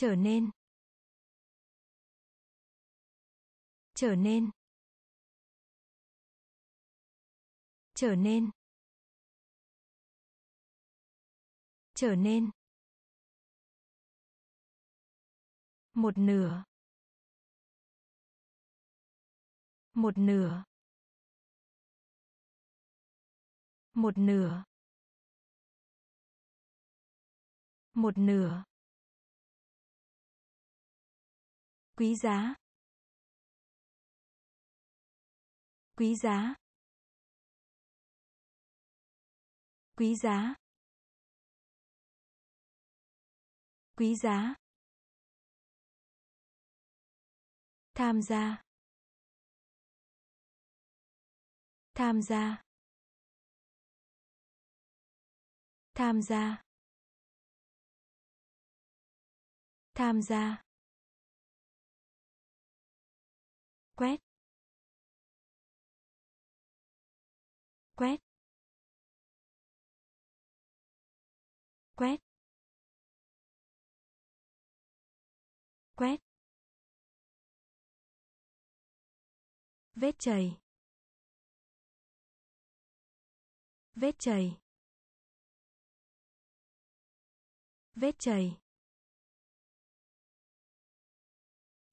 trở nên. Trở nên. Trở nên. Trở nên. Một nửa. Một nửa. Một nửa. Một nửa. Quý giá. Quý giá. Quý giá. Quý giá. Tham gia. Tham gia. Tham gia. Tham gia. Vết chảy vết chảy vết chảy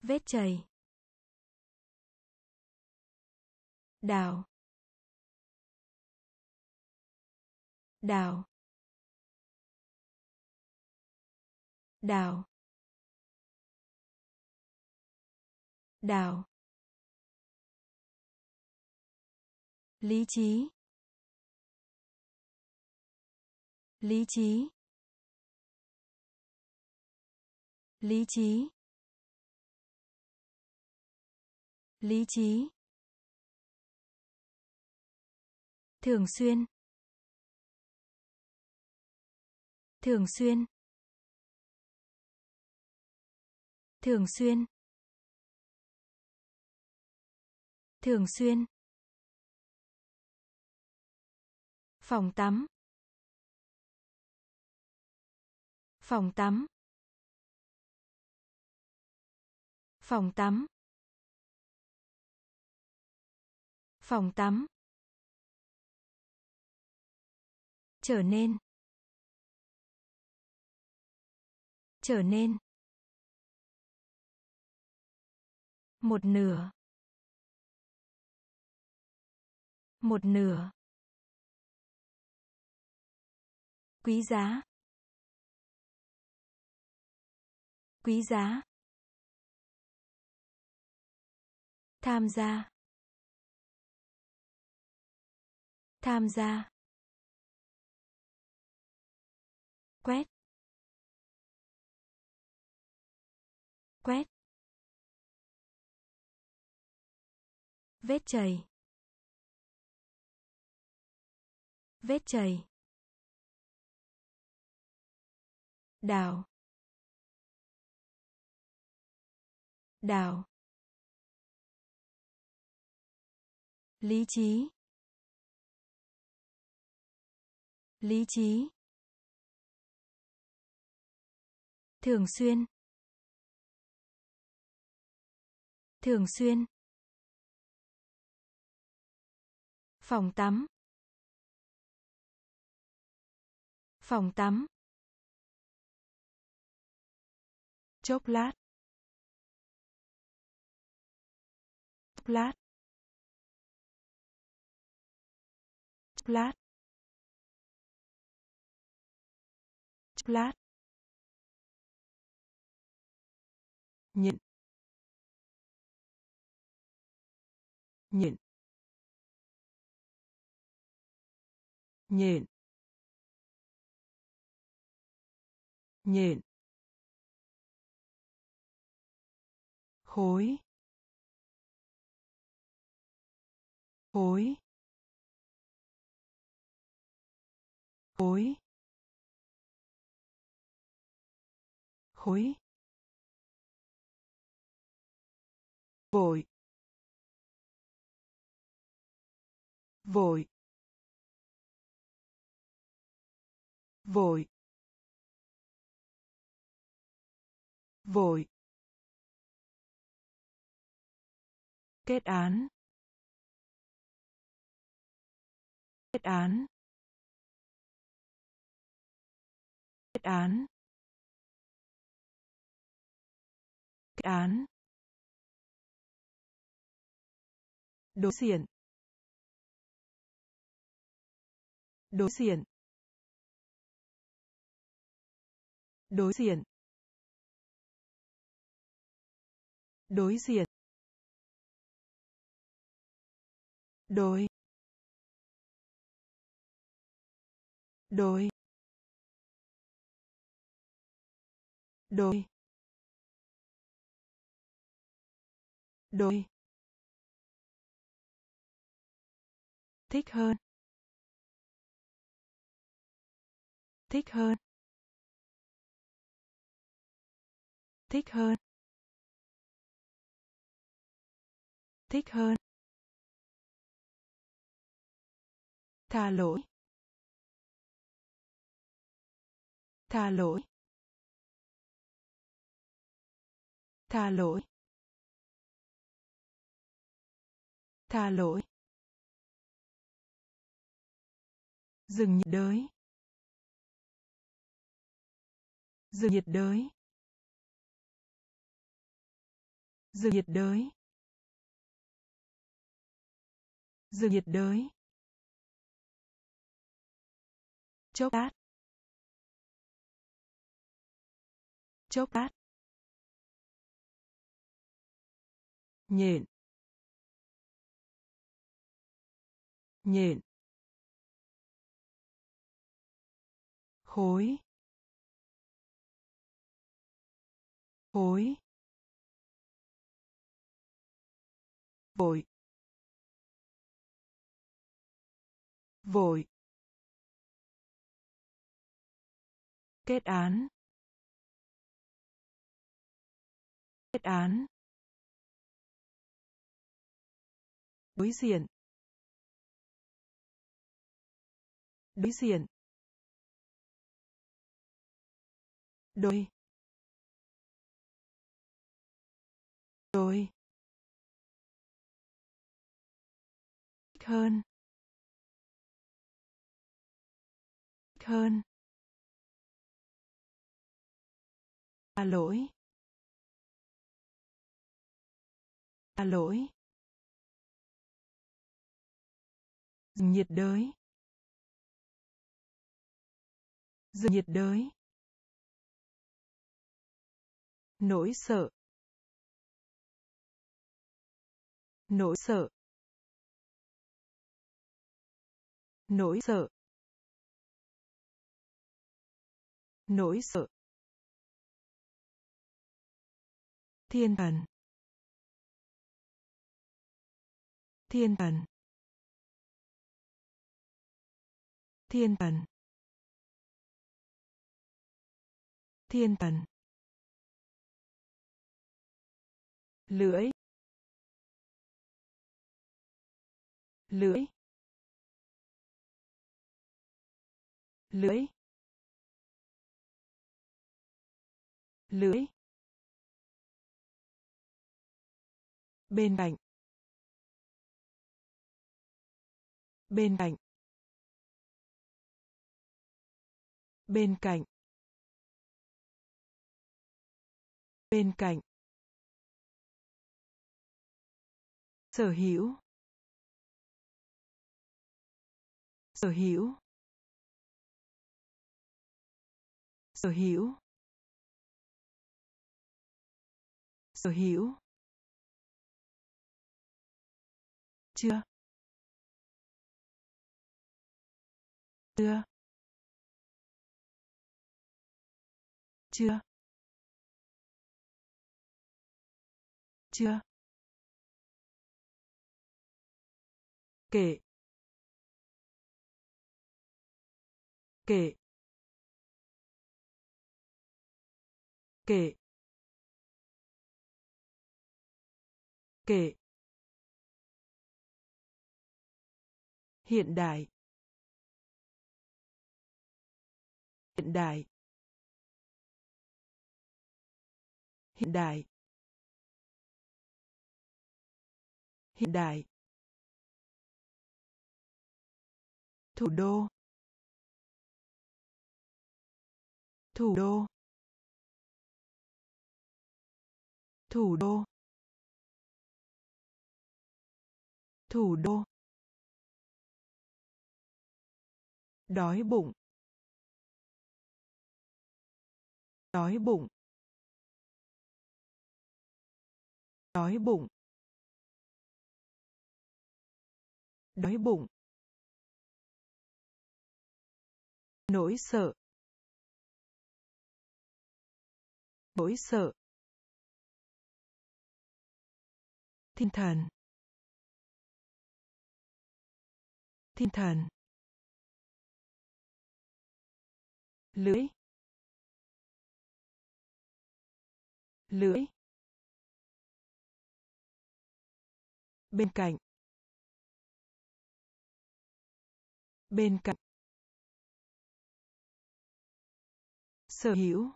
vết chảy đào. Đào. Đào. Đào. Lý trí. Lý trí. Lý trí. Lý trí. Thường xuyên. Thường xuyên. Thường xuyên. Thường xuyên. Phòng tắm. Phòng tắm. Phòng tắm. Phòng tắm. Trở nên. Trở nên. Một nửa. Một nửa. Quý giá. Quý giá. Tham gia. Tham gia. Quét. Quét. Vết chảy vết chảy đào. Đào. Lý trí. Lý trí. Thường xuyên. Thường xuyên. Phòng tắm. Phòng tắm. Chốc lát. Chốc lát. Chốc lát. Chốc lát. Nhịn. Nhịn. Nhịn. Nhịn. Khối. Khối. Khối. Khối. Vội. Vội. Vội. Vội. Kết án. Kết án. Kết án. Kết án. Đối diện. Đối diện. Đối diện. Đối diện. Đôi, đôi, đôi, đôi, thích hơn. Thích hơn. Thích hơn. Thích hơn. Tha lỗi. Tha lỗi. Tha lỗi. Tha lỗi. Rừng nhiệt đới. Rừng nhiệt đới. Rừng nhiệt đới. Rừng nhiệt đới. Chốc lát. Chốc lát. Nhện. Nhện. Khối. Khối. Vội. Vội. Kết án. Kết án. Đối diện. Đối diện. Đôi. Đôi. Hơn hơn tha lỗi. Tha lỗi. Rừng nhiệt đới. Rừng nhiệt đới. Nỗi sợ. Nỗi sợ. Nỗi sợ. Nỗi sợ. Thiên thần thiên thần thiên thần thiên thần. Lưỡi lưỡi lưỡi lưỡi. Bên cạnh bên cạnh bên cạnh bên cạnh. Sở hữu sở hữu sở hữu sở hữu. Chưa? Chưa. Chưa. Chưa. Kể. Kể. Kể. Kể. Hiện đại. Hiện đại. Hiện đại. Hiện đại. Thủ đô. Thủ đô. Thủ đô. Thủ đô. Đói bụng. Đói bụng. Đói bụng. Đói bụng. Nỗi sợ. Nỗi sợ. Thiên thần. Thiên thần. Lưỡi lưỡi bên cạnh bên cạnh sở hữu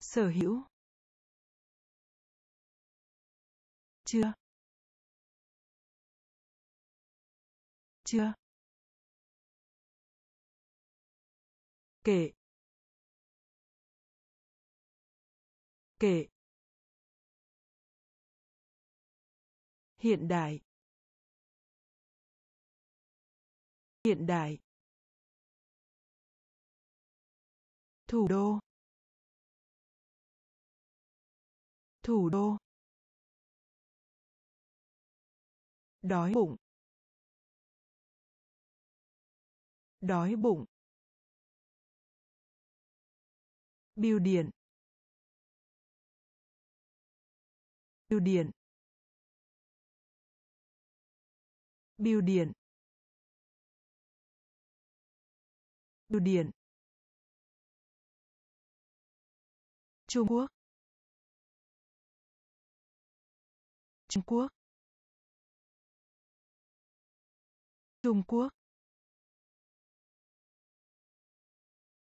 sở hữu chưa chưa kể, kể, hiện đại. Hiện đại. Thủ đô. Thủ đô. Đói bụng. Đói bụng. Biêu điện. Biêu điện. Biêu điện. Biêu điện. Trung Quốc. Trung Quốc. Trung Quốc.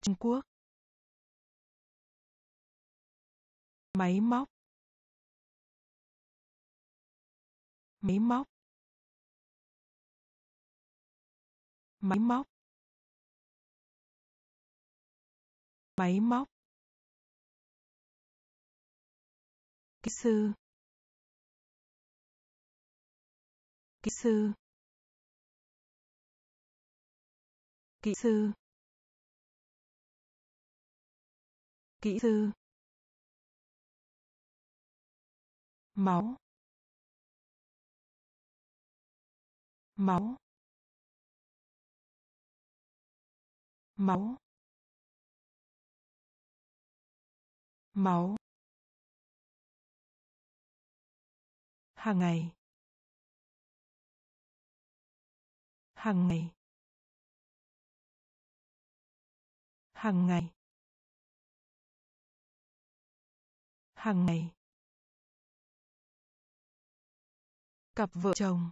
Trung Quốc. Máy móc. Máy móc. Máy móc. Máy móc. Kỹ sư. Kỹ sư. Kỹ sư. Kỹ sư. Máu. Máu. Máu. Máu. Hàng ngày. Hàng ngày. Hàng ngày. Hàng ngày. Cặp vợ chồng.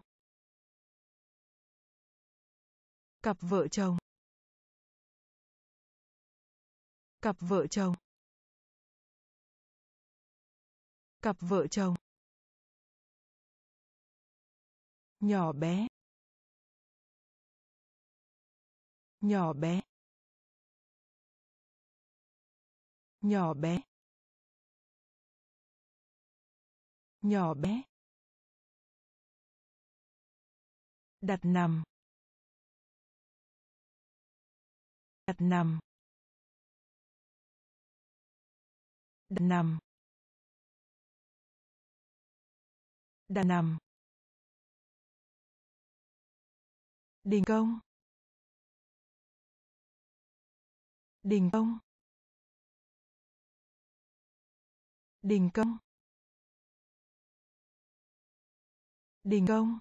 Cặp vợ chồng. Cặp vợ chồng. Cặp vợ chồng. Nhỏ bé. Nhỏ bé. Nhỏ bé. Nhỏ bé. Đặt nằm. Đặt nằm. Đặt nằm. Đặt nằm. Đình công. Đình công. Đình công. Đình công.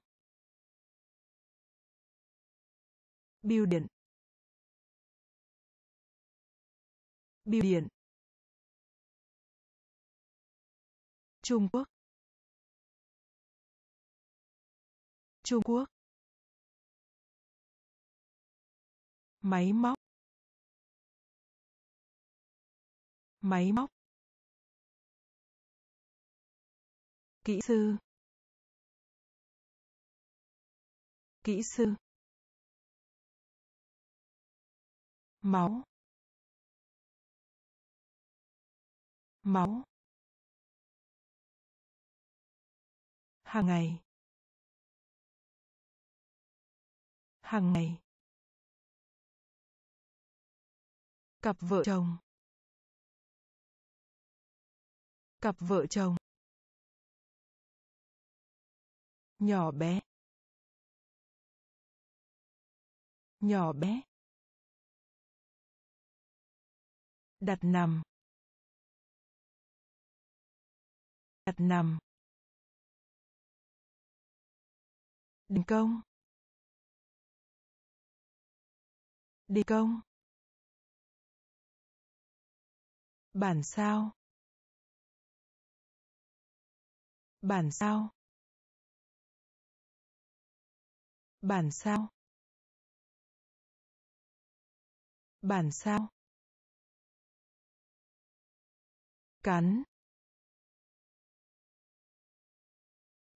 Biêu điện. Biêu điện. Trung Quốc. Trung Quốc. Máy móc. máy móc kỹ sư kỹ sư máu. Máu. Hàng ngày. Hàng ngày. Cặp vợ chồng. Cặp vợ chồng. Nhỏ bé. Nhỏ bé. Đặt nằm. Đặt nằm. Đình công. Đình công. Bản sao. Bản sao. Bản sao. Bản sao. Cắn.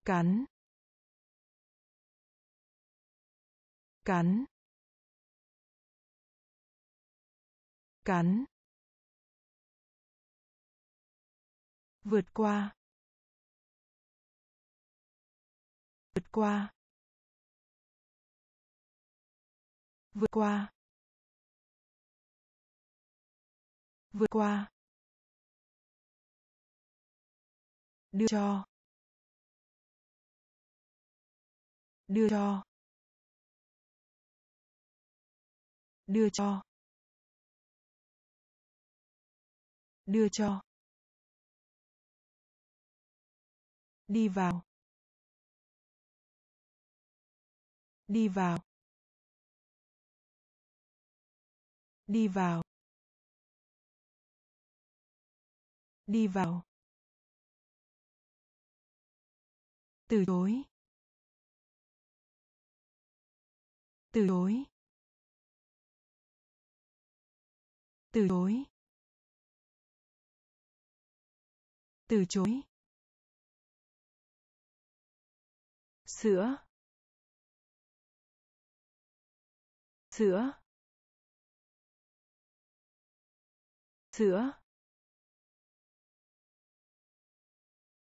Cắn. Cắn. Cắn. Vượt qua. Vượt qua. Vượt qua. Vượt qua. Đưa cho. Đưa cho. Đưa cho. Đưa cho. Đi vào. Đi vào. Đi vào. Đi vào. Từ chối. Từ chối. Từ chối. Từ chối. Sữa. Sữa. Sữa.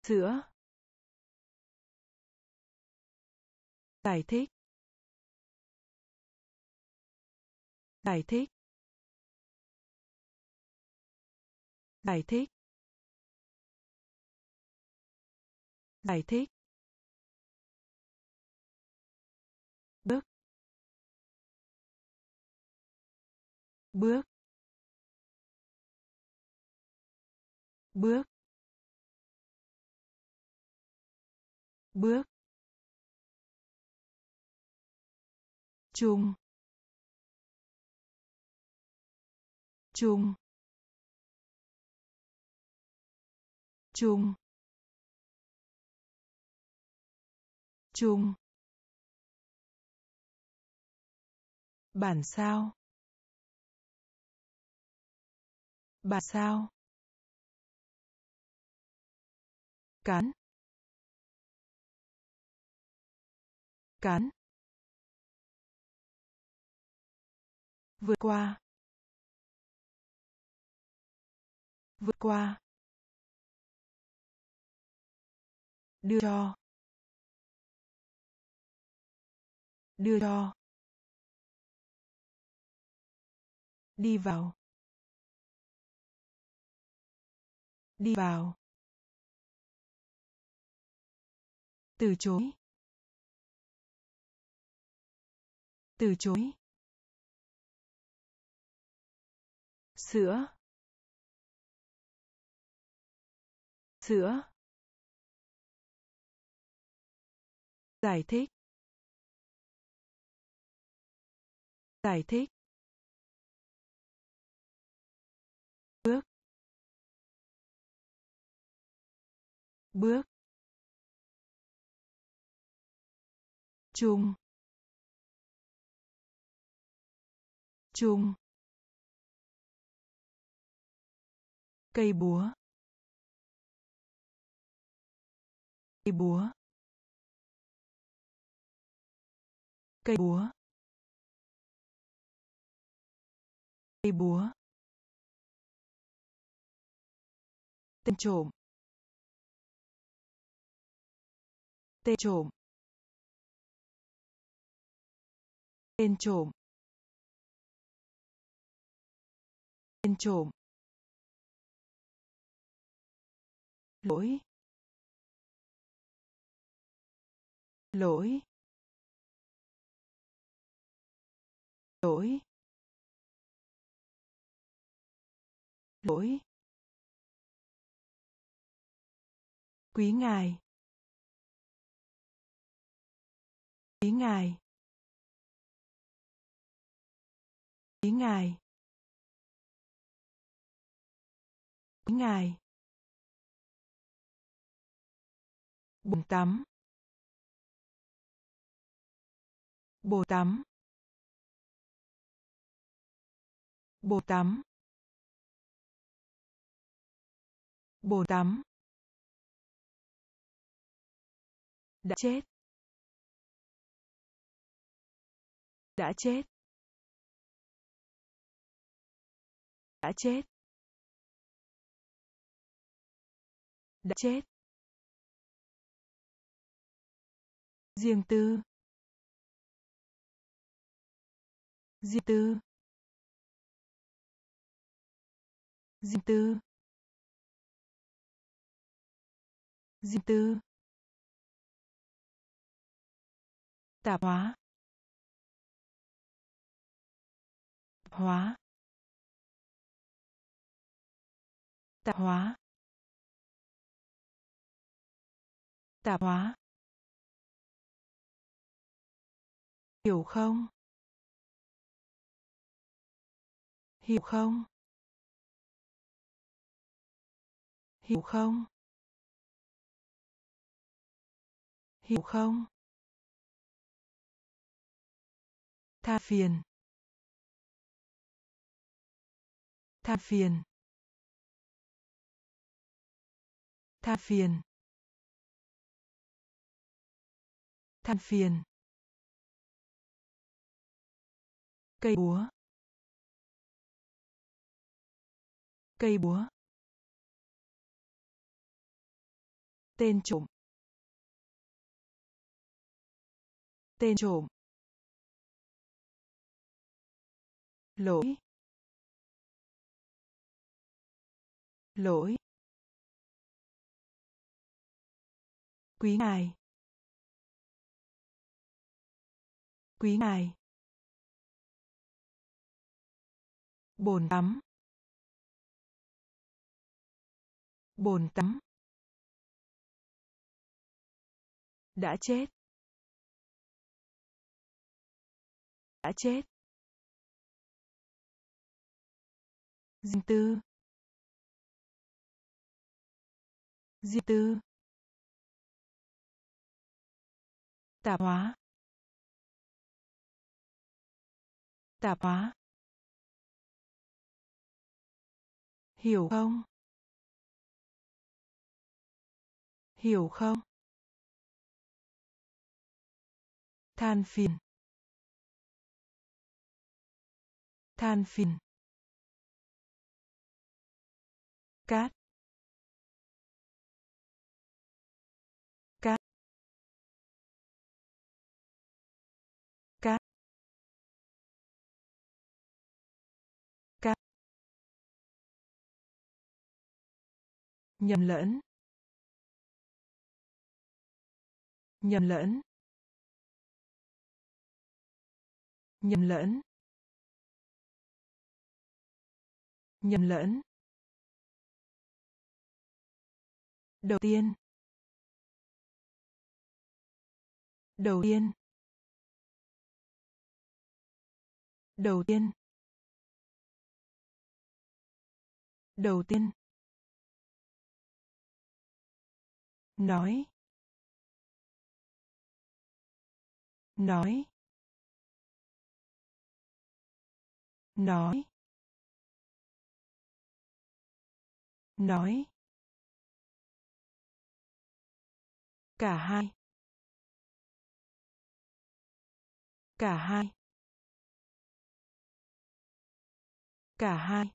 Sữa. Giải thích giải thích giải thích giải thích bước. Bước. Bước. Bước. Chung. Chung. Chung. Chung. Bản sao? Bản sao? Cán. Cán. Vượt qua. Vượt qua. Đưa cho. Đưa cho. Đi vào. Đi vào. Từ chối. Từ chối. Sữa. Sữa. Giải thích. Giải thích. Bước. Bước. Chung. Chung. Cây búa. Cây búa. Cây búa. Cây búa. Tên trộm. Tên trộm. Tên trộm. Tên trộm. Lỗi. Lỗi. Lỗi. Lỗi. Quý ngài. Quý ngài. Quý ngài. Quý ngài. Bồn tắm. Bồn tắm. Bồn tắm. Bồn tắm. Đã chết. Đã chết. Đã chết. Đã chết. Riêng tư. Riêng tư. Riêng tư. Riêng tư. Tạp hóa. Hóa. Tạp hóa. Tạp hóa. Hiểu không? Hiểu không? Hiểu không? Hiểu không? Tha phiền. Tha phiền. Tha phiền. Than phiền. Cây búa. Cây búa. Tên trộm. Tên trộm. Lỗi. Lỗi. Quý ngài. Quý ngài. Bồn tắm. Bồn tắm. Đã chết. Đã chết. Riêng tư. Riêng tư. Tạp hóa. Tạp hóa. Hiểu không? Hiểu không? Than phiền. Than phiền. Cát. cát nhầm lẫn. Nhầm lẫn. Nhầm lẫn. Nhầm lẫn. Đầu tiên. Đầu tiên. Đầu tiên. Đầu tiên. Nói. Nói. Nói. Nói. Cả hai. Cả hai. Cả hai.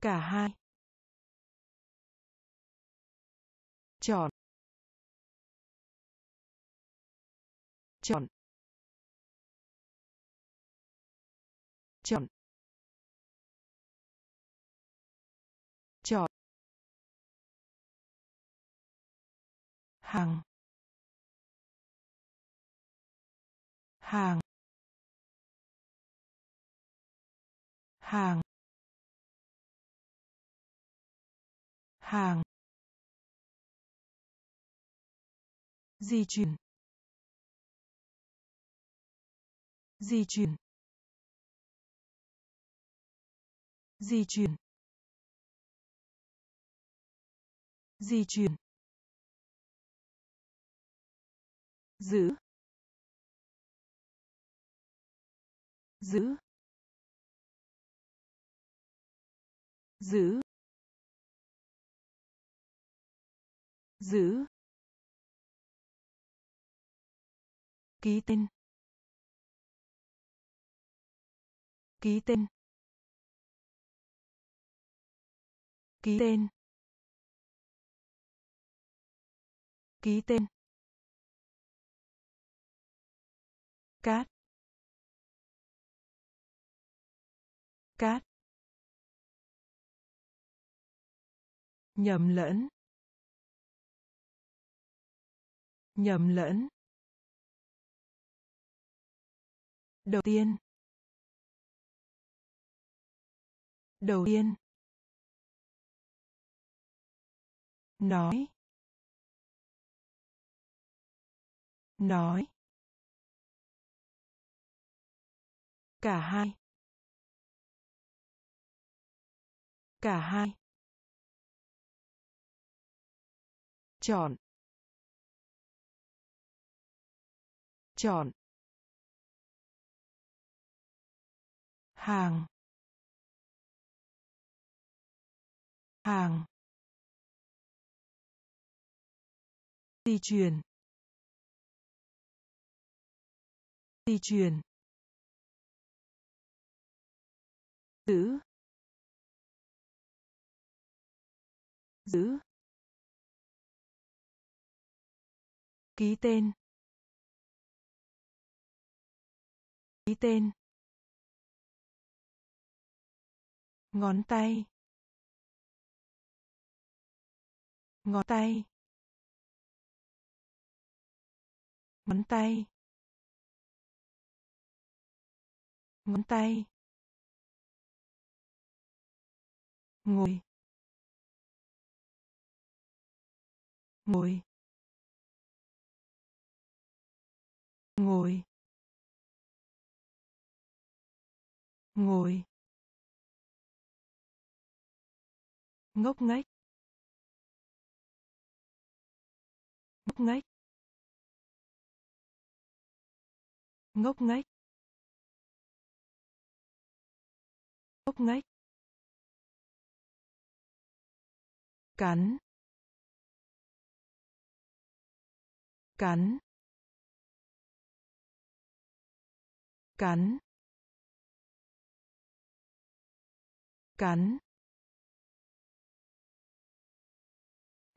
Cả hai. Chọn. Chọn. Chọn. Chọn. Hàng. Hàng. Hàng. Hàng. Di chuyển. Di chuyển. Di chuyển. Di chuyển. Giữ. Giữ. Giữ. Giữ. Ký tên. Ký tên. Ký tên. Ký tên. Cát. Cát. Nhầm lẫn. Nhầm lẫn. Đầu tiên. Đầu tiên. Nói. Nói. Cả hai. Cả hai. Chọn. Chọn. Hàng. Hàng. Di chuyển. Di chuyển. Giữ. Giữ. Ký tên. Ký tên. Ngón tay. Ngón tay. Ngón tay. Ngón tay. Ngồi. Ngồi. Ngồi. Ngồi. Ngốc nghếch. Ngốc nghếch. Ngốc nghếch. Ngốc nghếch. Cắn. Cắn. Cắn. Cắn.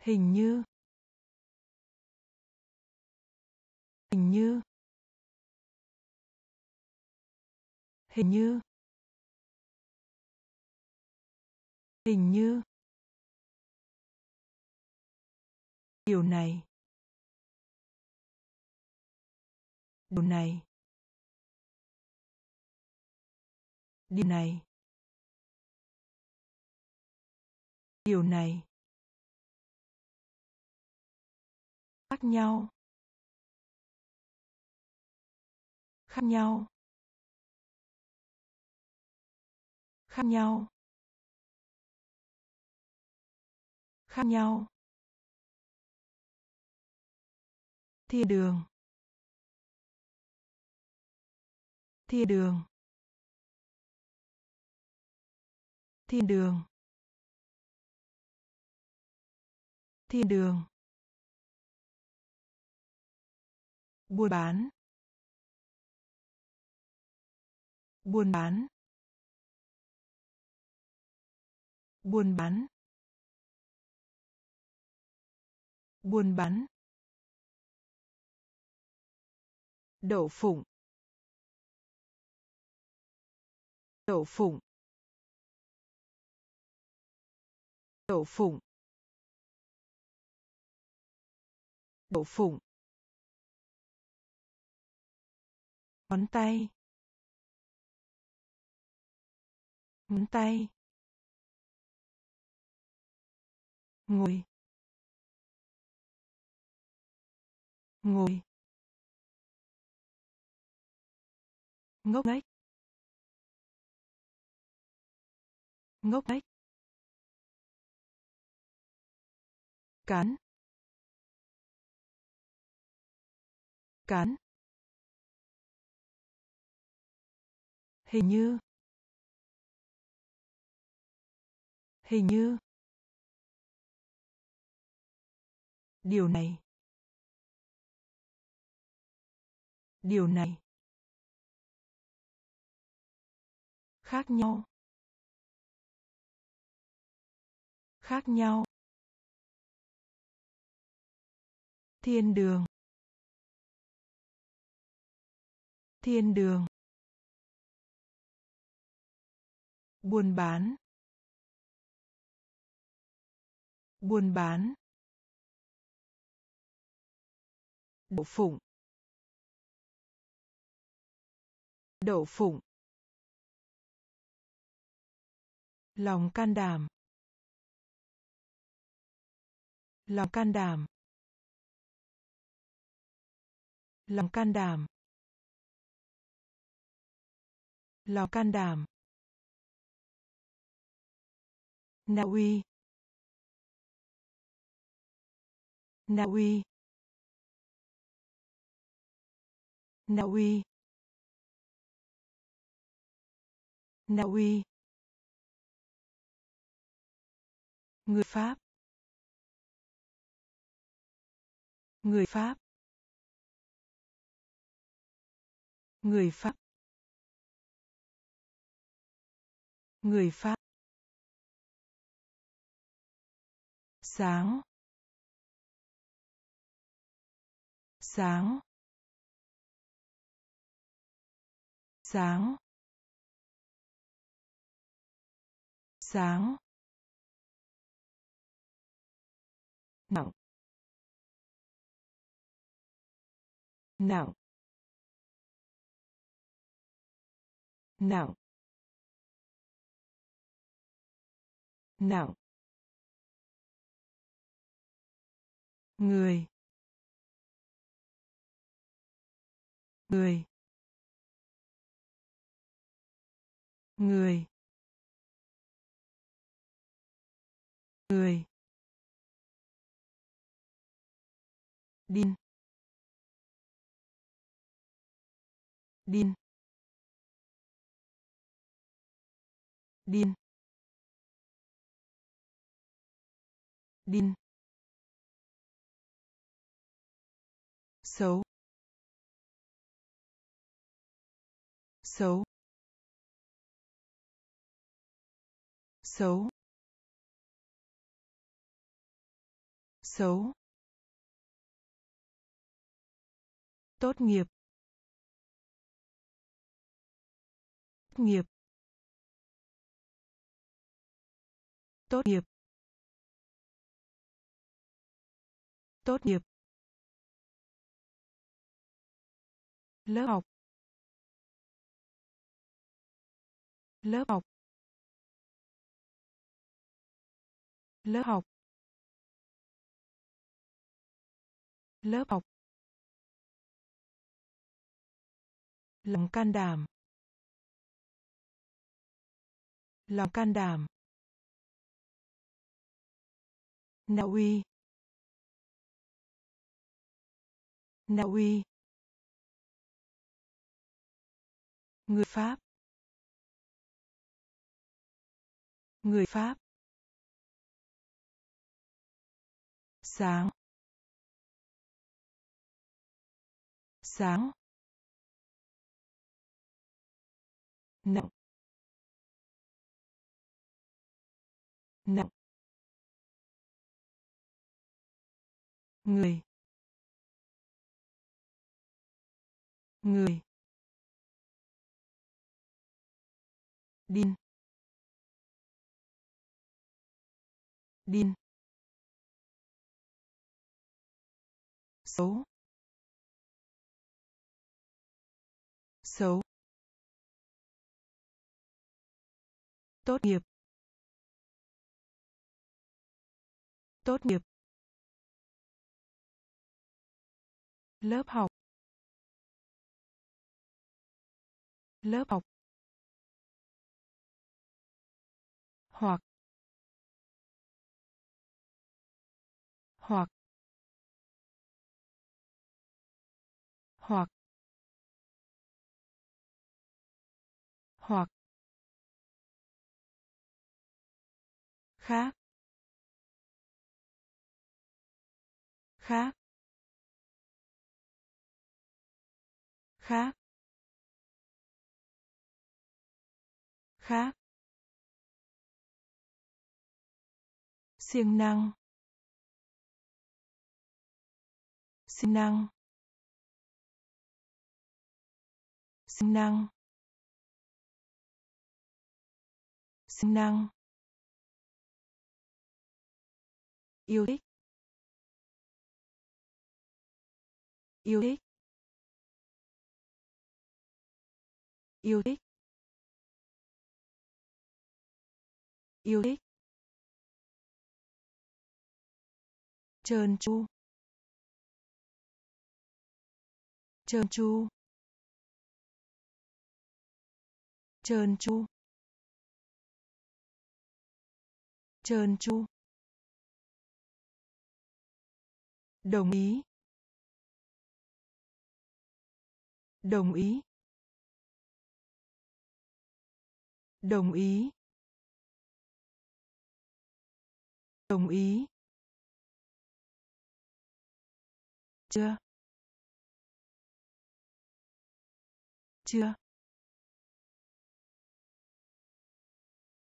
Hình như. Hình như. Hình như. Hình như. Điều này. Điều này. Điều này. Điều này. Khác nhau. Khác nhau. Khác nhau. Khác nhau. Thiên đường. Thiên đường. Thiên đường. Thiên đường. Buôn bán. Buôn bán. Buôn bán. Buôn bán. Đậu phụng. Đậu phụng. Đậu phụng. Đậu phụng. Ngón tay. Ngón tay. Ngồi. Ngồi. Ngốc nghếch. Ngốc nghếch. Cán cán hình như. Hình như. Điều này. Điều này. Khác nhau. Khác nhau. Thiên đường. Thiên đường. Buôn bán. Buôn bán. Đậu phụng. Đậu phụng. Lòng can đảm. Lòng can đảm. Lòng can đảm. Lòng can đảm. Na Uy Na Uy Na Uy Na Uy người Pháp. Người Pháp. Người Pháp. Người Pháp. Sáng. Sáng. Sáng. Sáng. Nặng. Nặng. Nặng. Nặng. Người. Người. Người. Người. Đin đin đin đin xấu. Xấu. Xấu. Xấu. Tốt nghiệp. Tốt nghiệp. Tốt nghiệp. Tốt nghiệp. Lớp học. Lớp học. Lớp học. Lớp học. Lòng can đảm. Lòng can đảm. Na Uy. Na Uy. Người Pháp. Người pháp. Sáng. Sáng. Nặng. Nặng. Người. Người. Điên điên xấu. Xấu. Tốt nghiệp. Tốt nghiệp. Lớp học. Lớp học. Hoặc hoặc hoặc hoặc khác khác khác khác siêng năng. Siêng năng. Siêng năng. Siêng năng. Yêu thích. Yêu thích. Yêu thích. Yêu thích. Trơn chu, trơn chu, trơn chu, trơn chu, đồng ý. Đồng ý. Đồng ý. Đồng ý. Chưa? Chưa.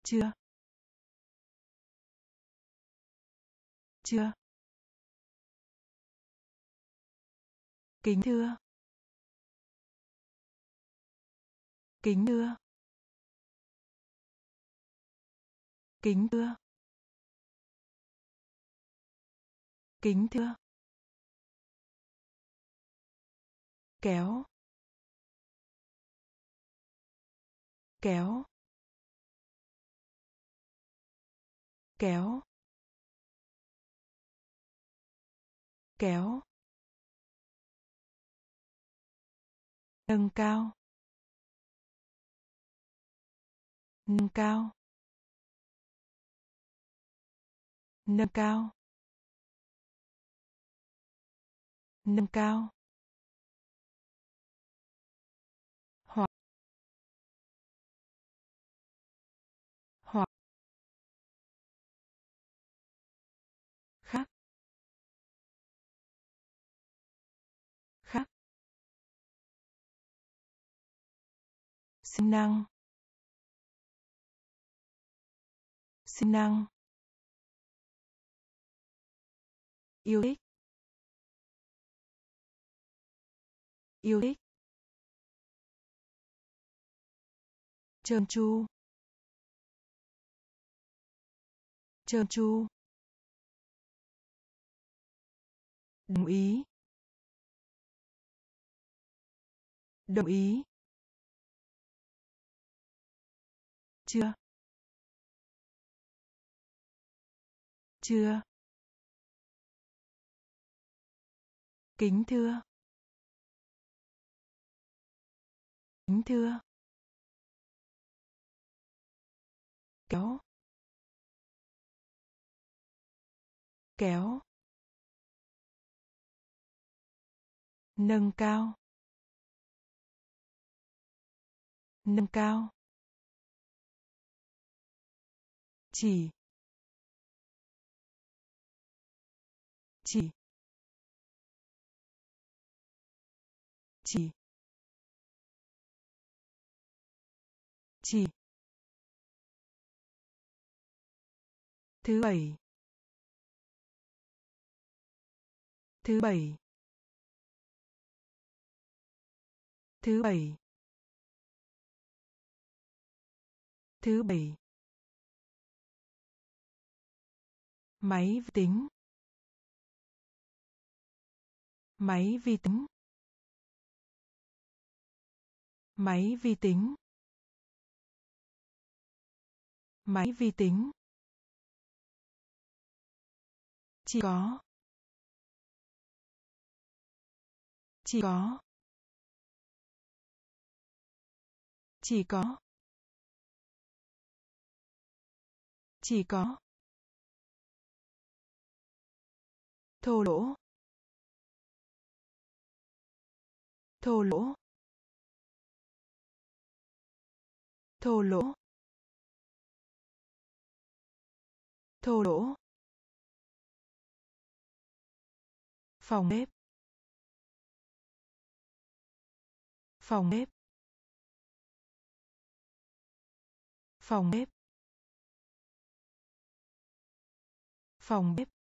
Chưa. Chưa. Kính thưa. Kính thưa. Kính thưa. Kính thưa. Kéo. Kéo. Kéo. Kéo. Nâng cao. Nâng cao. Nâng cao. Nâng cao. Sinh năng. Sinh năng. Yêu thích. Yêu thích. Trơn tru trơn tru đồng ý. Đồng ý. Chưa? Chưa. Kính thưa. Kính thưa. Kéo. Kéo. Nâng cao. Nâng cao. Chỉ. Chỉ. Chỉ. Chỉ. Thứ bảy. Thứ bảy. Thứ bảy. Thứ bảy. Máy vi tính. Máy vi tính. Máy vi tính. Máy vi tính. Chỉ có. Chỉ có. Chỉ có. Chỉ có. Thô lỗ. Thô lỗ. Thô lỗ. Thô lỗ. Phòng bếp. Phòng bếp. Phòng bếp. Phòng bếp.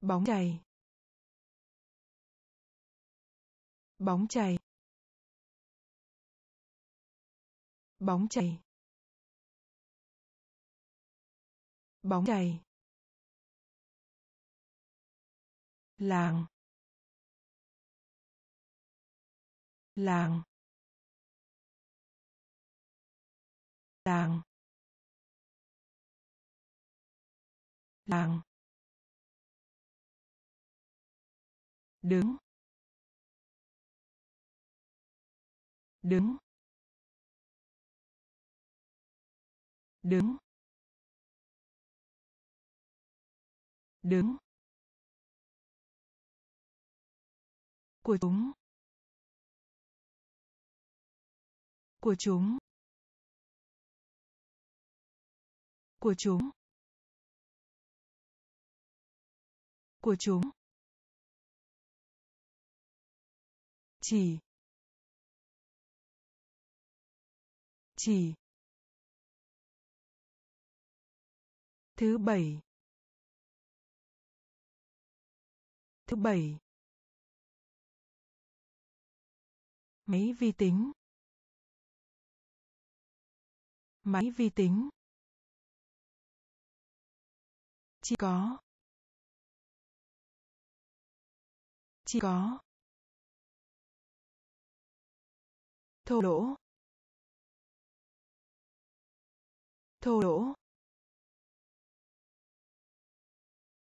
Bóng chày. Bóng chày. Bóng chày. Bóng chày. Làng. Làng. Làng. Làng. Đứng đứng đứng đứng. Của chúng của chúng của chúng của chúng. Chỉ. Chỉ. Thứ bảy. Thứ bảy. Máy vi tính. Máy vi tính. Chỉ có. Chỉ có. Thô lỗ. Thô lỗ.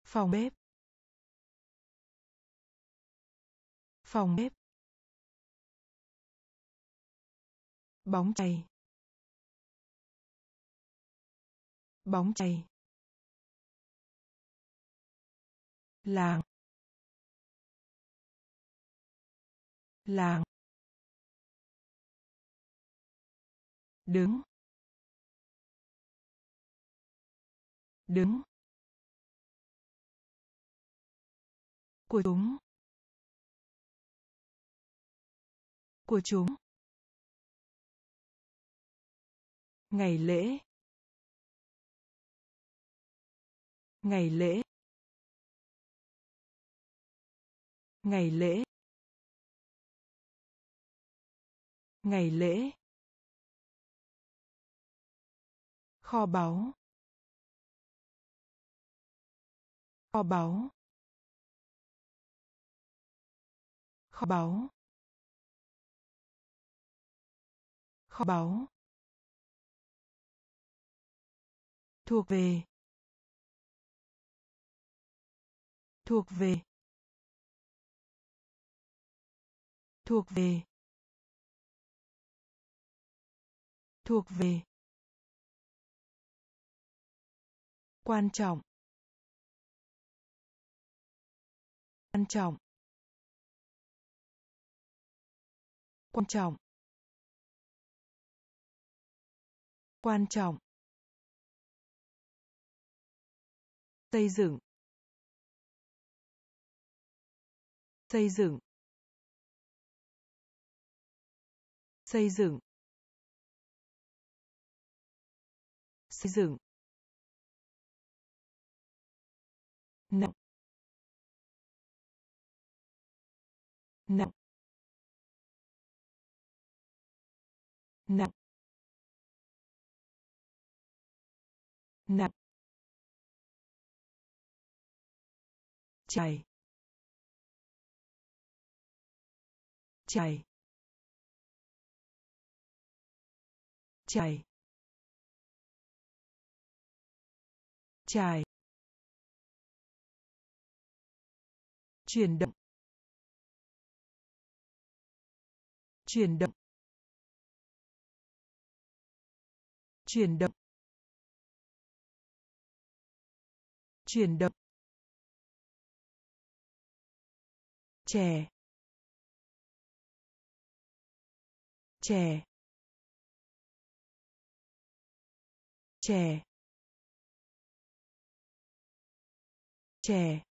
Phòng bếp. Phòng bếp. Bóng chày. Bóng chày. Làng. Làng. Đứng. Đứng. Của chúng. Của chúng. Ngày lễ. Ngày lễ. Ngày lễ. Ngày lễ. Kho báu. Kho báu. Kho báu. Kho báu. Thuộc về. Thuộc về. Thuộc về. Thuộc về. Quan trọng. Quan trọng. Quan trọng. Quan trọng. Xây dựng. Xây dựng. Xây dựng. Xây dựng. Nặng. Nặng. Nặng. Nặng. Chảy chảy chảy chảy chuyển động. Chuyển động. Chuyển động. Chuyển động. Trẻ. Trẻ. Trẻ. Trẻ.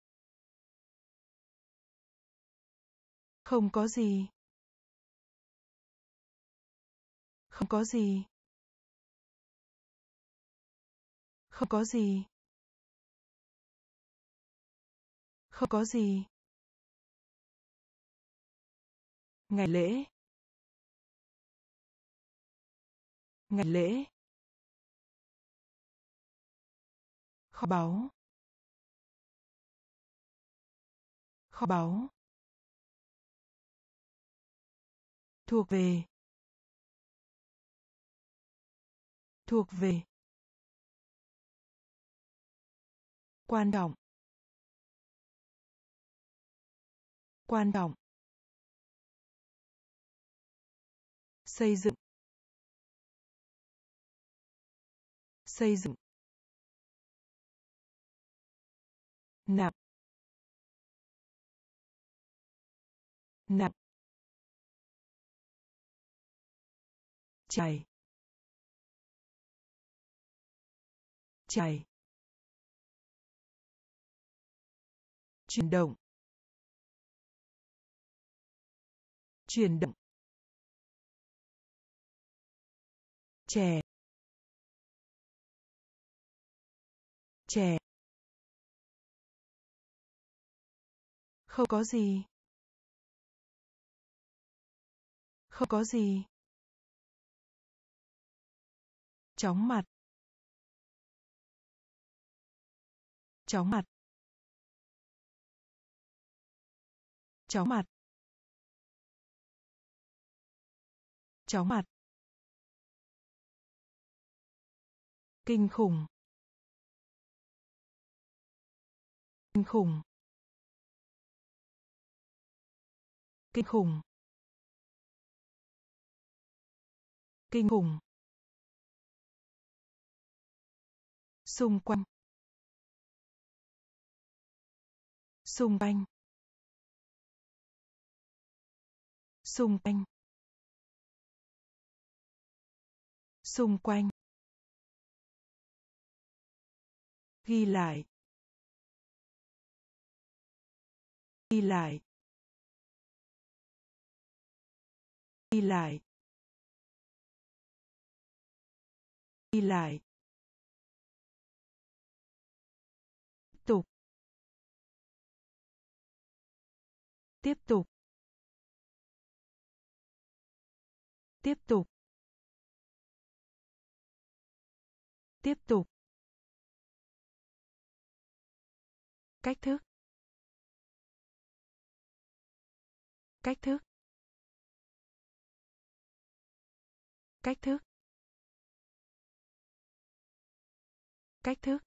Không có gì. Không có gì. Không có gì. Không có gì. Ngày lễ. Ngày lễ. Kho báu. Kho báu. Thuộc về thuộc về quan trọng quan trọng xây dựng xây dựng nạp nạp. Chảy chảy chuyển động. Chuyển động. Trẻ trẻ không có gì. Không có gì. Chóng mặt. Chóng mặt. Chóng mặt. Chóng mặt. Kinh khủng. Kinh khủng. Kinh khủng. Kinh khủng. Xung quanh. Xung quanh. Xung quanh. Xung quanh. Ghi lại. Ghi lại. Ghi lại. Ghi lại. Tiếp tục. Tiếp tục. Tiếp tục. Cách thức. Cách thức. Cách thức. Cách thức.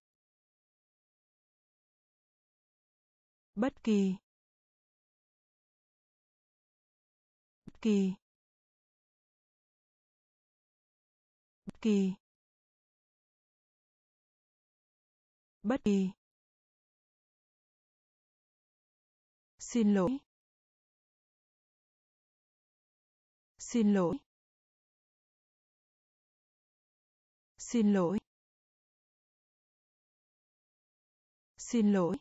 Bất kỳ. Bất kỳ. Bất kỳ. Bất kỳ. Xin lỗi. Xin lỗi. Xin lỗi. Xin lỗi.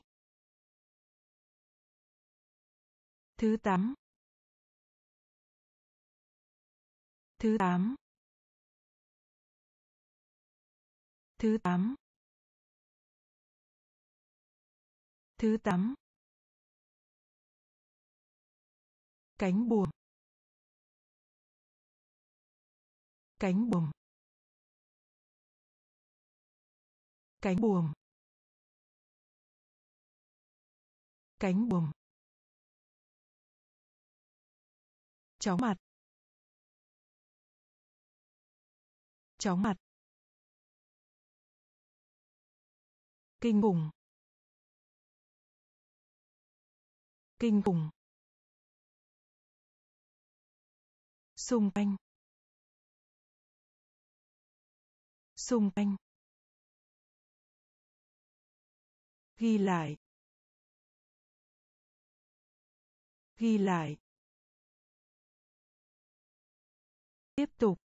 Thứ tám. Thứ tám. Thứ tám. Thứ tám. Cánh buồm. Cánh buồm. Cánh buồm. Cánh buồm. Chóng mặt. Chóng mặt. Kinh khủng. Kinh khủng. Xung quanh. Xung quanh. Ghi lại. Ghi lại. Tiếp tục.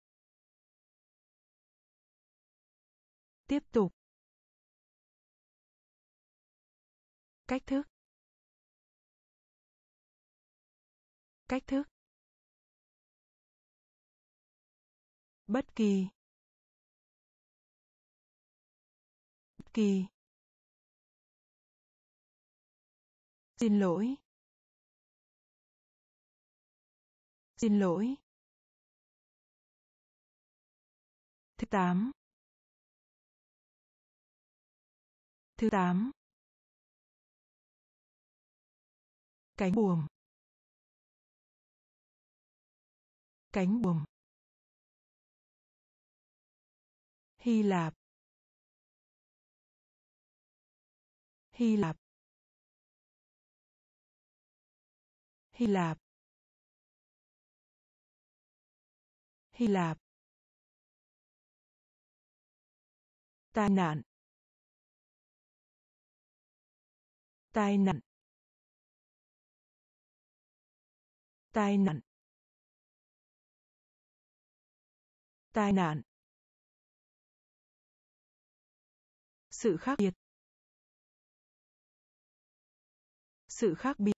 Tiếp tục. Cách thức. Cách thức. Bất kỳ. Bất kỳ. Xin lỗi. Xin lỗi. Thứ tám. Thứ tám. Cánh buồm. Cánh buồm. Hy Lạp. Hy Lạp. Hy Lạp. Hy Lạp. Tai nạn. Tai nạn. Tai nạn. Tai nạn. Sự khác biệt. Sự khác biệt.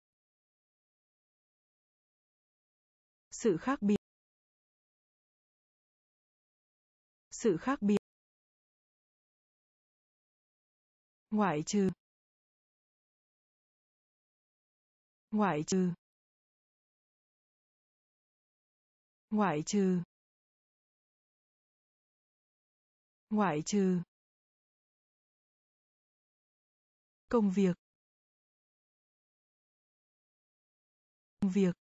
Sự khác biệt. Sự khác biệt. Ngoại trừ. Ngoại trừ. Ngoại trừ. Ngoại trừ. Công việc. Công việc.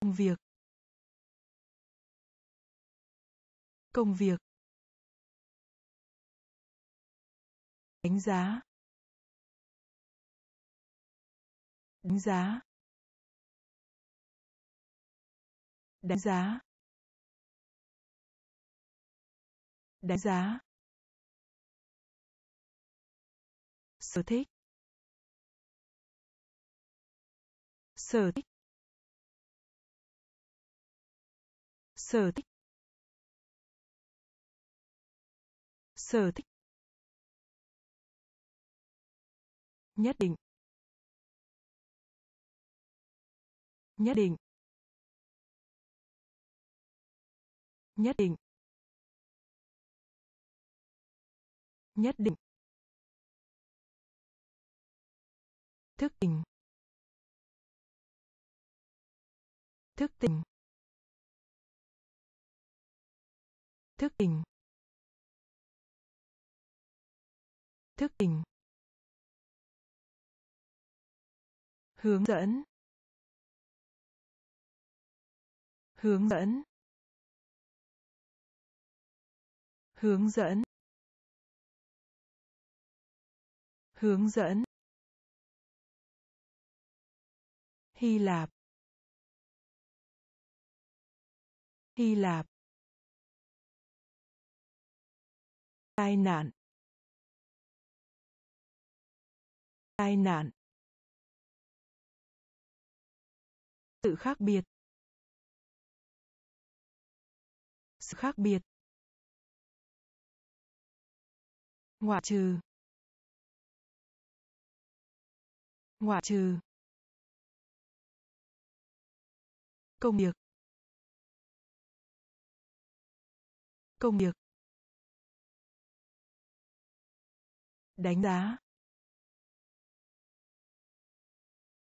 Công việc. Công việc. Đánh giá. Đánh giá. Đánh giá. Đánh giá. Sở thích. Sở thích. Sở thích. Sở thích. Nhất định. Nhất định. Nhất định. Nhất định. Thức tỉnh. Thức tỉnh. Thức tỉnh. Thức tỉnh. Hướng dẫn. Hướng dẫn. Hướng dẫn. Hướng dẫn. Hy Lạp. Hy Lạp. Tai nạn. Tai nạn. Sự khác biệt. Sự khác biệt. Ngoại trừ. Ngoại trừ. Công việc. Công việc. Đánh giá.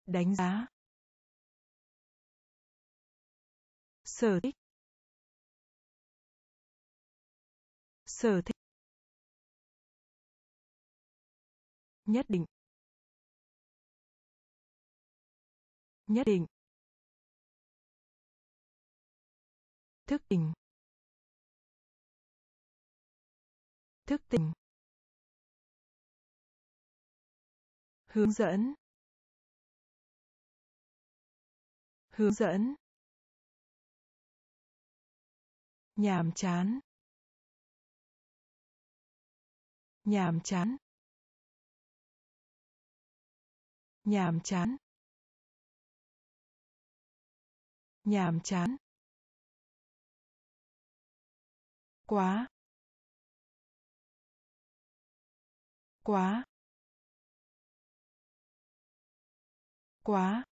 Đánh giá. Sở thích. Sở thích. Nhất định. Nhất định. Thức tỉnh. Thức tỉnh. Hướng dẫn. Hướng dẫn. Nhàm chán. Nhàm chán. Nhàm chán. Nhàm chán. Quá. Quá. Quá.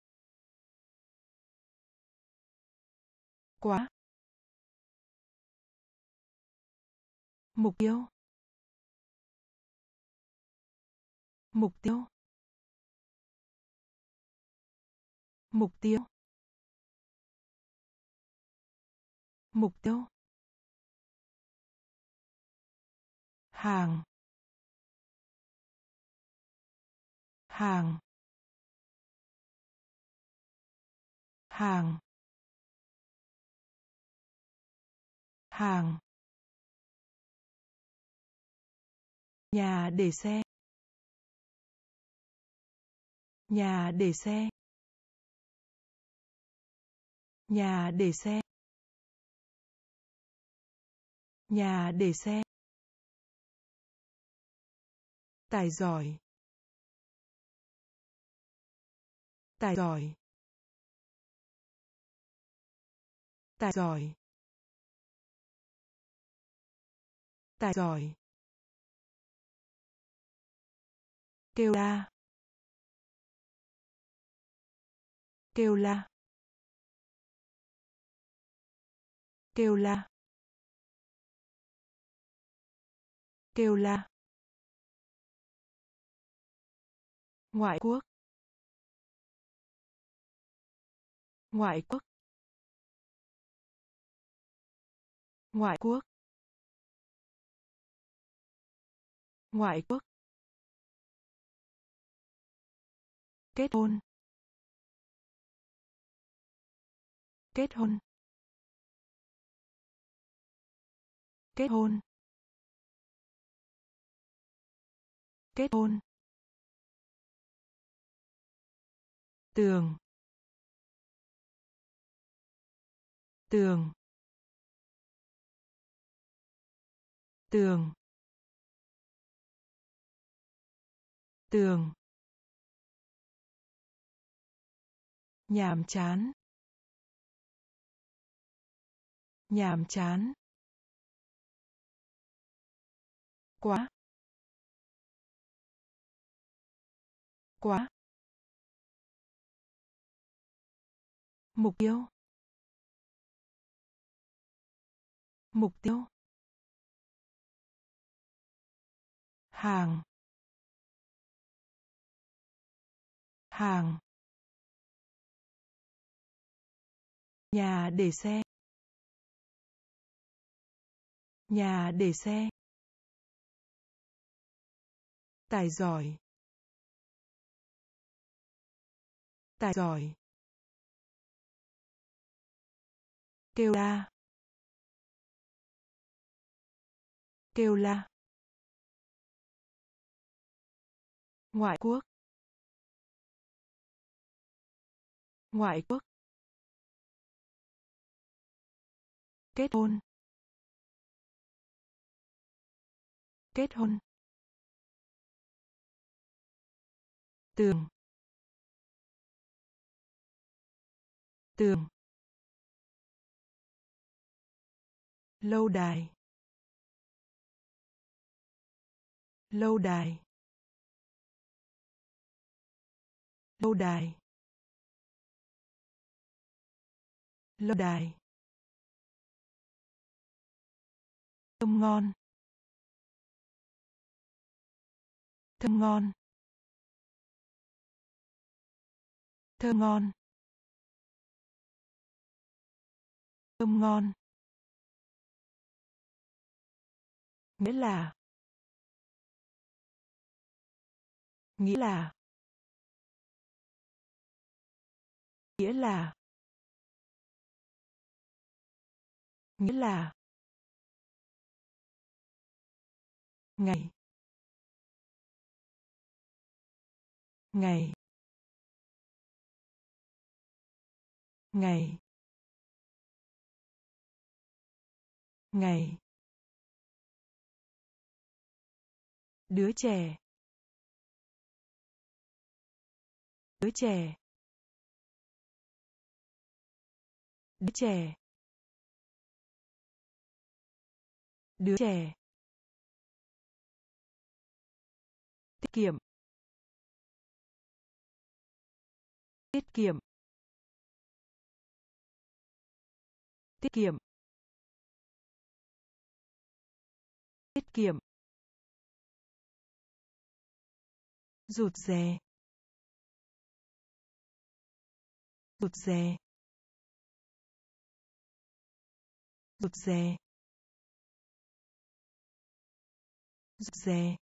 Quá. Mục tiêu. Mục tiêu. Mục tiêu. Mục tiêu. Hàng. Hàng. Hàng. Hàng. Nhà để xe nhà để xe. Nhà để xe. Nhà để xe. Tài giỏi. Tài giỏi. Tài giỏi. Tài giỏi. Kêu la. Kêu la. Kêu la. Kêu la. Ngoại quốc. Ngoại quốc. Ngoại quốc. Ngoại quốc. Kết hôn. Kết hôn. Kết hôn. Kết hôn. Tường. Tường. Tường. Tường. Nhàm chán. Nhàm chán. Quá. Quá. Mục tiêu. Mục tiêu. Hàng. Hàng. Nhà để xe nhà để xe. Tài giỏi. Tài giỏi. Kêu la. Kêu la. Ngoại quốc. Ngoại quốc. Kết hôn. Kết hôn. Tường. Tường. Lâu đài. Lâu đài. Lâu đài. Lâu đài. Thơm ngon. Thơm ngon. Thơm ngon. Thơm ngon. Nghĩa là. Nghĩa là. Nghĩa là. Nghĩa là. Ngày. Ngày ngày ngày. Đứa trẻ đứa trẻ. Đứa trẻ đứa trẻ. Tiết kiệm. Tiết kiệm. Tiết kiệm. Tiết kiệm. Rụt rè. Rụt rè. Rụt rè. Rụt rè.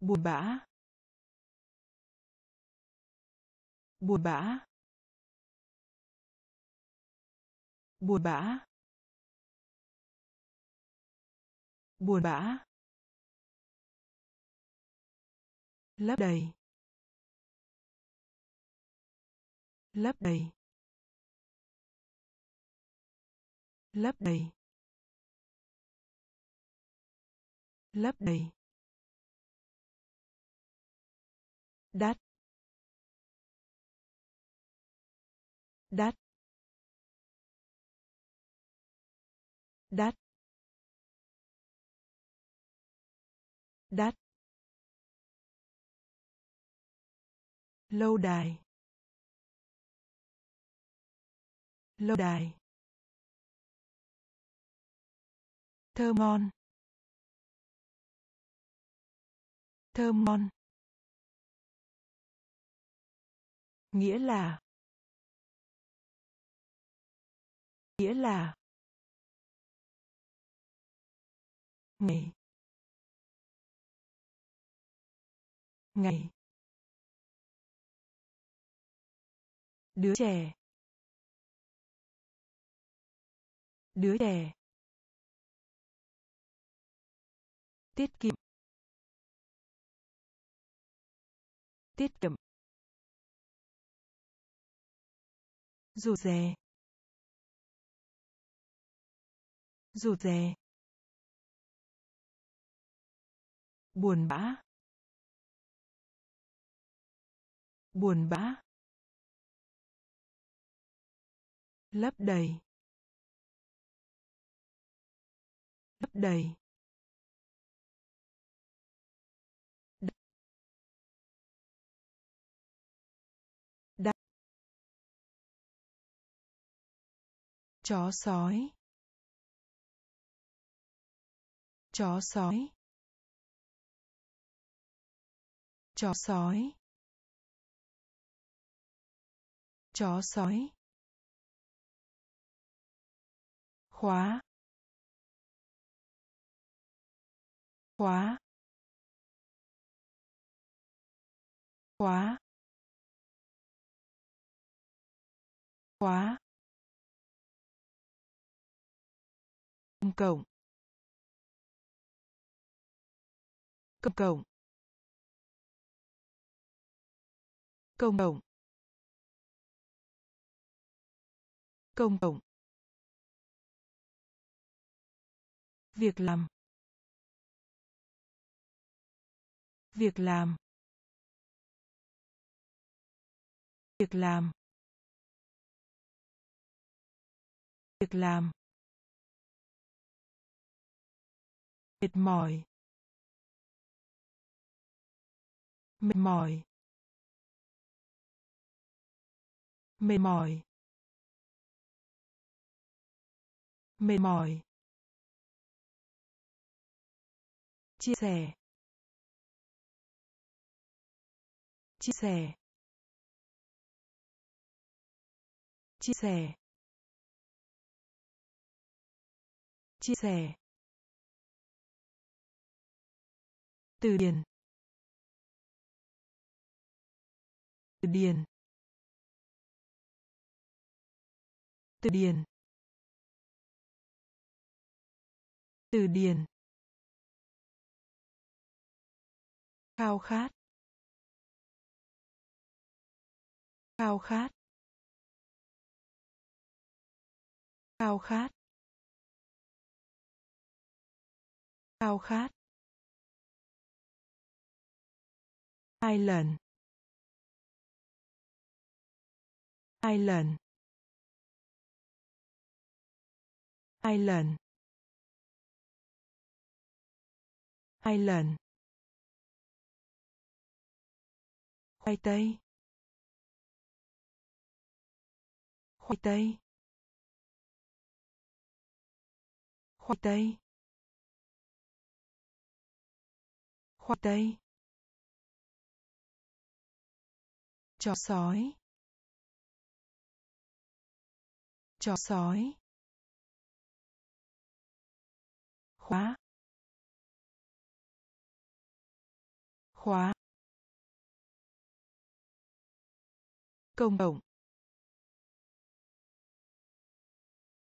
Buồn bã. Buồn bã. Buồn bã. Buồn bã. Lấp đầy. Lấp đầy. Lấp đầy. Lấp đầy. Đắt. Đắt. Đắt. Đắt. Lâu đài. Lâu đài. Thơm ngon thơm ngon nghĩa là nghĩa là ngày. Ngày. Đứa trẻ. Đứa trẻ. Tiết kiệm. Tiết kiệm. Rụt rè. Rụt rè. Buồn bã. Buồn bã. Lấp đầy. Lấp đầy. Chó sói. Chó sói. Chó sói. Chó sói. Khóa. Khóa. Khóa. Khóa. Công cộng. Công cộng công cộng công cộng việc làm. Việc làm. Việc làm. Việc làm. Mệt mỏi. Mệt mỏi. Mệt mỏi. Mệt mỏi. Chia sẻ. Chia sẻ. Chia sẻ. Chia sẻ. Từ điển. Từ điển từ điển từ điển khao khát. Khao khát. Khao khát. Khao khát. Hai lần. Hai lần hai lần hai lần khoai tây. Khoai tây. Khoai tây. Khoai tây. Chó sói. Chó sói. Khóa. Khóa. Công cộng.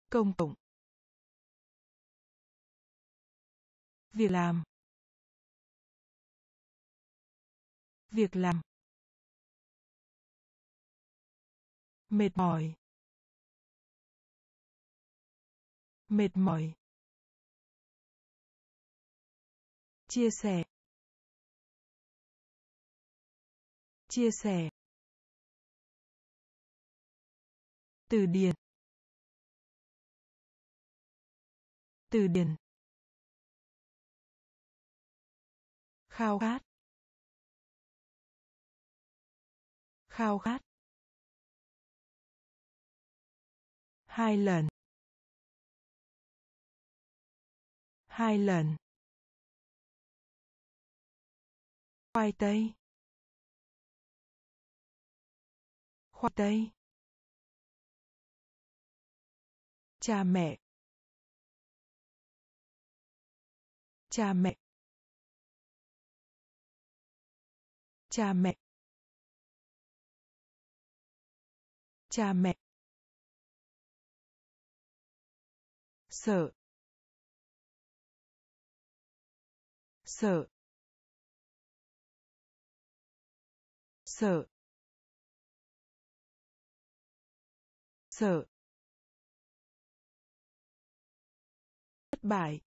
Công cộng. Việc làm. Việc làm. Mệt mỏi. Mệt mỏi. Chia sẻ. Chia sẻ. Từ điển. Từ điển. Khao khát. Khao khát. Hai lần. Hai lần. Khoai tây. Khoai tây. Cha mẹ. Cha mẹ. Cha mẹ. Cha mẹ. Sợ. Sợ sợ sợ thất bại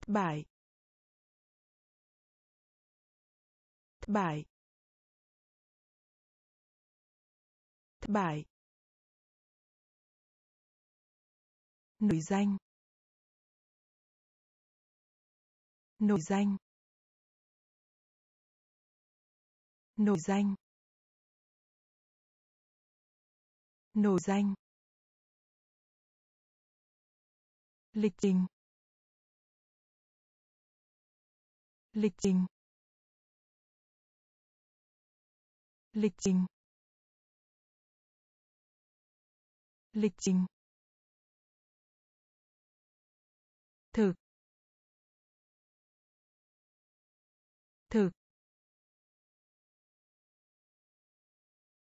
thất bại thất bại thất bại. Nổi danh. Nổi danh. Nổi danh. Nổi danh. Lịch trình. Lịch trình. Lịch trình. Lịch trình. Thực. Thực.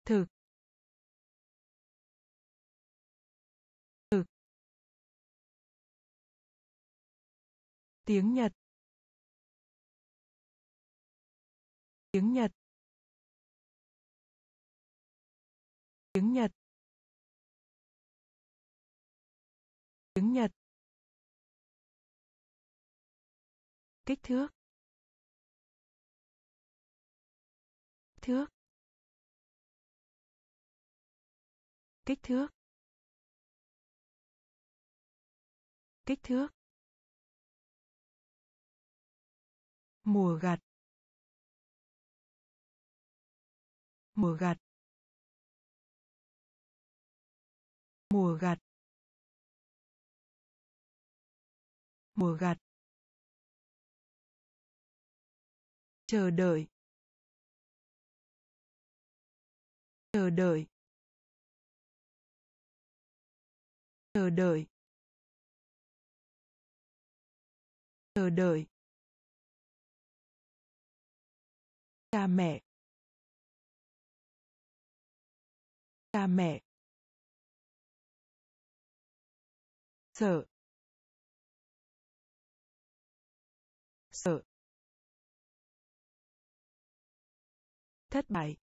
Thực. Thực. Tiếng nhật. Tiếng nhật. Tiếng nhật. Tiếng nhật. Kích thước. Thước. Kích thước. Kích thước. Mùa gặt. Mùa gặt. Mùa gặt. Mùa gặt. Chờ đợi chờ đợi. Chờ đợi. Chờ đợi. Cha mẹ. Cha mẹ. Sợ. Sợ. Thất bại.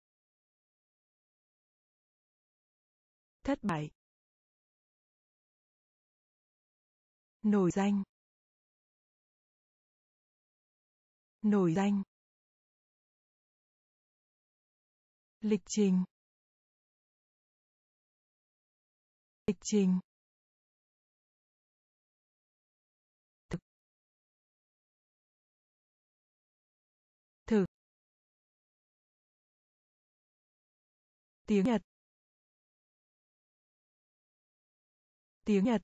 Thất bại. Nổi danh. Nổi danh. Lịch trình. Lịch trình. Thực. Thực. Tiếng nhật. Tiếng nhật.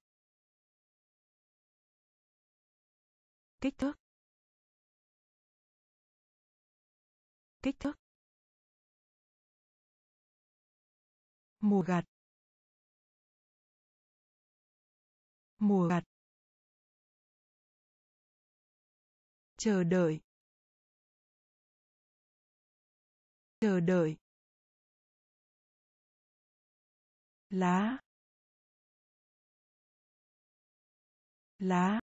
Kích thước. Kích thước. Mùa gặt. Mùa gặt. Chờ đợi. Chờ đợi. Lá. Lá.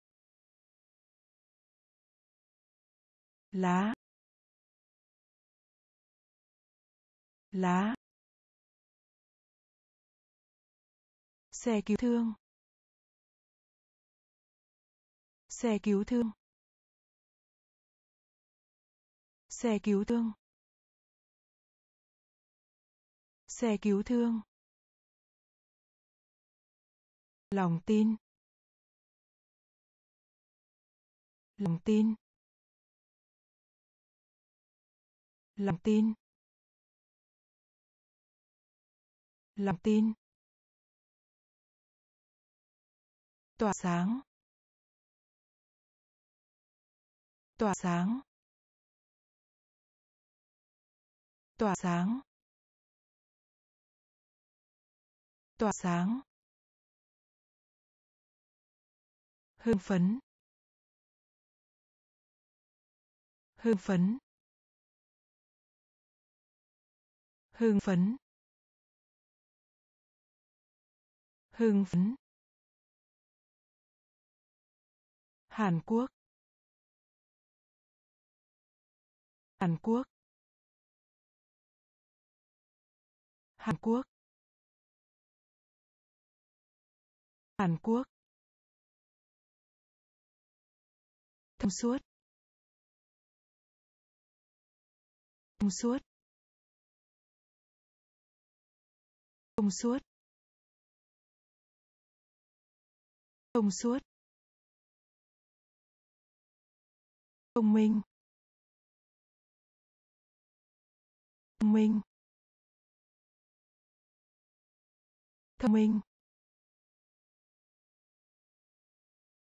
Lá. Lá. Xe cứu thương. Xe cứu thương. Xe cứu thương. Xe cứu thương. Lòng tin. Lòng tin. Lòng tin. Lòng tin. Tỏa sáng. Tỏa sáng. Tỏa sáng. Tỏa sáng. Hưng phấn. Hưng phấn. Hưng phấn. Hưng phấn. Hàn Quốc. Hàn Quốc. Hàn Quốc. Hàn Quốc. Thông suốt. Thông suốt. Thông suốt. Thông suốt. Thông minh. Thông minh. Thông minh.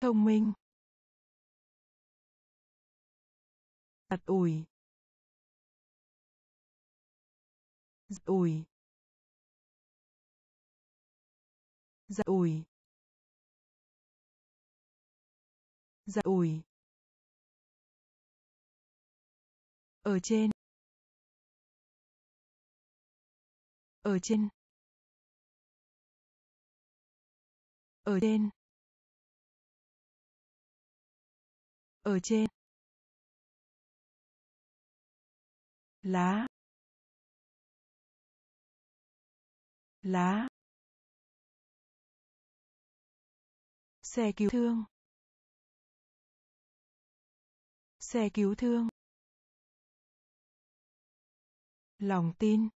Thông minh. Đặt ủi giặt ủi giặt ủi ủi ở trên. Ở trên. Ở trên. Ở trên. Lá. Lá. Xe cứu thương. Xe cứu thương. Lòng tin.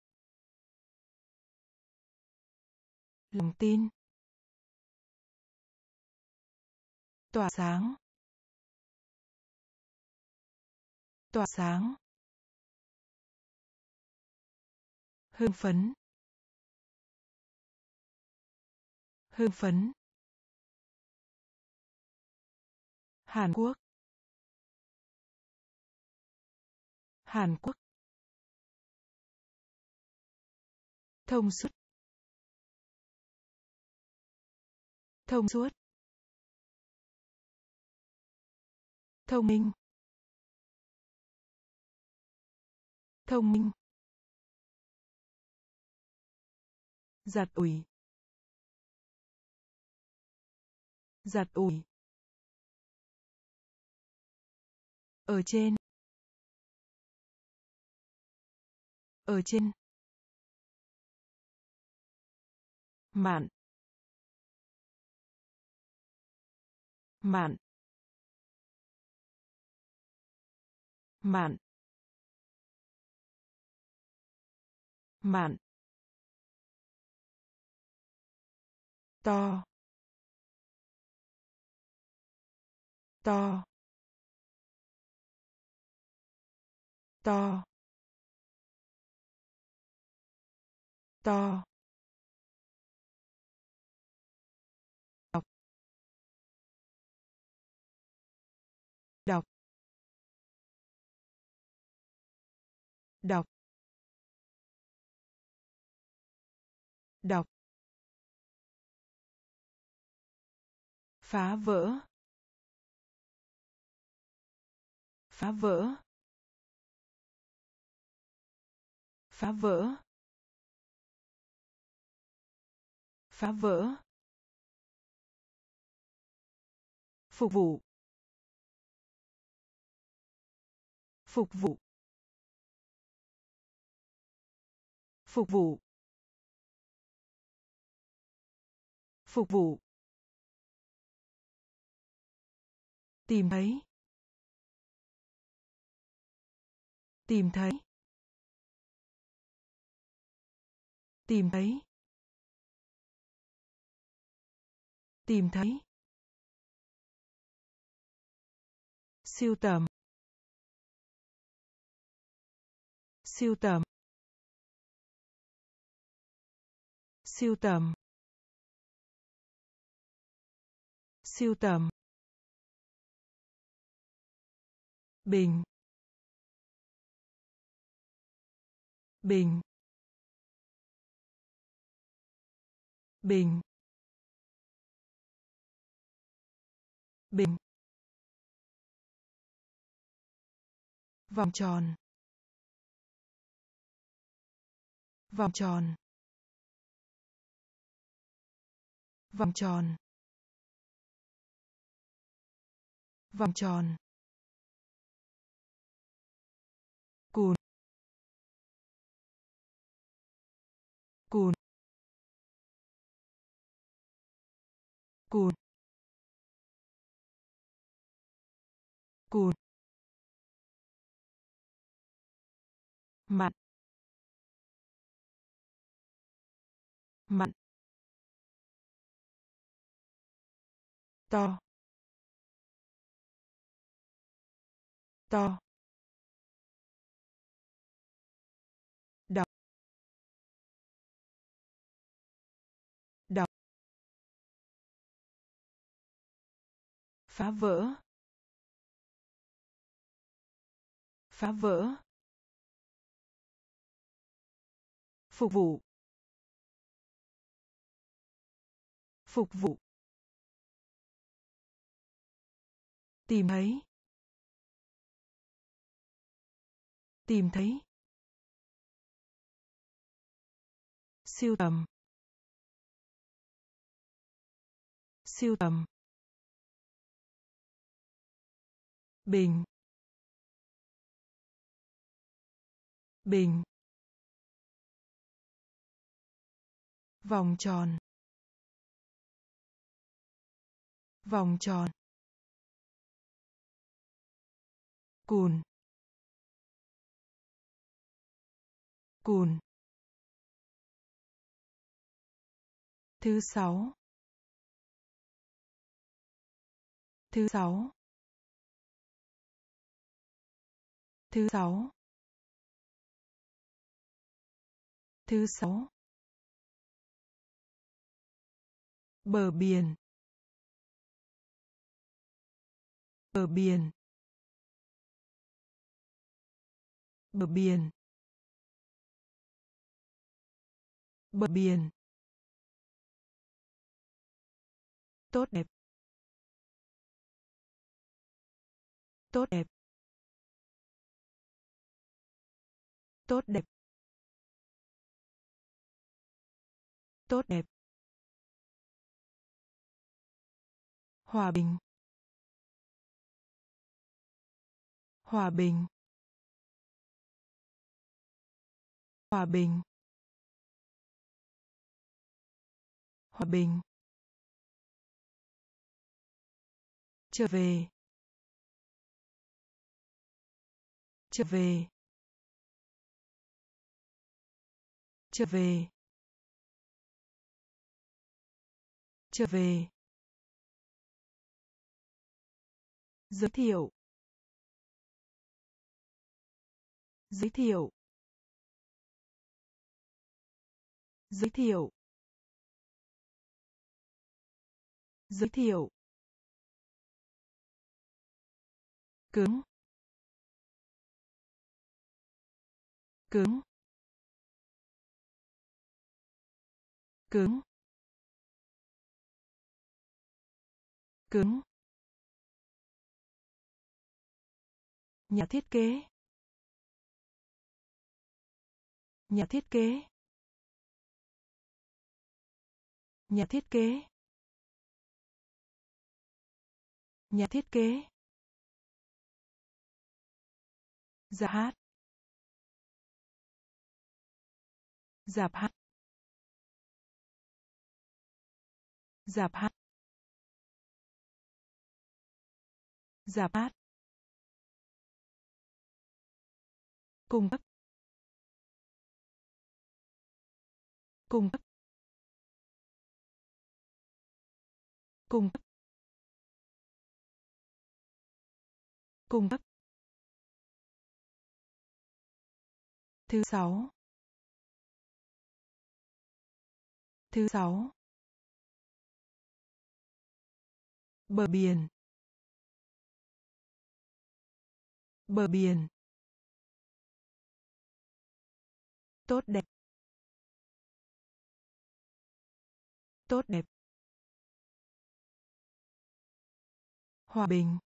Lòng tin. Tỏa sáng. Tỏa sáng. Hưng phấn. Hưng phấn Hàn Quốc. Hàn Quốc. Thông suốt. Thông suốt. Thông minh. Thông minh. Giặt ủi. Giặt ủi. Ở trên. Ở trên. Mạn. Mạn. Mạn. Mạn. To. To to to. Đọc. Đọc. Đọc. Đọc. Phá vỡ. Phá vỡ. Phá vỡ. Phá vỡ. Phục vụ. Phục vụ. Phục vụ. Phục vụ. Tìm thấy. Tìm thấy. Tìm thấy. Tìm thấy. Siêu tầm. Siêu tầm. Siêu tầm. Siêu tầm. Bình. Bình bình bình vòng tròn vòng tròn vòng tròn vòng tròn cùn cùn. Cùn. Cùn. Mặn. Mặn. To. To. Phá vỡ. Phá vỡ. Phục vụ. Phục vụ. Tìm thấy. Tìm thấy. Siêu tầm. Siêu tầm. Bình. Bình. Vòng tròn. Vòng tròn. Cùn. Cùn. Thứ sáu. Thứ sáu. Thứ sáu. Thứ sáu. Bờ biển. Bờ biển. Bờ biển. Bờ biển. Tốt đẹp. Tốt đẹp. Tốt đẹp. Tốt đẹp. Hòa bình. Hòa bình. Hòa bình. Hòa bình. Trở về. Trở về. Trở về. Trở về. Giới thiệu. Giới thiệu. Giới thiệu. Giới thiệu. Cứng. Cứng. Cứng. Cứng. Nhà thiết kế. Nhà thiết kế. Nhà thiết kế. Nhà thiết kế. Giả hát. Giảm hát. Giảm hát. Giảm hát. Cung cấp. Cung cấp. Cung cấp. Cung cấp. Thứ sáu. Thứ sáu. Bờ biển. Bờ biển. Tốt đẹp. Tốt đẹp. Hòa bình.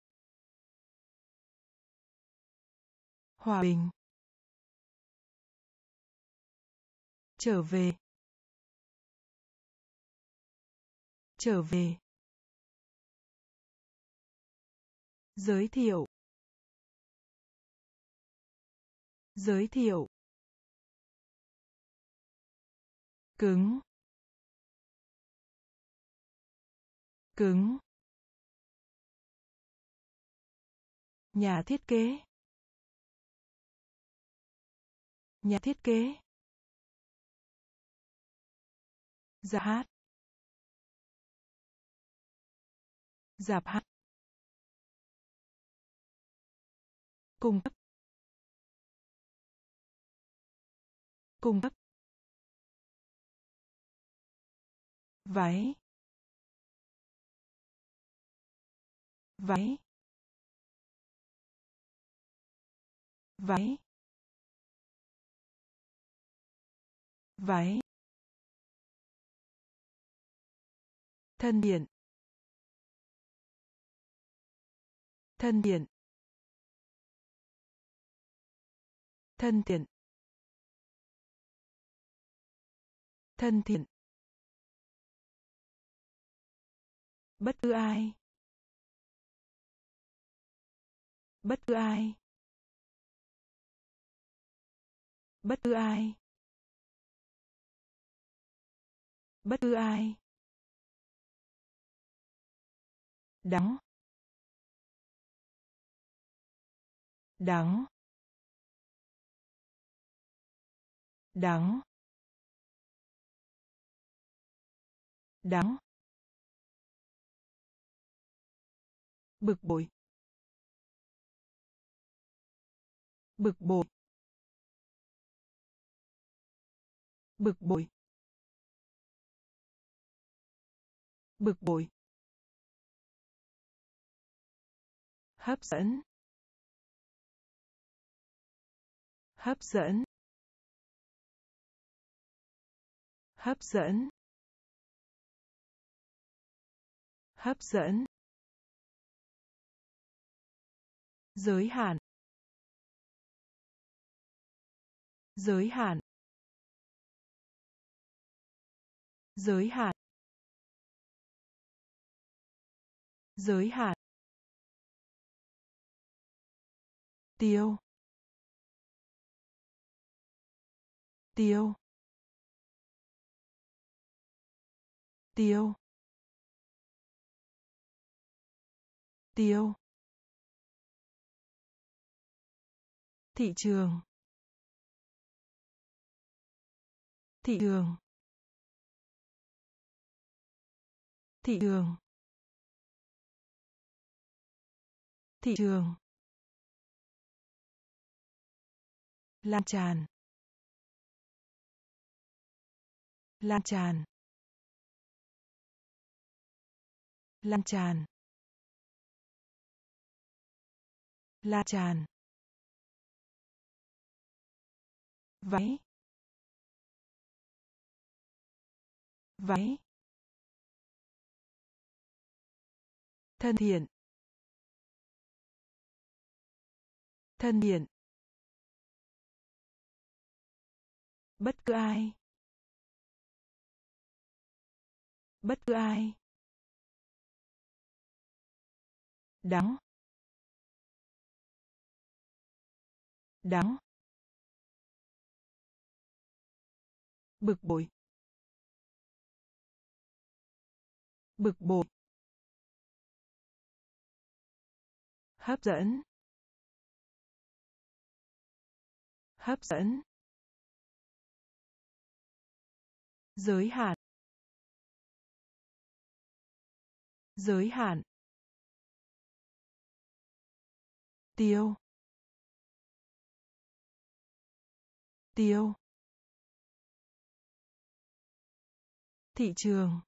Hòa bình. Trở về. Trở về. Giới thiệu. Giới thiệu. Cứng. Cứng. Nhà thiết kế. Nhà thiết kế. Giả hát. Dạp hát. Cung cấp. Cung cấp. Váy. Váy. Váy. Váy. Thân thiện. Thân thiện. Thân thiện. Thân thiện. Bất cứ ai. Bất cứ ai. Bất cứ ai. Bất cứ ai. Đắng. Đắng. Đắng đắng bực bội. Bực bội. Bực bội. Bực bội. Hấp dẫn. Hấp dẫn. Hấp dẫn. Hấp dẫn. Giới hạn. Giới hạn. Giới hạn. Giới hạn. Tiêu. Tiêu. Tiêu. Tiêu. Thị trường. Thị trường. Thị trường. Thị trường. Lan tràn. Lan tràn. Lan tràn. Lan tràn. Váy. Váy. Thân thiện. Thân thiện. Bất cứ ai. Bất cứ ai. Đó. Đó. Bực bội. Bực bội. Hấp dẫn. Hấp dẫn. Giới hạn. Giới hạn. Tiêu. Tiêu. Thị trường.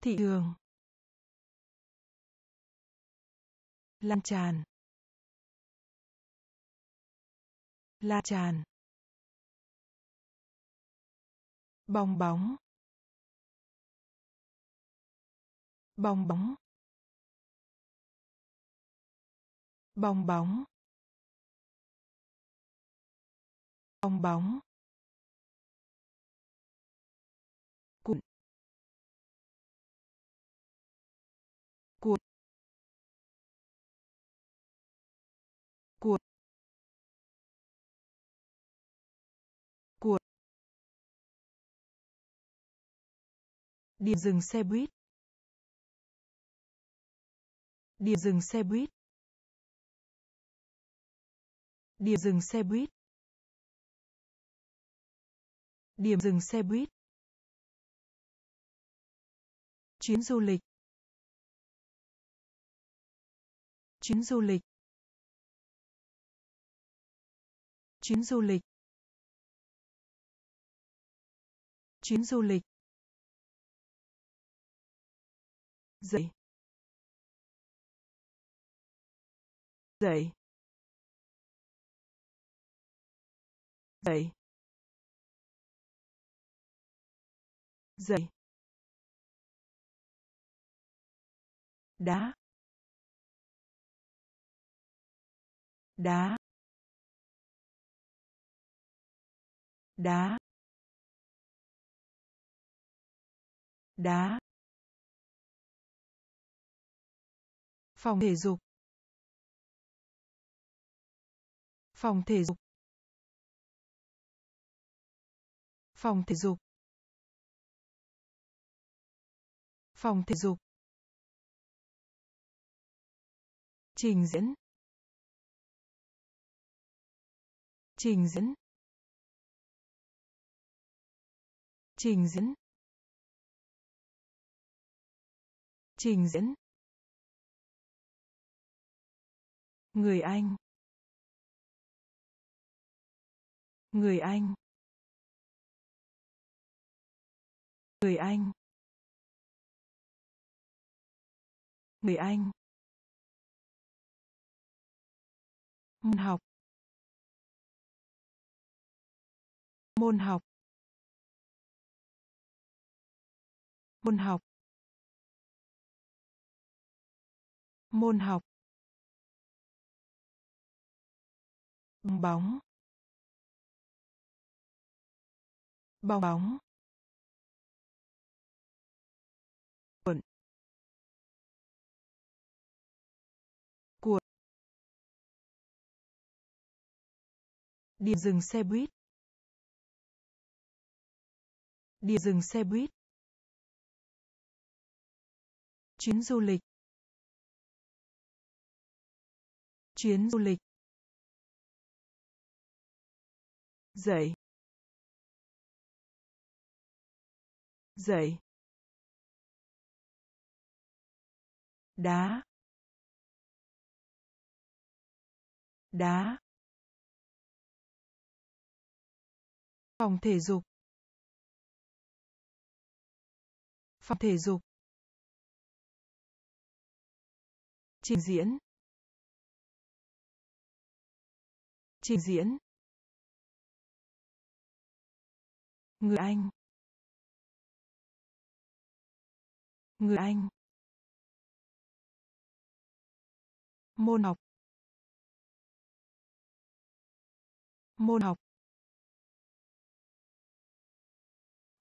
Thị trường. Lan tràn. Lan tràn. Bong bóng. Bong bóng. Bong bóng. Bong bóng. Cuộn cuộn cuộn cuộn điểm dừng xe buýt. Điểm dừng xe buýt điểm dừng xe buýt. Điểm dừng xe buýt. Chuyến du lịch. Chuyến du lịch. Chuyến du lịch. Chuyến du lịch. Dậy. Dậy. Dậy. Dậy. Đá. Đá. Đá. Đá. Phòng thể dục. Phòng thể dục. Phòng thể dục. Phòng thể dục. Trình diễn. Trình diễn. Trình diễn. Trình diễn. Người anh. Người anh. Người anh. Người anh. Môn học. Môn học. Môn học. Môn học. Bóng. Bóng. bóng điểm dừng xe buýt. Điểm dừng xe buýt. Chuyến du lịch. Chuyến du lịch. Dậy. Dậy. Đá. Đá. Phòng thể dục. Phòng thể dục. Trình diễn. Trình diễn. Người anh. Người anh. Môn học. Môn học.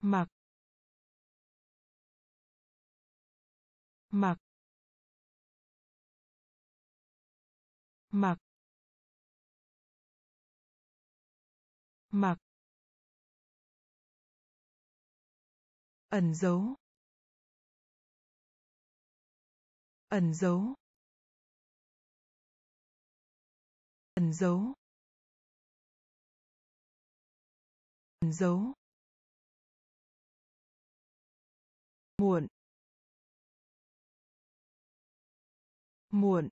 Mặc. Mặc. Mặc. Mặc. Ẩn dấu. Ẩn dấu. Ẩn dấu. Ẩn dấu. Muộn. Muộn.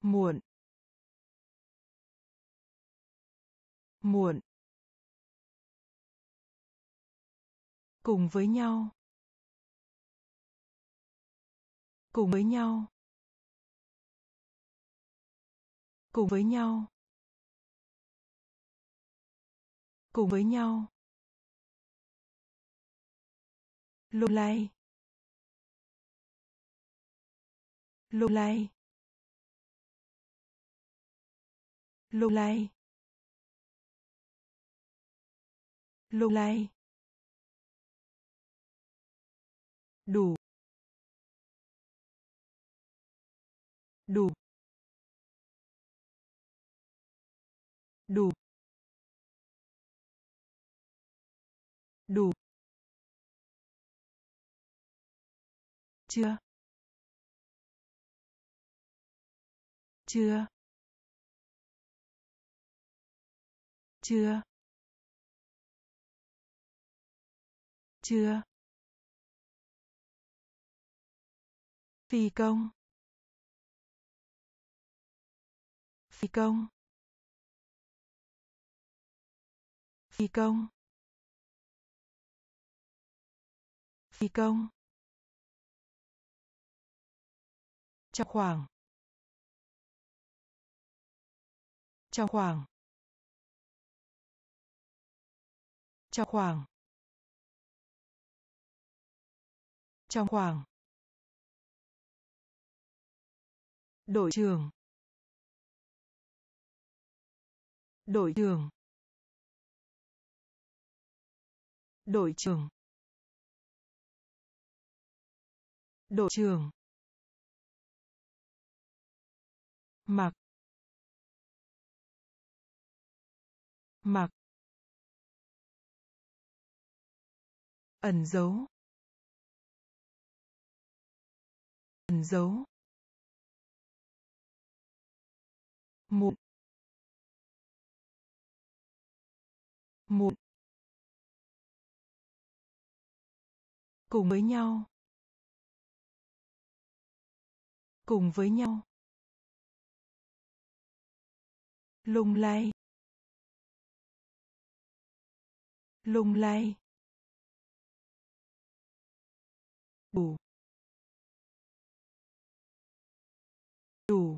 Muộn. Muộn. Cùng với nhau. Cùng với nhau. Cùng với nhau. Cùng với nhau. Lung lay lung lay lung lay lung lay đủ. Đủ. Đủ. Đủ. Chưa? Chưa. Chưa. Chưa. Phi công. Phi công. Phi công. Phi công. Trong khoảng. Trong khoảng. Trong khoảng. Trong khoảng. Đội trưởng. Đội trưởng. Đội trưởng. Đội trưởng. Mặc. Mặc. Ẩn dấu. Ẩn dấu. Muộn muộn cùng với nhau. Cùng với nhau. Lung lay lung lay đủ đủ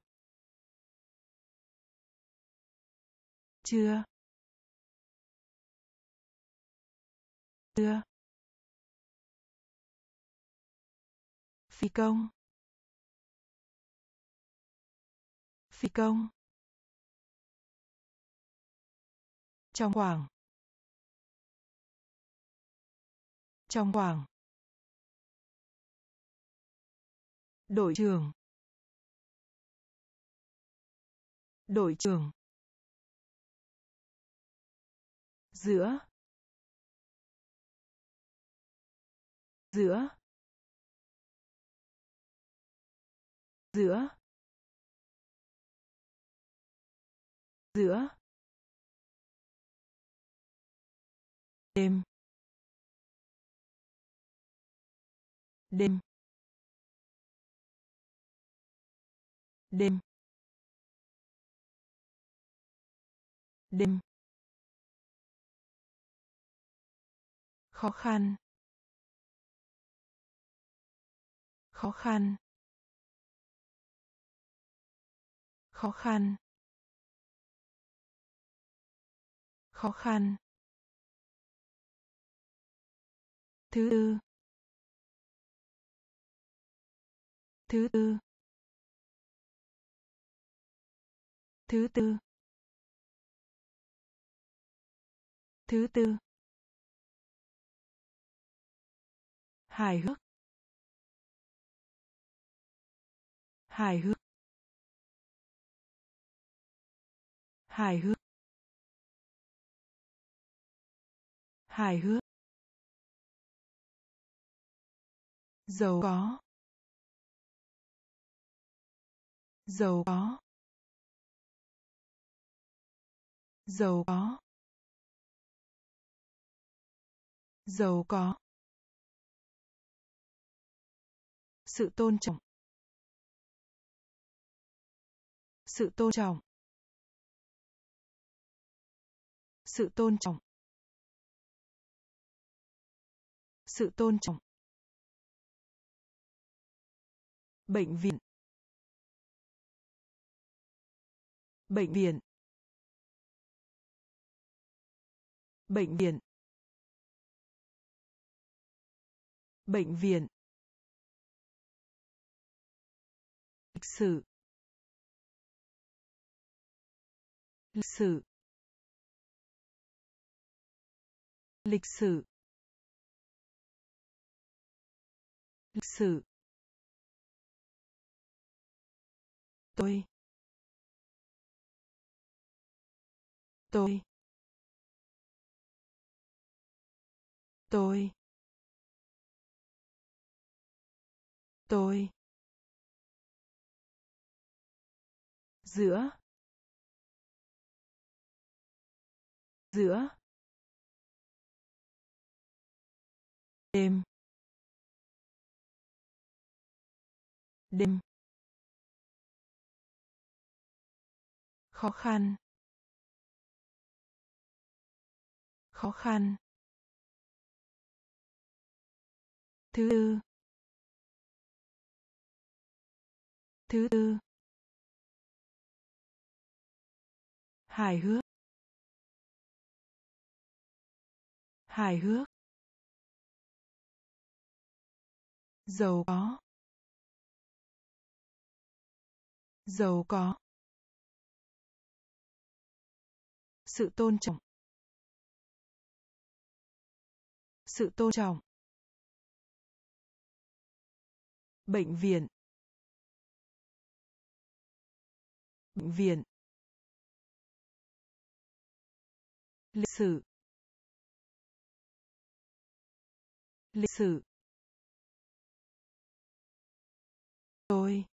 chưa chưa phi công phi công trong khoảng. Trong khoảng. Đội trưởng. Đội trưởng. Giữa. Giữa. Giữa. Giữa. Đêm. Đêm. Đêm. Đêm. Khó khăn. Khó khăn. Khó khăn. Khó khăn. Thứ tư. Thứ tư. Thứ tư. Thứ tư. Hài hước. Hài hước. Hài hước. Hài hước. Giàu có. Giàu có. Giàu có. Giàu có. Sự tôn trọng. Sự tôn trọng. Sự tôn trọng. Sự tôn trọng. Bệnh viện. Bệnh viện. Bệnh viện. Bệnh viện. Lịch sử. Lịch sử. Lịch sử. Lịch sử. Tôi. Tôi. Tôi. Tôi. Giữa. Giữa. Đêm. Đêm. Khó khăn. Khó khăn. Thứ tư. Thứ tư. Hài hước. Hài hước. Giàu có. Giàu có. Sự tôn trọng. Sự tôn trọng. Bệnh viện. Bệnh viện. Lịch sử. Lịch sử. Tôi.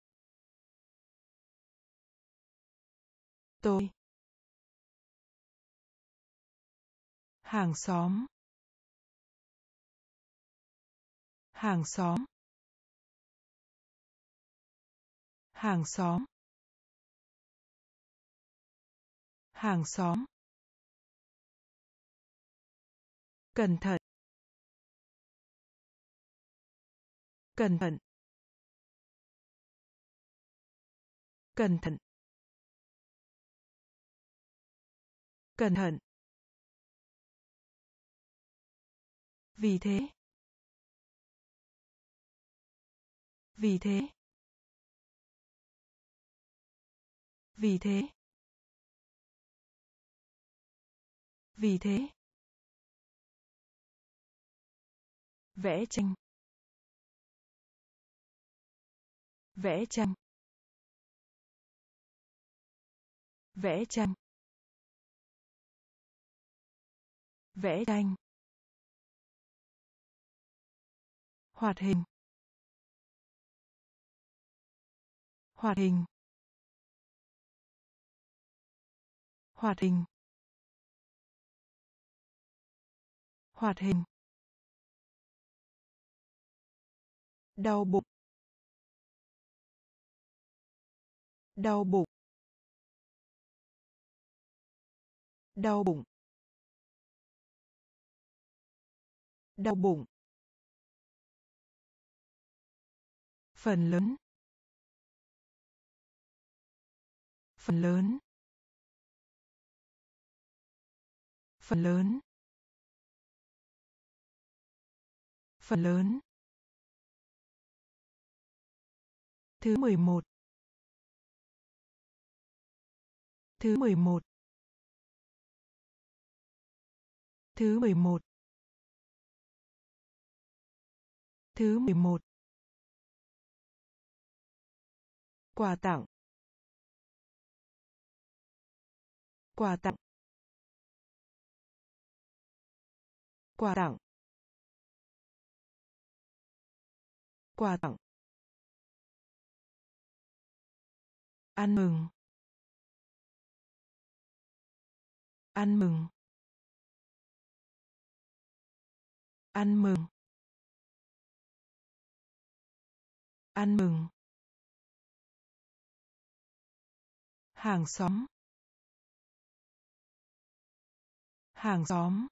Tôi. Hàng xóm. Hàng xóm. Hàng xóm. Hàng xóm. Cẩn thận. Cẩn thận. Cẩn thận. Cẩn thận. Vì thế. Vì thế. Vì thế. Vì thế. Vẽ tranh. Vẽ tranh. Vẽ tranh. Vẽ tranh. Hoạt hình. Hoạt hình. Hoạt hình. Hoạt hình. Đau bụng. Đau bụng. Đau bụng. Đau bụng. phần lớn. Phần lớn. Phần lớn. Phần lớn. Thứ 11 thứ 11 thứ 11 thứ 11 quà tặng. Quà tặng. Quà tặng. Quà tặng. Ăn mừng. Ăn mừng. Ăn mừng. Ăn mừng. Hàng xóm. Hàng xóm.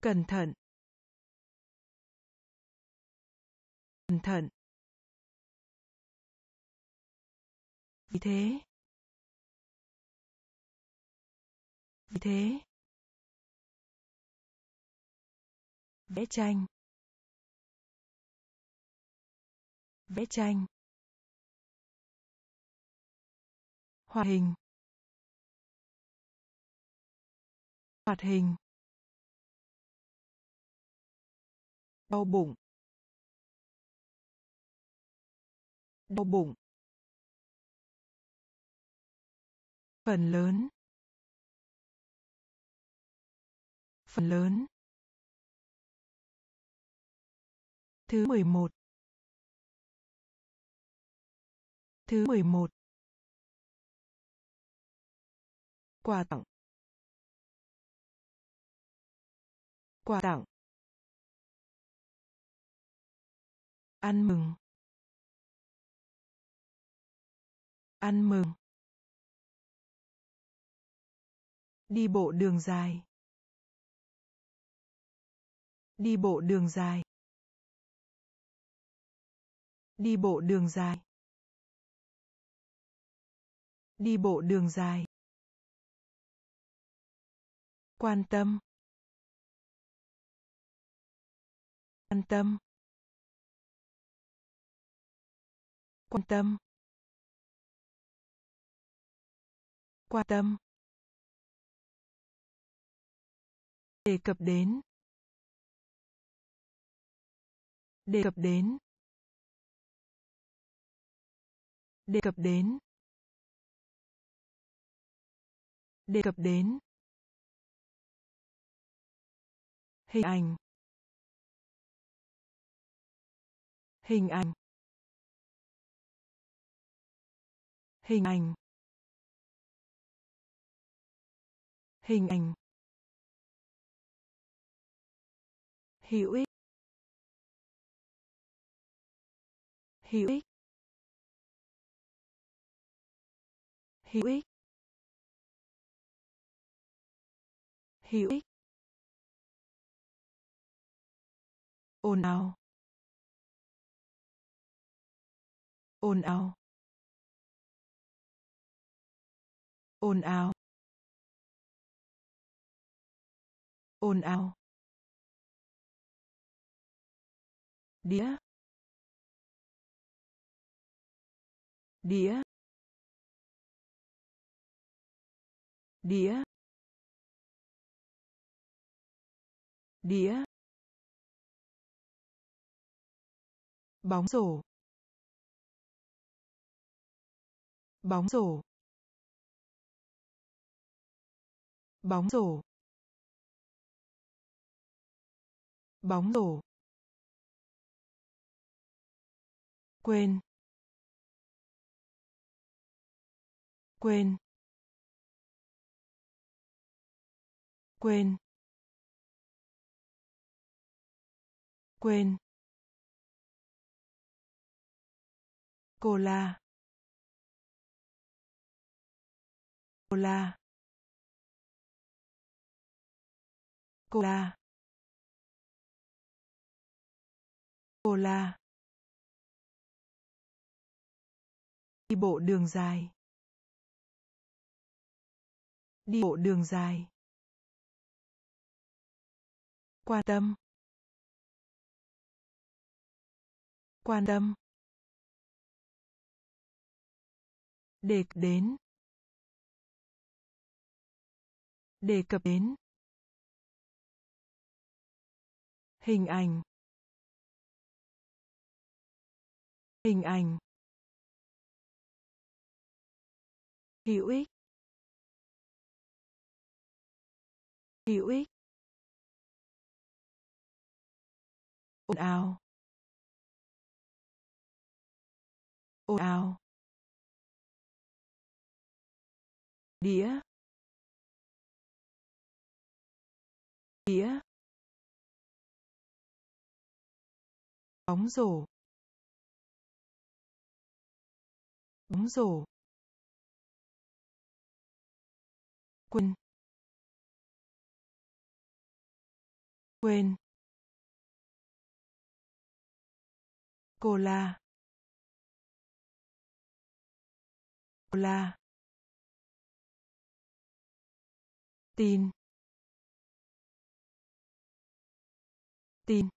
Cẩn thận. Cẩn thận. Vì thế. Vì thế. Vẽ tranh. Vẽ tranh. hoạt hình. Hoạt hình. Đau bụng. Đau bụng. Phần lớn. Phần lớn. Thứ 11 thứ 11 quà tặng. Quà tặng. Ăn mừng. Ăn mừng. Đi bộ đường dài. Đi bộ đường dài. Đi bộ đường dài. Đi bộ đường dài quan tâm. Quan tâm. Quan tâm. Quan tâm. Đề cập đến. Đề cập đến. Đề cập đến. Đề cập đến. Hình ảnh. Hình ảnh. Hình ảnh. Hình ảnh. Hữu ích. Hữu ích. Hữu ích. Hữu ích. Ồn ào. Ồn ào. Ồn ào. Ồn ào. Đĩa. Đĩa. Đĩa. Đĩa. Bóng rổ. Bóng rổ. Bóng rổ. Bóng rổ. Quên. Quên. Quên. Quên. Cola cola cola cola đi bộ đường dài. Đi bộ đường dài. Quan tâm. Quan tâm. Đề cập đến. Đề cập đến. Hình ảnh. Hình ảnh. Hữu ích. Hữu ích. Ồn ào. Ồn ào. Đĩa đĩa bóng rổ bóng rổ quên quên cola cola tin. Tin.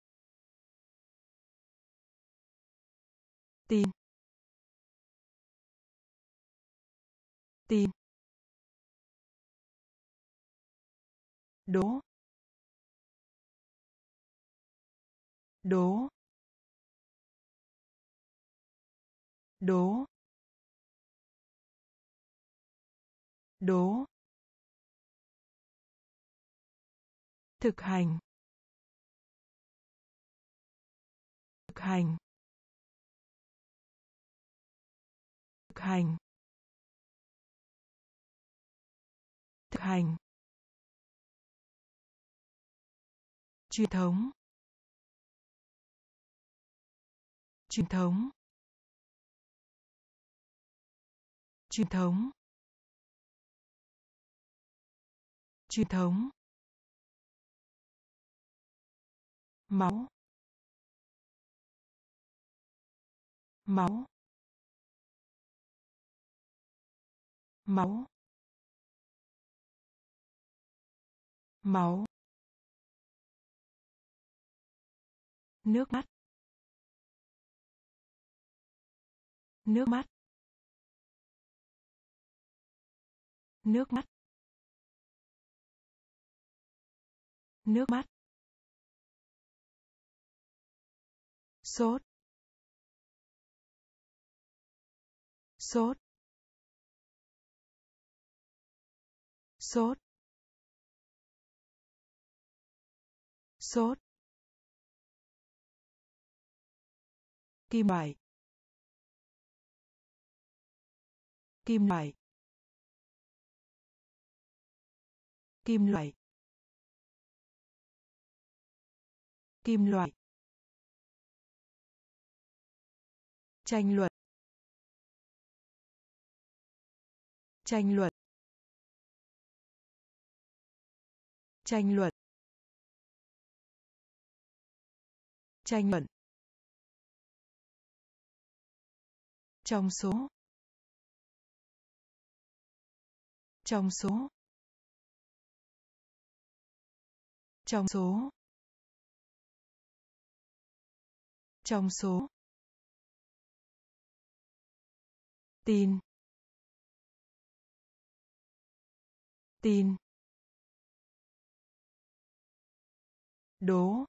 Tin. Tin. Đố. Đố. Đố. Đố. Thực hành. Thực hành. Thực hành. Thực hành. Truyền thống. Truyền thống. Truyền thống. Truyền thống. Máu. Máu. Máu. Máu. Nước mắt. Nước mắt. Nước mắt. Nước mắt. Sốt. Sốt. Sốt. Sốt. Kim loại kim loại kim loại. Kim loại. Tranh luận. Tranh luận. Tranh luận. Tranh luận. Trong số. Trong số. Trong số. Trong số. Tin. Tin. Đố.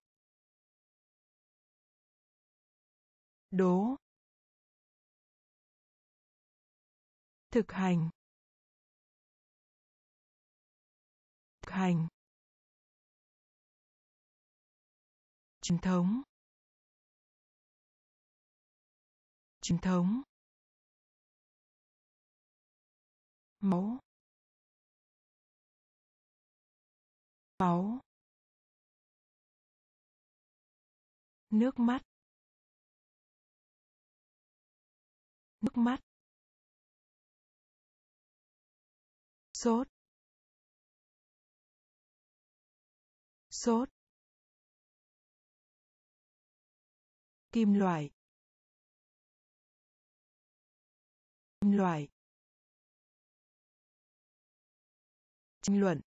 Đố. Thực hành. Thực hành. Truyền thống. Truyền thống. Máu máu nước mắt. Nước mắt. Sốt. Sốt. Kim loại. Kim loại. Tranh luận.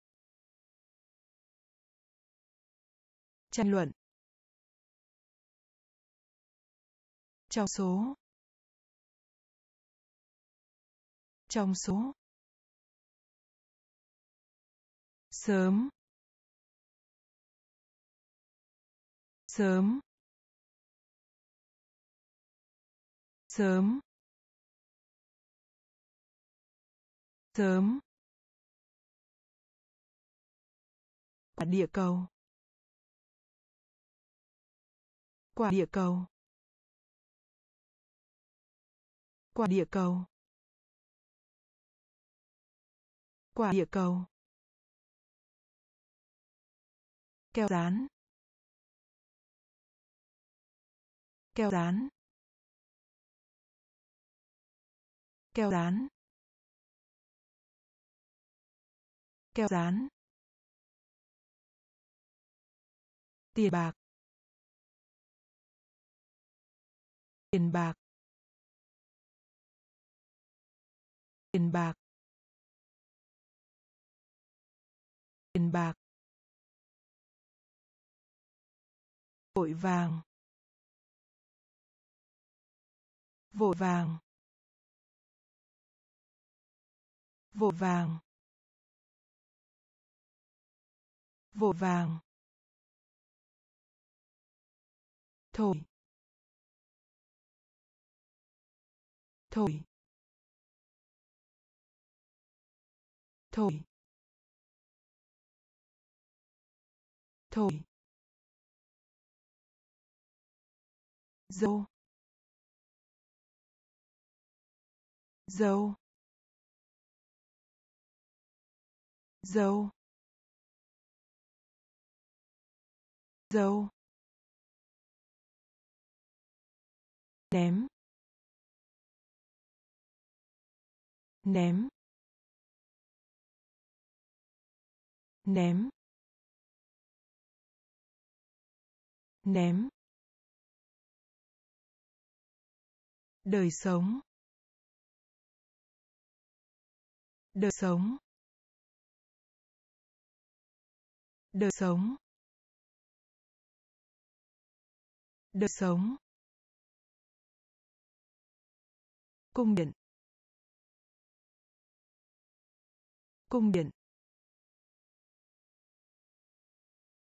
Tranh luận. Trong số. Trong số. Sớm. Sớm. Sớm. Sớm. Địa cầu. Quả địa cầu. Quả địa cầu. Quả địa cầu. Keo dán keo dán keo dán keo dán tiền bạc. Tiền bạc. Tiền bạc. Tiền bạc. Vội vàng. Vội vàng. Vội vàng. Vội vàng. Thổi thổi thổi thổi dâu. Dâu. Dâu. Dâu. Ném. Ném. Ném. Ném. Đời sống. Đời sống. Đời sống. Đời sống. Cung điện. Cung điện.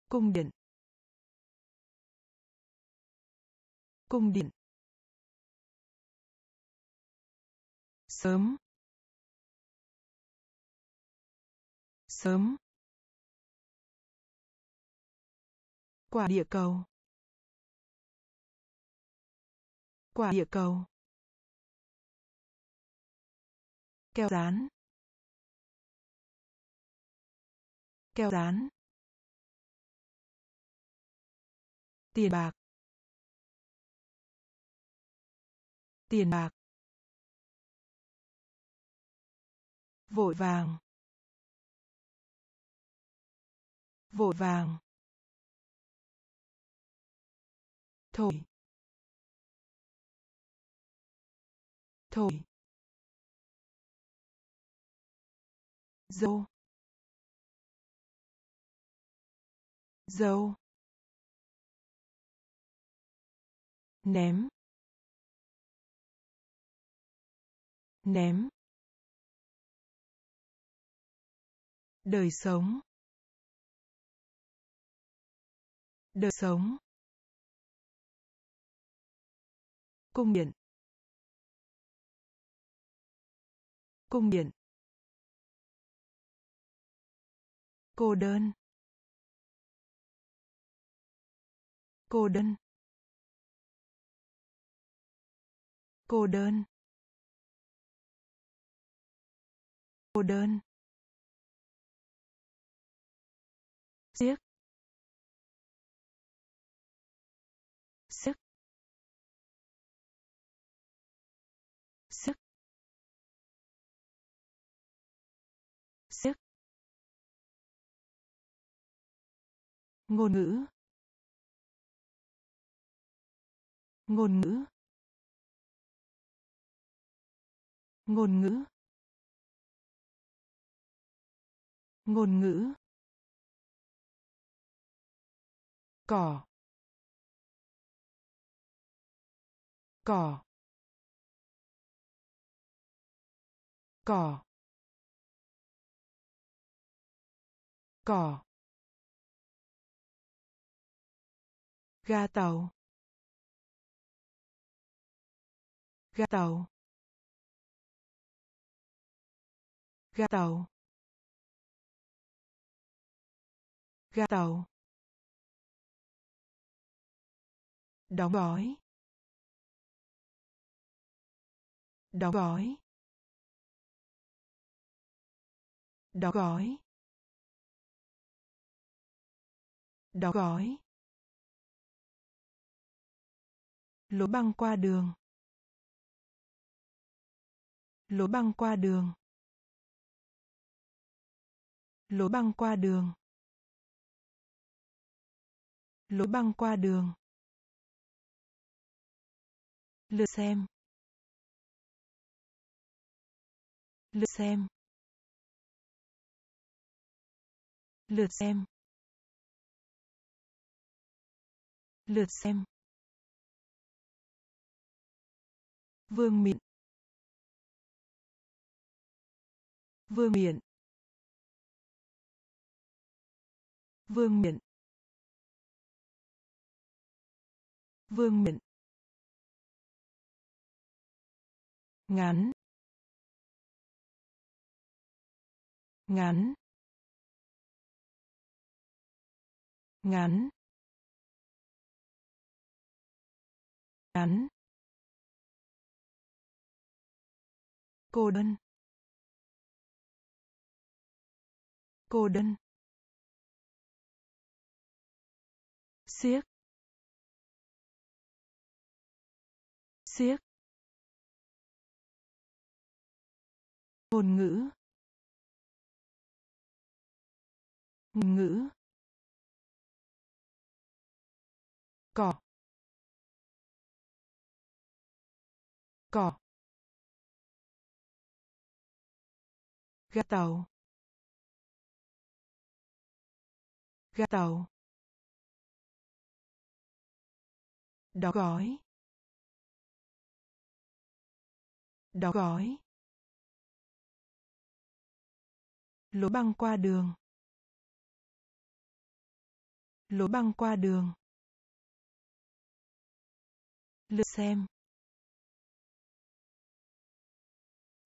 Cung điện. Cung điện. Sớm. Sớm. Quả địa cầu. Quả địa cầu. Keo dán keo dán tiền bạc. Tiền bạc. Vội vàng. Vội vàng. Thổi thổi dâu. Dâu. Ném. Ném. Đời sống. Đời sống. Cung điện. Cung điện. Cô đơn. Cô đơn. Cô đơn. Cô đơn. Ngôn ngữ. Ngôn ngữ. Ngôn ngữ. Ngôn ngữ. Cỏ. Cỏ. Cỏ. Cỏ. Ga tàu. Ga tàu. Ga tàu. Ga tàu. Đóng gói. Đóng gói. Đóng gói. Đóng gói. Lối băng qua đường. Lối băng qua đường. Lối băng qua đường. Lối băng qua đường. Lượt xem. Lượt xem. Lượt xem. Lượt xem. Vương miện. Vương miện. Vương miện. Vương miện. Ngắn. Ngắn. Ngắn. Ngắn. Cô đơn. Cô đơn. Siếc. Siếc. Ngôn ngữ. Ngôn ngữ. Cỏ cỏ ga tàu. Ga tàu. Đóng gói. Đóng gói. Lối băng qua đường. Lối băng qua đường. Lượt xem.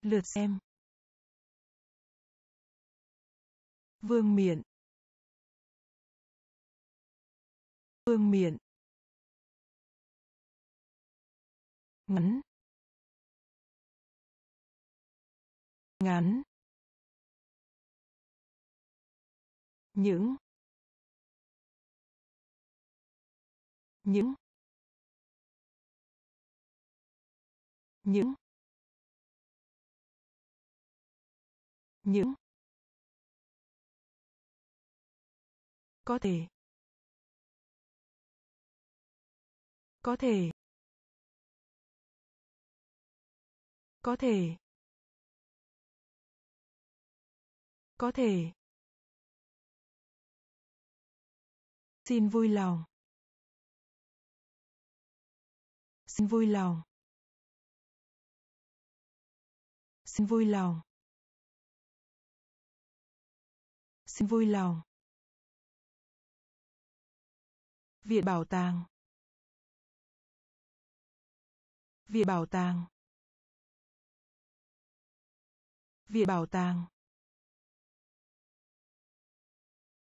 Lượt xem. Vương miện. Vương miện. Ngắn. Ngắn. Những. Những. Những. Những. Có thể. Có thể. Có thể. Có thể. Xin vui lòng. Xin vui lòng. Xin vui lòng. Xin vui lòng. Viện bảo tàng. Viện bảo tàng. Viện bảo tàng.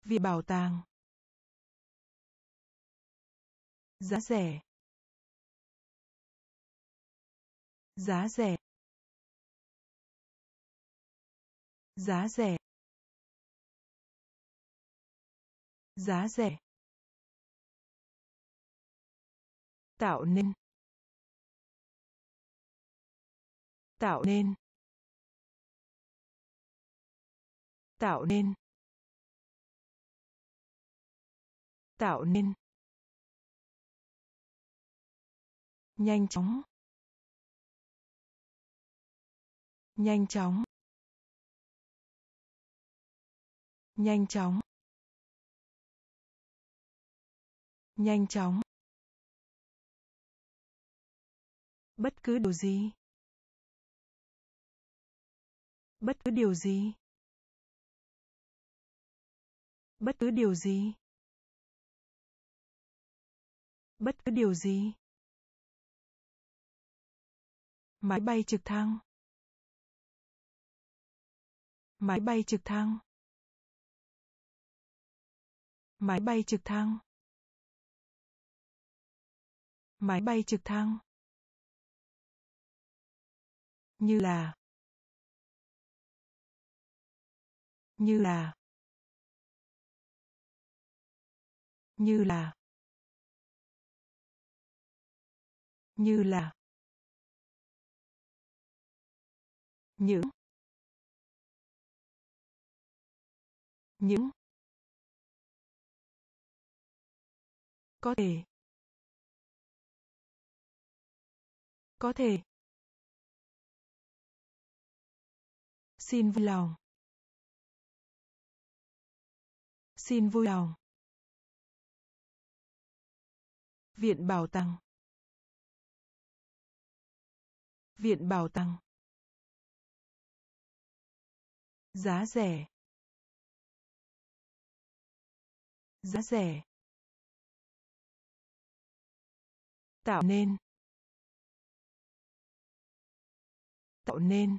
Viện bảo tàng. Giá rẻ. Giá rẻ. Giá rẻ. Giá rẻ. Tạo nên. Tạo nên. Tạo nên. Tạo nên. Nhanh chóng. Nhanh chóng. Nhanh chóng. Nhanh chóng. Bất cứ điều gì. Bất cứ điều gì. Bất cứ điều gì. Bất cứ điều gì. Máy bay trực thăng. Máy bay trực thăng. Máy bay trực thăng. Máy bay trực thăng như là. Như là. Như là. Như là. Những. Những. Có thể. Có thể. Xin vui lòng. Xin vui lòng. Viện bảo tàng viện bảo tàng giá rẻ. Giá rẻ. Tạo nên. Tạo nên.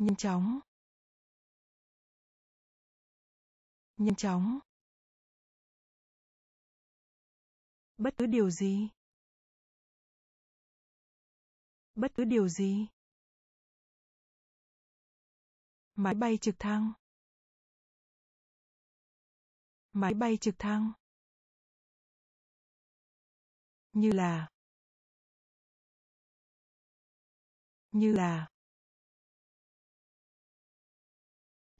Nhanh chóng. Nhanh chóng. Bất cứ điều gì. Bất cứ điều gì. Máy bay trực thăng. Máy bay trực thăng. Như là. Như là.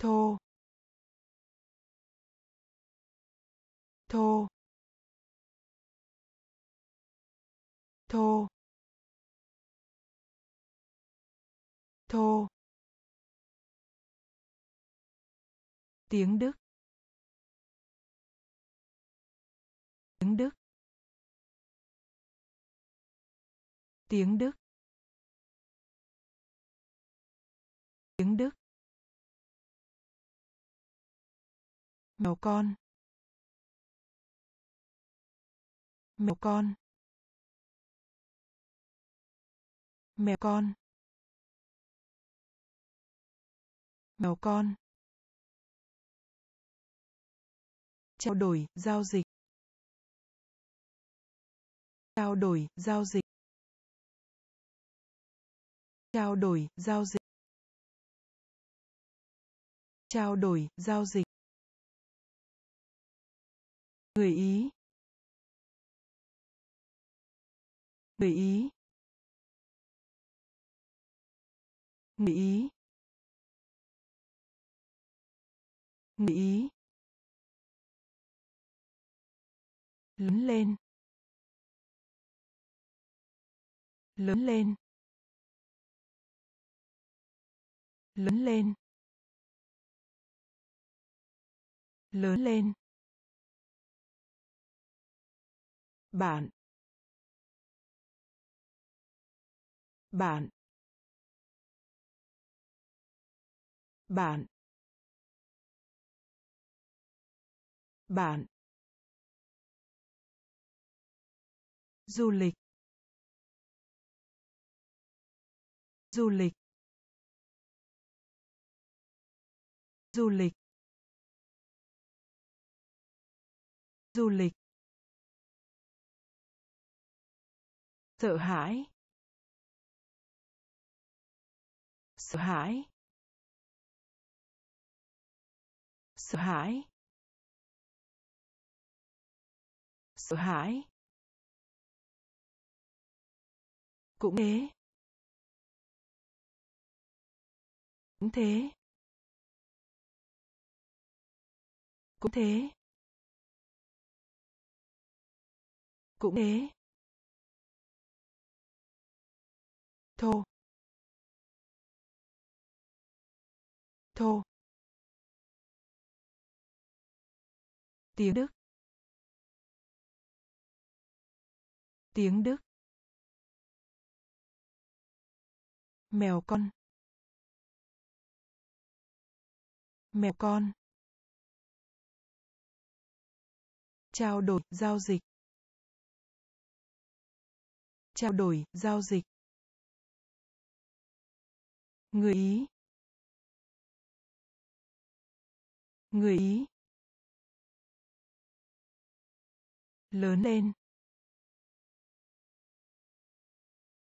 Thô. Thô. Thô. Thô. Tiếng đức. Tiếng đức. Tiếng đức. Tiếng đức. Mèo con. Mèo con. Mèo con. Mèo con. Trao đổi, giao dịch. Trao đổi, giao dịch. Trao đổi, giao dịch. Trao đổi, giao dịch người ý. Người ý. Người ý. Người ý. Lớn lên. Lớn lên. Lớn lên. Lớn lên. Bạn. Bạn. Bạn. Bạn. Du lịch. Du lịch. Du lịch. Du lịch. Sợ hãi. Sợ hãi. Sợ hãi. Sợ hãi. Cũng thế. Cũng thế. Cũng thế. Cũng thế. Thô. Thô. Tiếng đức. Tiếng đức. Mèo con. Mèo con. Trao đổi, giao dịch. Trao đổi, giao dịch người ý. Người ý. Lớn lên.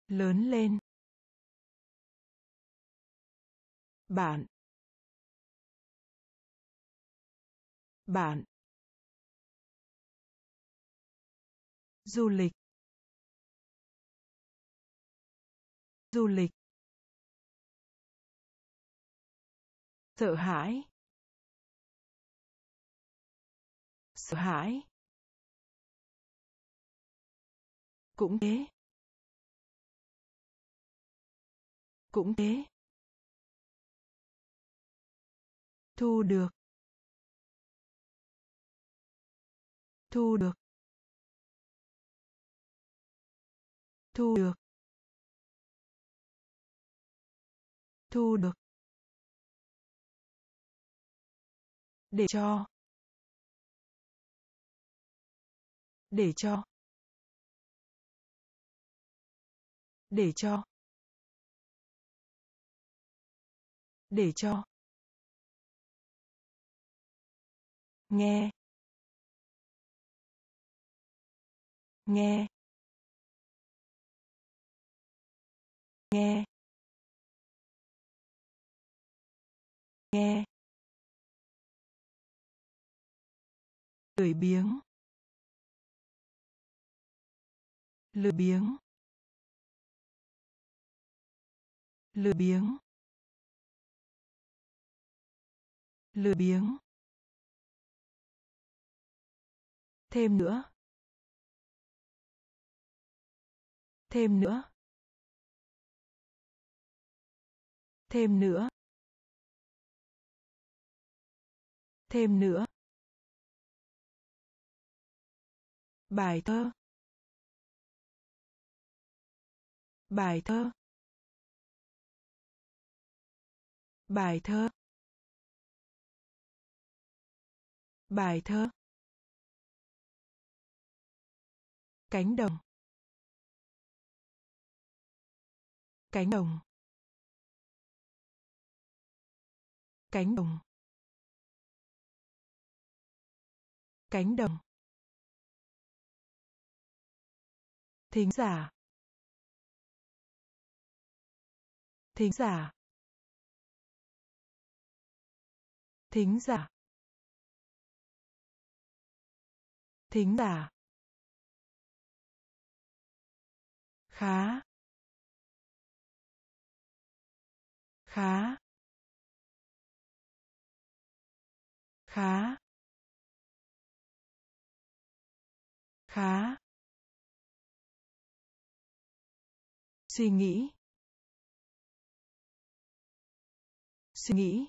Lớn lên. Bạn. Bạn. Du lịch. Du lịch. Sợ hãi. Sợ hãi. Cũng thế. Cũng thế. Thu được. Thu được. Thu được. Thu được. Để cho. Để cho. Để cho. Để cho. Nghe. Nghe. Nghe. Nghe. Lười biếng. Lười biếng. Lười biếng. Lười biếng. Thêm nữa. Thêm nữa. Thêm nữa. Thêm nữa. Bài thơ. Bài thơ. Bài thơ. Bài thơ. Cánh đồng. Cánh đồng. Cánh đồng. Cánh đồng. Thính giả. Thính giả. Thính giả. Thính giả. Khá. Khá. Khá. Khá. Suy nghĩ. Suy nghĩ.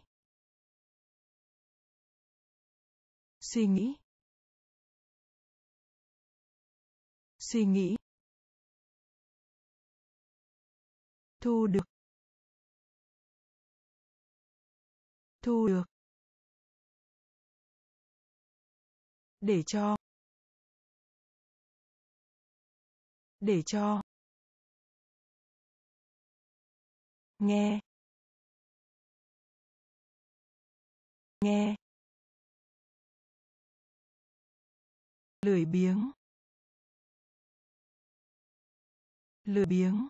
Suy nghĩ. Suy nghĩ. Thu được. Thu được. Để cho. Để cho. Nghe. Nghe. Lười biếng. Lười biếng.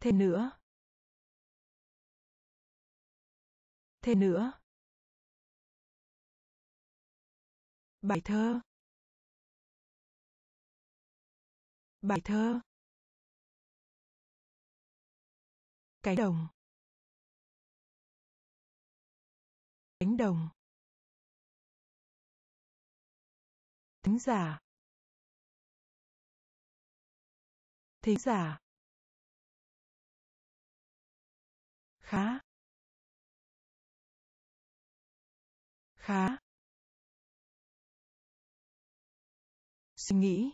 Thêm nữa. Thêm nữa. Bài thơ. Bài thơ. Cánh đồng. Cánh đồng. Thính giả. Thính giả. Khá. Khá. Suy nghĩ.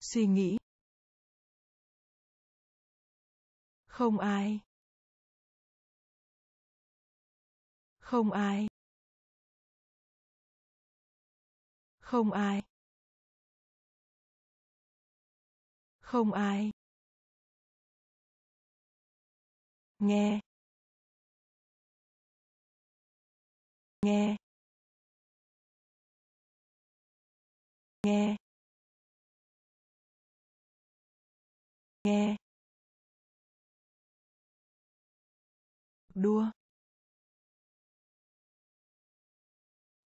Suy nghĩ. Không ai. Không ai. Không ai. Không ai. Nghe. Nghe. Nghe. Nghe. Đua.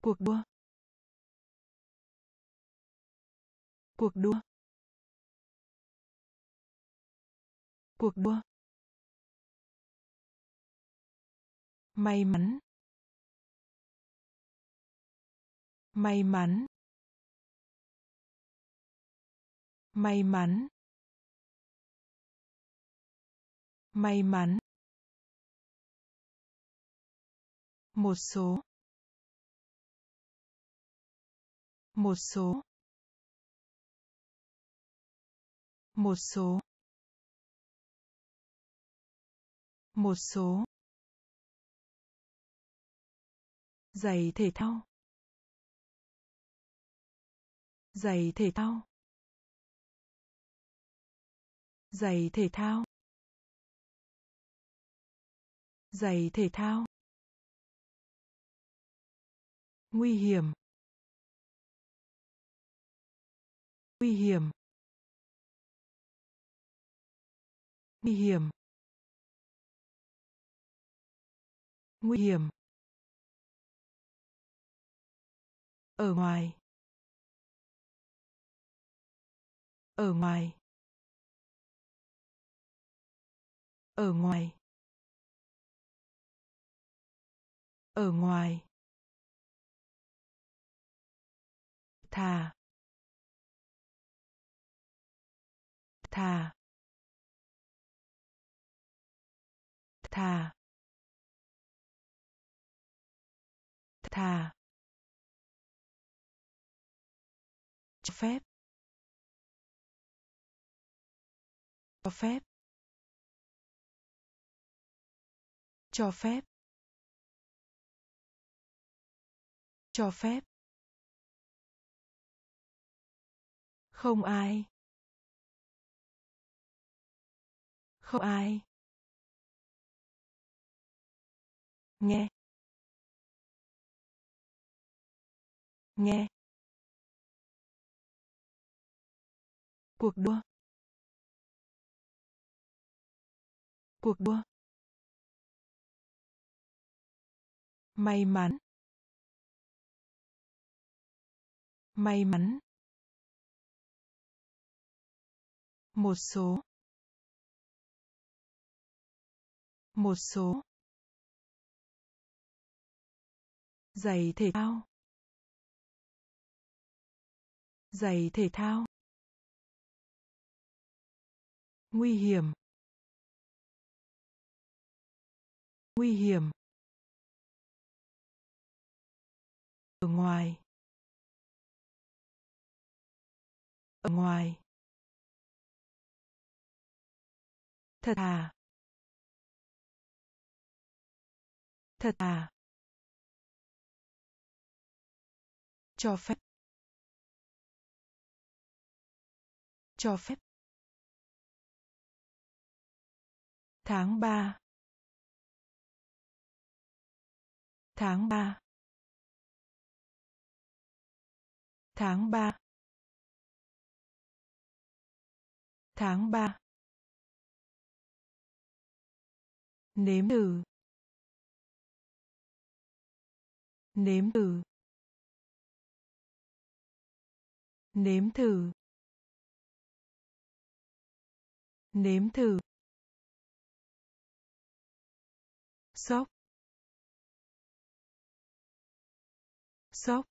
Cuộc đua. Cuộc đua. Cuộc đua. May mắn. May mắn. May mắn. May mắn. Một số. Một số. Một số. Một số. Giày thể thao. Giày thể thao. Giày thể thao. Giày thể thao nguy hiểm. Nguy hiểm. Nguy hiểm. Nguy hiểm. Ở ngoài. Ở ngoài. Ở ngoài. Ở ngoài. Thà thà thà thà cho phép. Cho phép. Cho phép. Cho phép. Không ai. Không ai. Nghe. Nghe. Cuộc đua. Cuộc đua. May mắn. May mắn. Một số. Một số. Giày thể thao. Giày thể thao. Nguy hiểm. Nguy hiểm. Ở ngoài. Ở ngoài. Thật à? Thật à? Cho phép. Cho phép. Tháng ba. Tháng ba. Tháng ba. Tháng ba. Nếm thử. Nếm thử. Nếm thử. Nếm thử. Sốc. Sốc.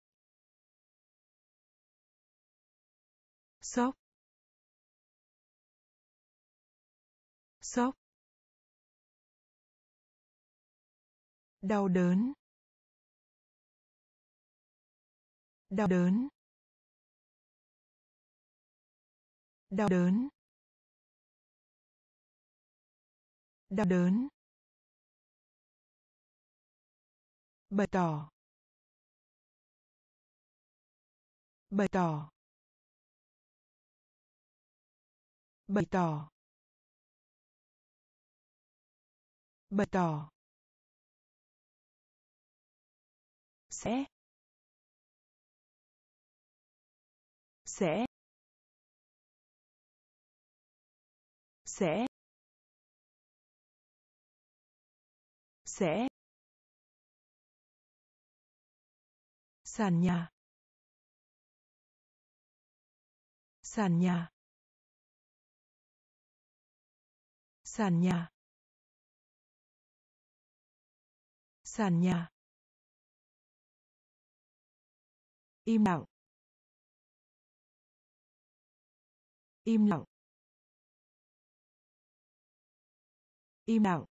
Sốc. Sốc. Đau đớn. Đau đớn. Đau đớn. Đau đớn. Bày tỏ. Bày tỏ. Bày tỏ. Bày tỏ. Sẽ. Sẽ. Sẽ. Sẽ. Sàn nhà. Sàn nhà. Sàn nhà. Sàn nhà. Im lặng. Im lặng. Im lặng.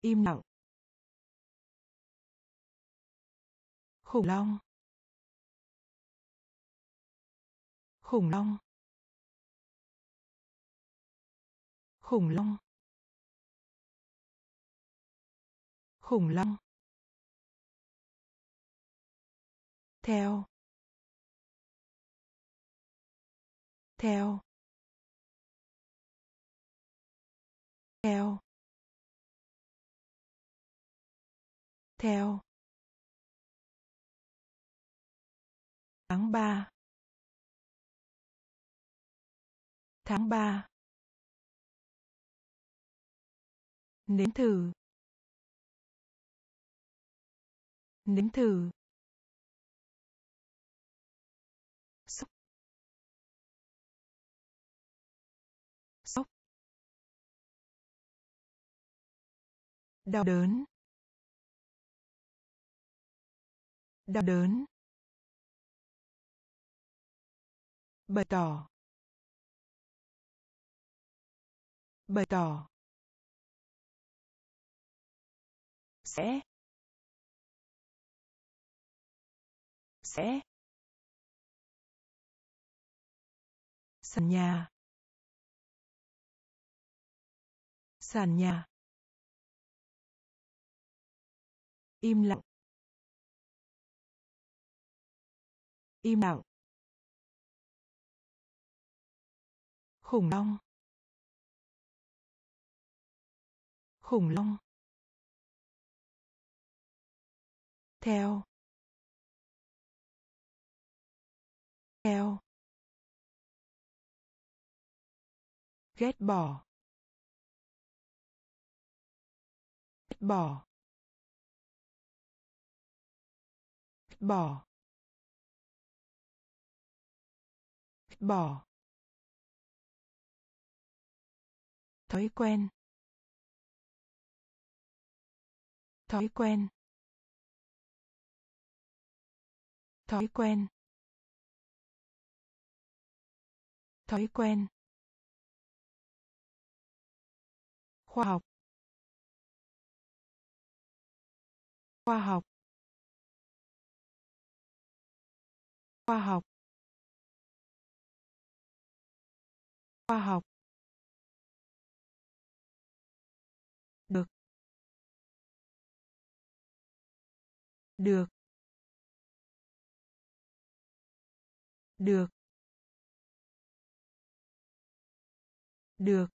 Im lặng. Khủng long. Khủng long. Khủng long. Khủng long. Theo. Theo. Theo. Theo. Tháng ba. Tháng ba. Nếm thử. Nếm thử. Đau đớn. Đau đớn. Bày tỏ. Bày tỏ. Sẽ. Sẽ. Sàn nhà. Sàn nhà. Im lặng. Im lặng. Khủng long. Khủng long. Theo. Theo. Ghét bỏ. Ghét bỏ. Bỏ bỏ thói quen. Thói quen. Thói quen. Thói quen. Khoa học. Khoa học. Khoa học. Khoa học. Được. Được. Được. Được.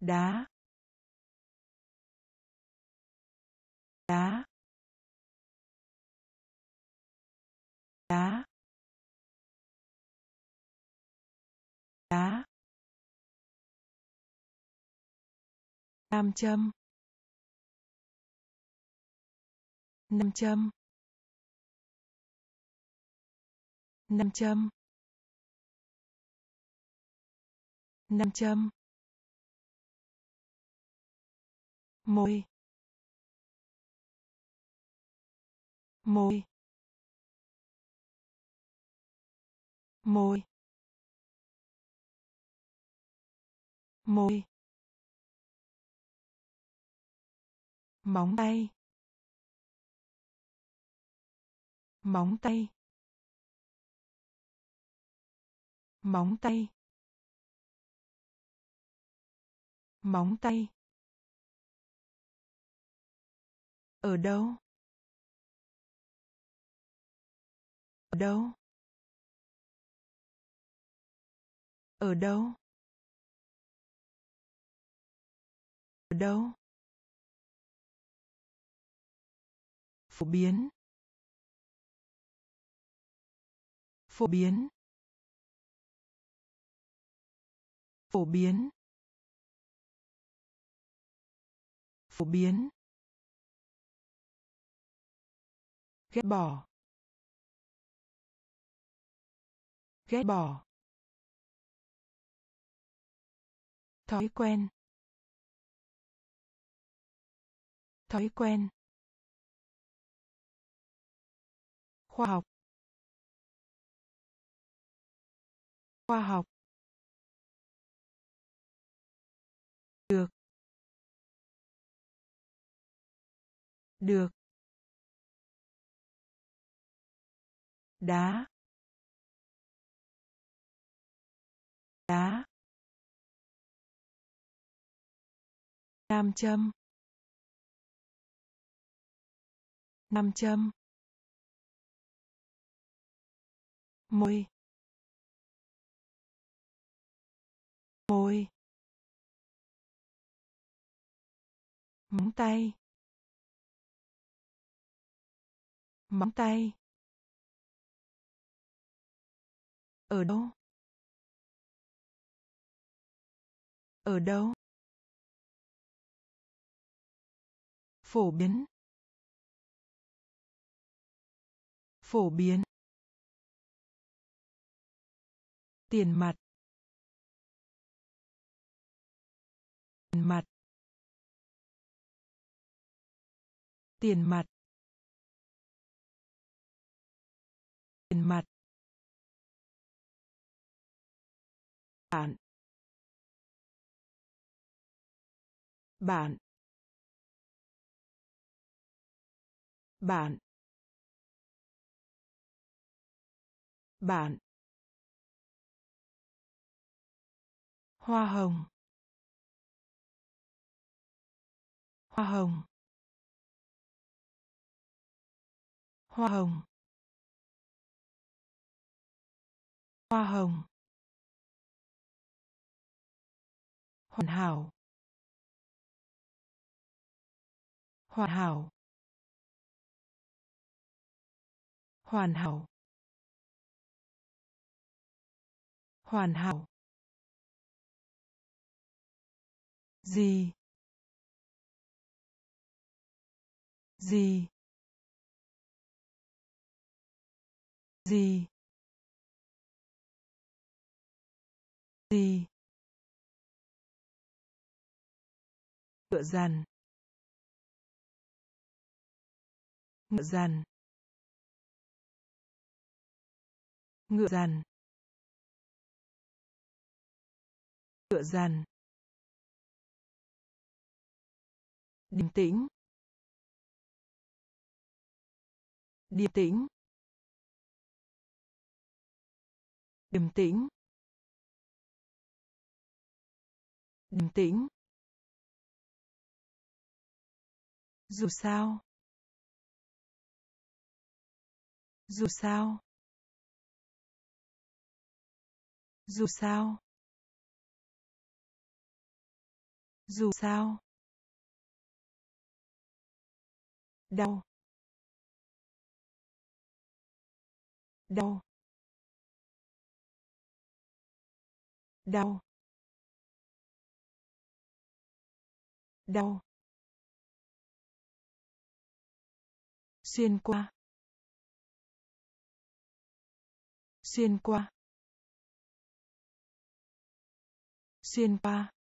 Đá. Đá. Đá. Đá. Nam châm. Nam châm. Nam châm. Nam châm. Môi. Môi. Môi môi móng tay. Móng tay. Móng tay. Móng tay. Ở đâu? Ở đâu? Ở đâu? Ở đâu? Phổ biến. Phổ biến. Phổ biến. Phổ biến. Ghét bỏ. Ghét bỏ. Thói quen. Thói quen. Khoa học. Khoa học. Được. Được. Đá. Đá. Nam châm. Nam châm. Môi. Môi. Móng tay. Móng tay. Ở đâu? Ở đâu? Phổ biến. Phổ biến. Tiền mặt. Tiền mặt. Tiền mặt. Tiền mặt. Bạn. Bạn. Bạn bạn hoa hồng hoa hồng hoa hồng hoa hồng hoàn hảo hoàn hảo. Hoàn hảo. Hoàn hảo. Gì? Gì? Gì? Gì? Ngựa dằn ngựa dằn ngựa dàn ngựa dàn điềm tĩnh. Điềm tĩnh. Điềm tĩnh. Điềm tĩnh. Dù sao. Dù sao. Dù sao. Dù sao. Đau. Đau. Đau. Đau. Xuyên qua. Xuyên qua. Xuyên qua.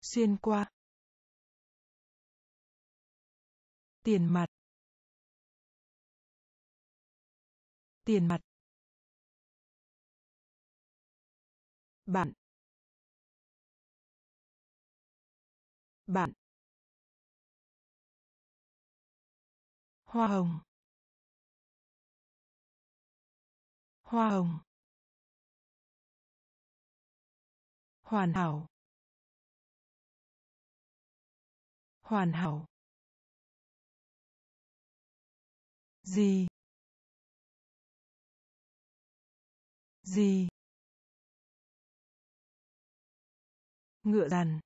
Xuyên qua. Tiền mặt. Tiền mặt. Bạn. Bạn. Hoa hồng. Hoa hồng. Hoàn hảo. Hoàn hảo. Gì? Gì? Ngựa dằn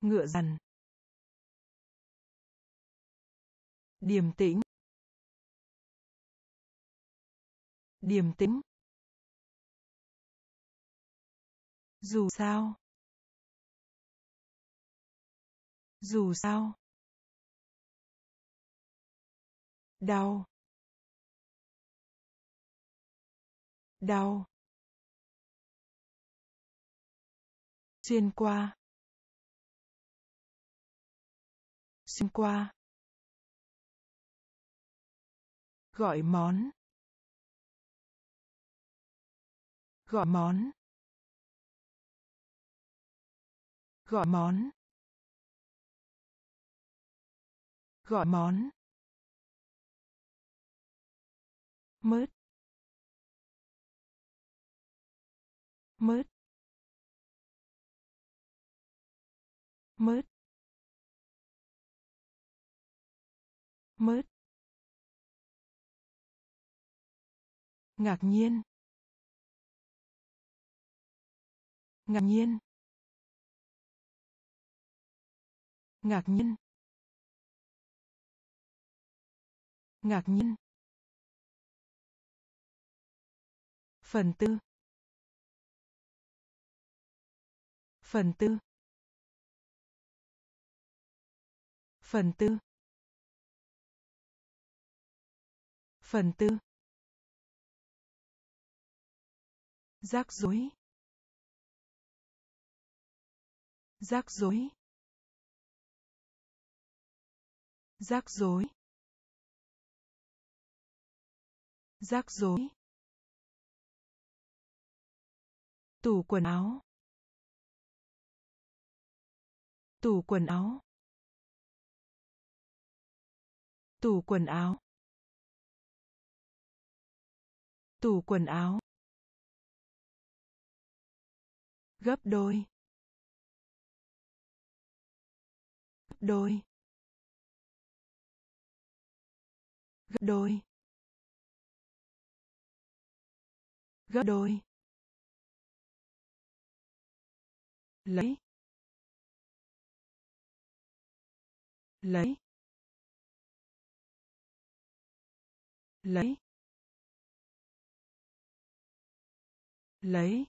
ngựa dằn điềm tĩnh. Điềm tĩnh. Dù sao. Dù sao. Đau. Đau. Xuyên qua. Xuyên qua. Gọi món. Gọi món. Gọi món. Gọi món. Mớt mớt mớt mớt ngạc nhiên. Ngạc nhiên. Ngạc nhiên. Ngạc nhiên. Phần tư. Phần tư. Phần tư. Phần tư. Rắc rối. Rắc rối. Rắc rối. Rắc rối. Tủ quần áo. Tủ quần áo. Tủ quần áo. Tủ quần áo. Gấp đôi. Gấp đôi. Gấp đôi. Gấp đôi. Lấy. Lấy. Lấy. Lấy.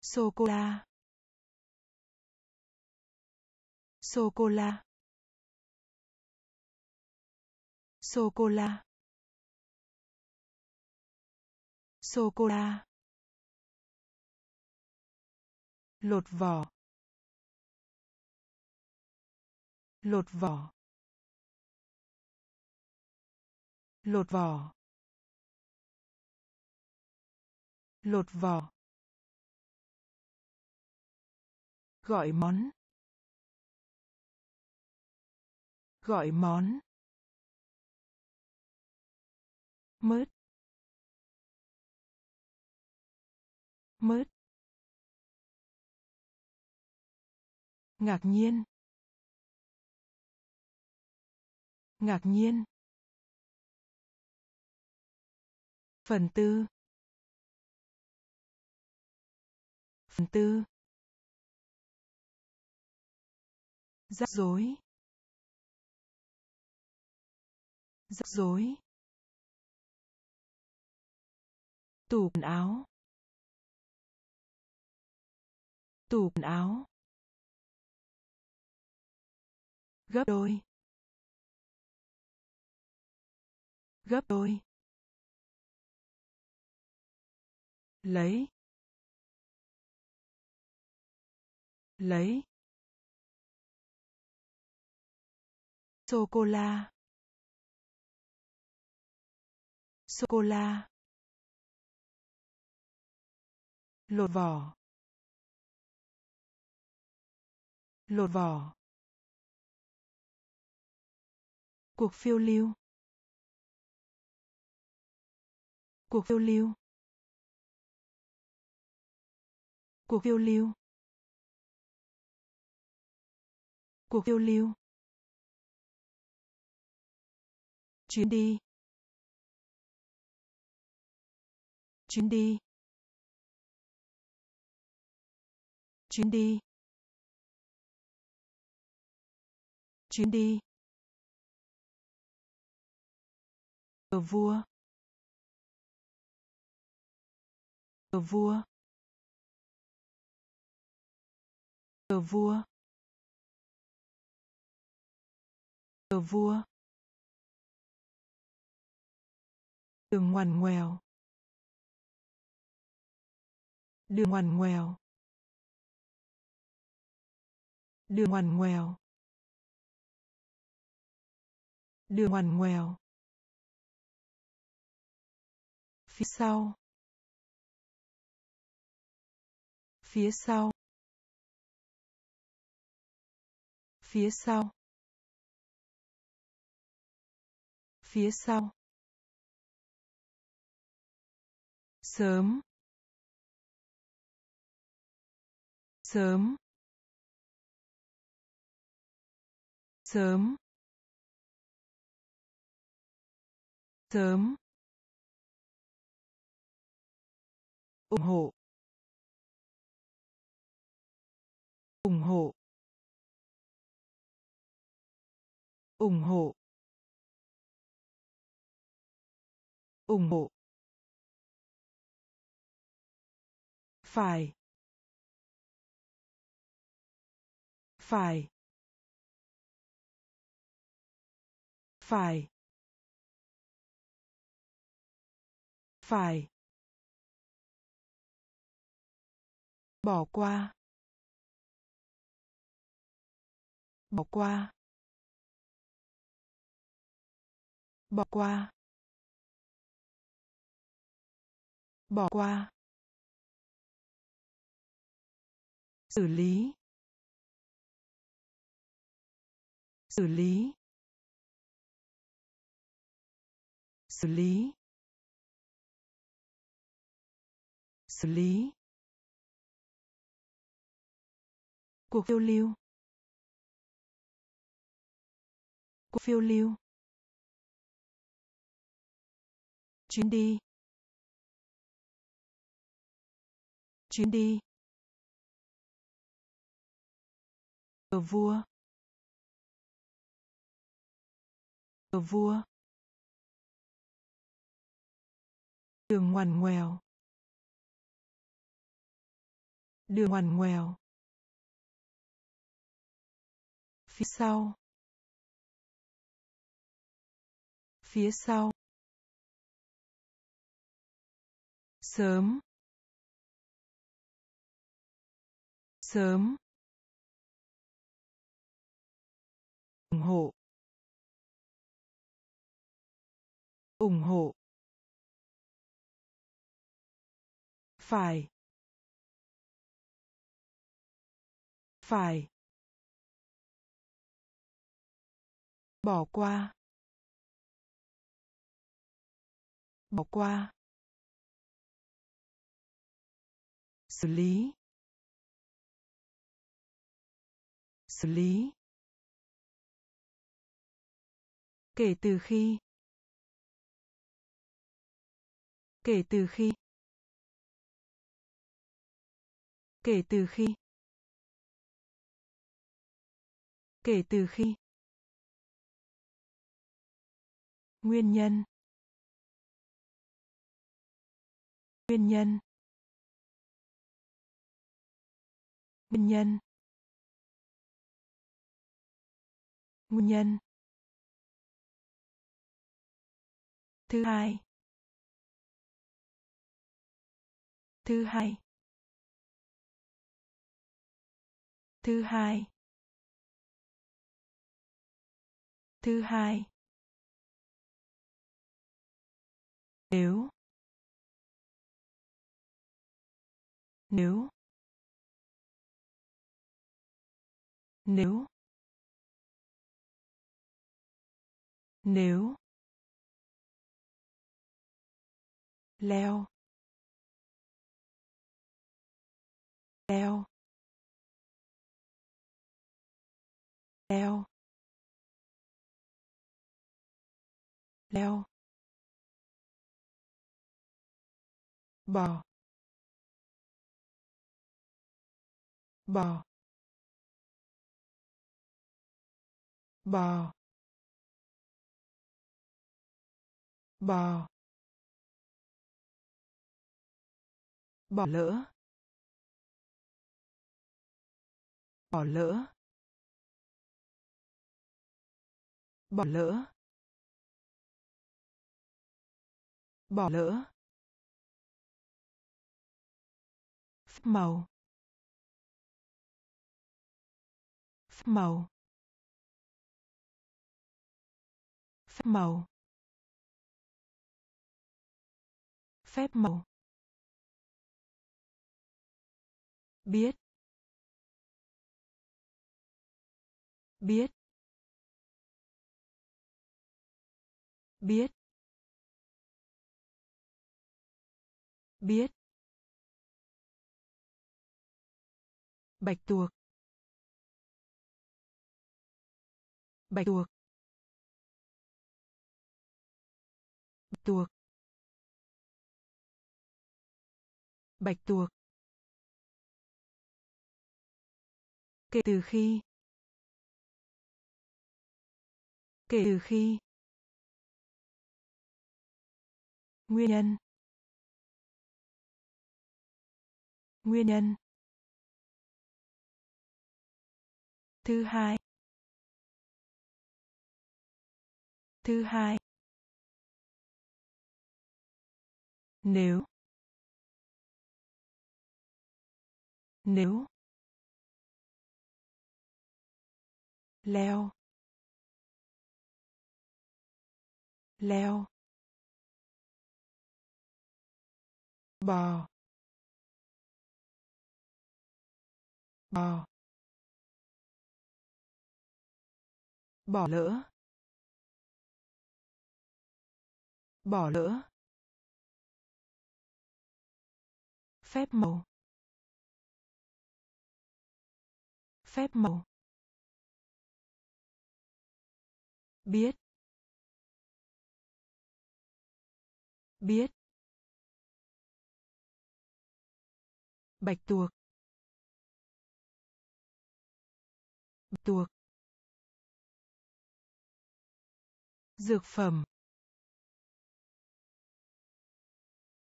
Sô cô la sô cô la sô cô la sô cô la lột vỏ. Lột vỏ. Lột vỏ. Lột vỏ. Gọi món. Gọi món. Mớt mớt ngạc nhiên. Ngạc nhiên. Phần tư. Phần tư. Rắc rối. Rắc rối. Tủ quần áo. Tủ quần áo. Gấp đôi. Gấp đôi. Lấy. Lấy. Sô cô la sô cô la lột vỏ. Lột vỏ. Cuộc phiêu lưu. Cuộc phiêu lưu. Cuộc phiêu lưu. Cuộc phiêu lưu. Chuyến đi. Chuyến đi. Chuyến đi. Chuyến đi. Cờ vua. Cờ vua. Cờ vua. Cờ vua. Đường ngoằn ngoèo. Đường ngoằn ngoèo. Đường ngoằn ngoèo. Đường ngoằn ngoèo. Phía sau. Phía sau. Phía sau. Phía sau. Sớm. Sớm. Sớm. Sớm. ủng hộ. ủng hộ. ủng hộ. ủng hộ. Phải. Phải. Phải. Phải. Bỏ qua. Bỏ qua. Bỏ qua. Bỏ qua. Xử lý. Xử lý. Xử lý. Xử lý. Cuộc phiêu lưu. Cuộc phiêu lưu. Chuyến đi. Chuyến đi. Cờ vua. Cờ vua. Đường ngoằn ngoèo. Đường ngoằn ngoèo. Phía sau. Phía sau. Sớm. Sớm. Ủng hộ. Ủng hộ. Phải. Phải. Bỏ qua. Bỏ qua. Xử lý. Xử lý. Kể từ khi. Kể từ khi. Kể từ khi. Kể từ khi. Nguyên nhân. Nguyên nhân. Nguyên nhân. Nguyên nhân. Thứ hai. Thứ hai. Thứ hai. Thứ hai. Nếu. Nếu. Nếu. Nếu. Leo. Leo. Leo. Leo. Bò. Bò. Bò. Bò. Bỏ lỡ. Bỏ lỡ. Bỏ lỡ. bỏ lỡ. phép màu. phép màu. phép màu. phép màu. biết. biết. Biết. Biết. Bạch tuộc. Bạch tuộc. Bạch tuộc. Bạch tuộc. Kể từ khi. Kể từ khi. Nguyên nhân. Nguyên nhân. Thứ hai. Thứ hai. Nếu. Nếu. Leo. Leo. Bò bò bỏ lỡ bỏ lỡ phép màu phép màu biết biết. Bạch tuộc. Bạch tuộc. Dược phẩm.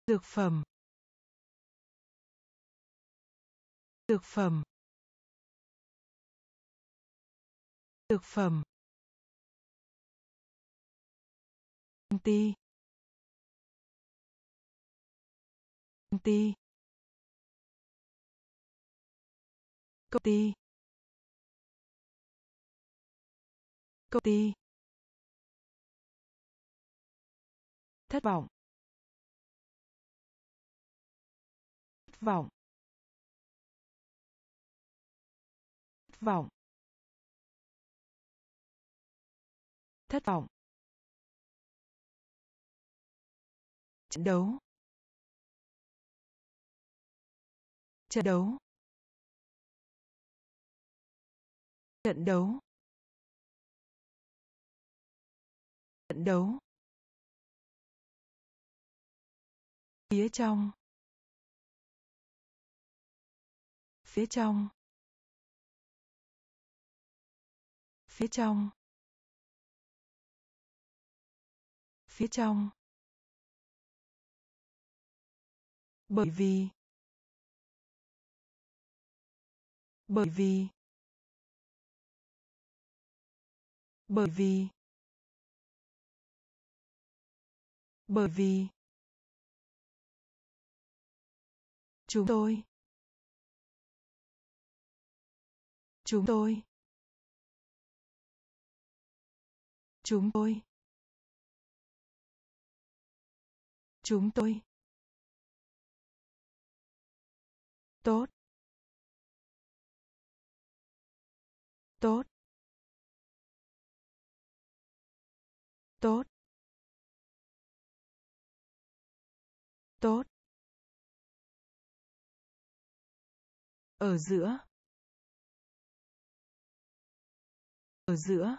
Dược phẩm. Dược phẩm. Dược phẩm. Công ty công ty công ty. Công ty. Thất vọng. Thất vọng. Thất vọng. Thất vọng. Trận đấu. Trận đấu. Trận đấu. Trận đấu. Phía trong. Phía trong. Phía trong. Phía trong. Bởi vì. Bởi vì. Bởi vì. Bởi vì. Chúng tôi. Chúng tôi. Chúng tôi. Chúng tôi. Tốt. Tốt. Tốt. Tốt. Ở giữa. Ở giữa.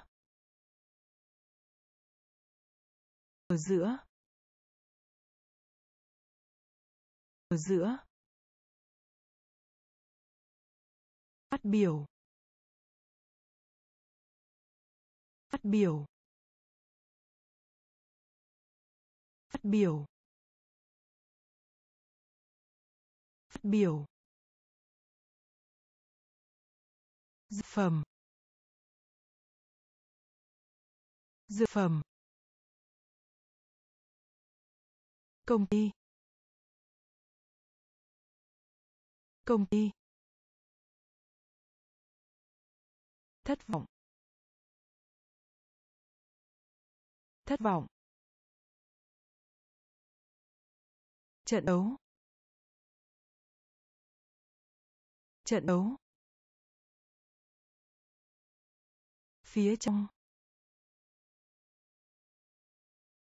Ở giữa. Ở giữa. Phát biểu. Phát biểu. Phát biểu. Phát biểu. Dược phẩm. Dược phẩm. Công ty. Công ty. Thất vọng. Thất vọng. Trận đấu. Trận đấu. Phía trong.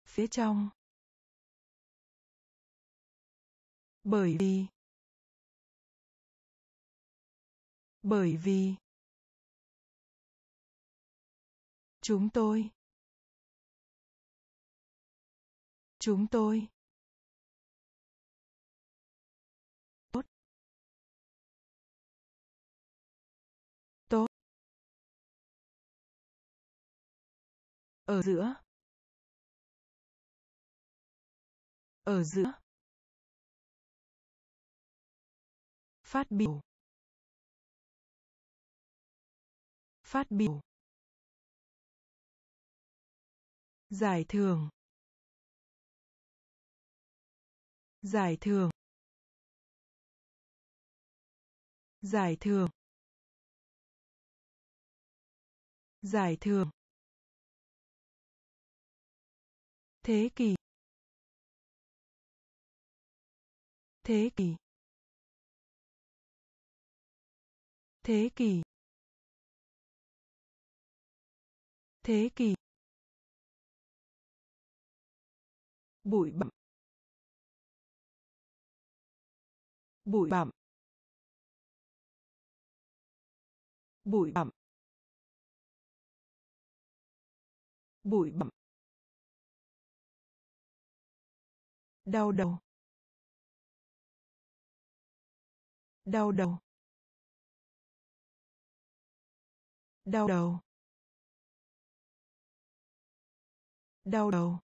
Phía trong. Bởi vì. Bởi vì. Chúng tôi. Chúng tôi. Ở giữa. Ở giữa. Phát biểu. Phát biểu. Giải thưởng. Giải thưởng. Giải thưởng. Giải thưởng. Thế kỷ. Thế kỷ. Thế kỷ. Thế kỷ. Bụi bặm. Bụi bặm. Bụi bặm. Bụi bặm. Đau đầu. Đau đầu. Đau đầu. Đau đầu.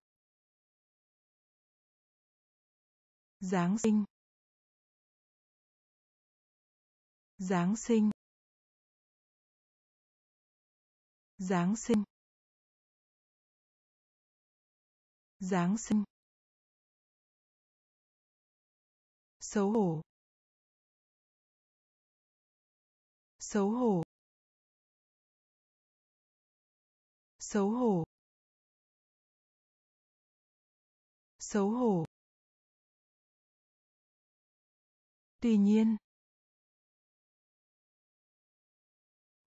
Giáng sinh. Giáng sinh. Giáng sinh. Giáng sinh. Xấu hổ. Xấu hổ. Xấu hổ. Xấu hổ. Tuy nhiên.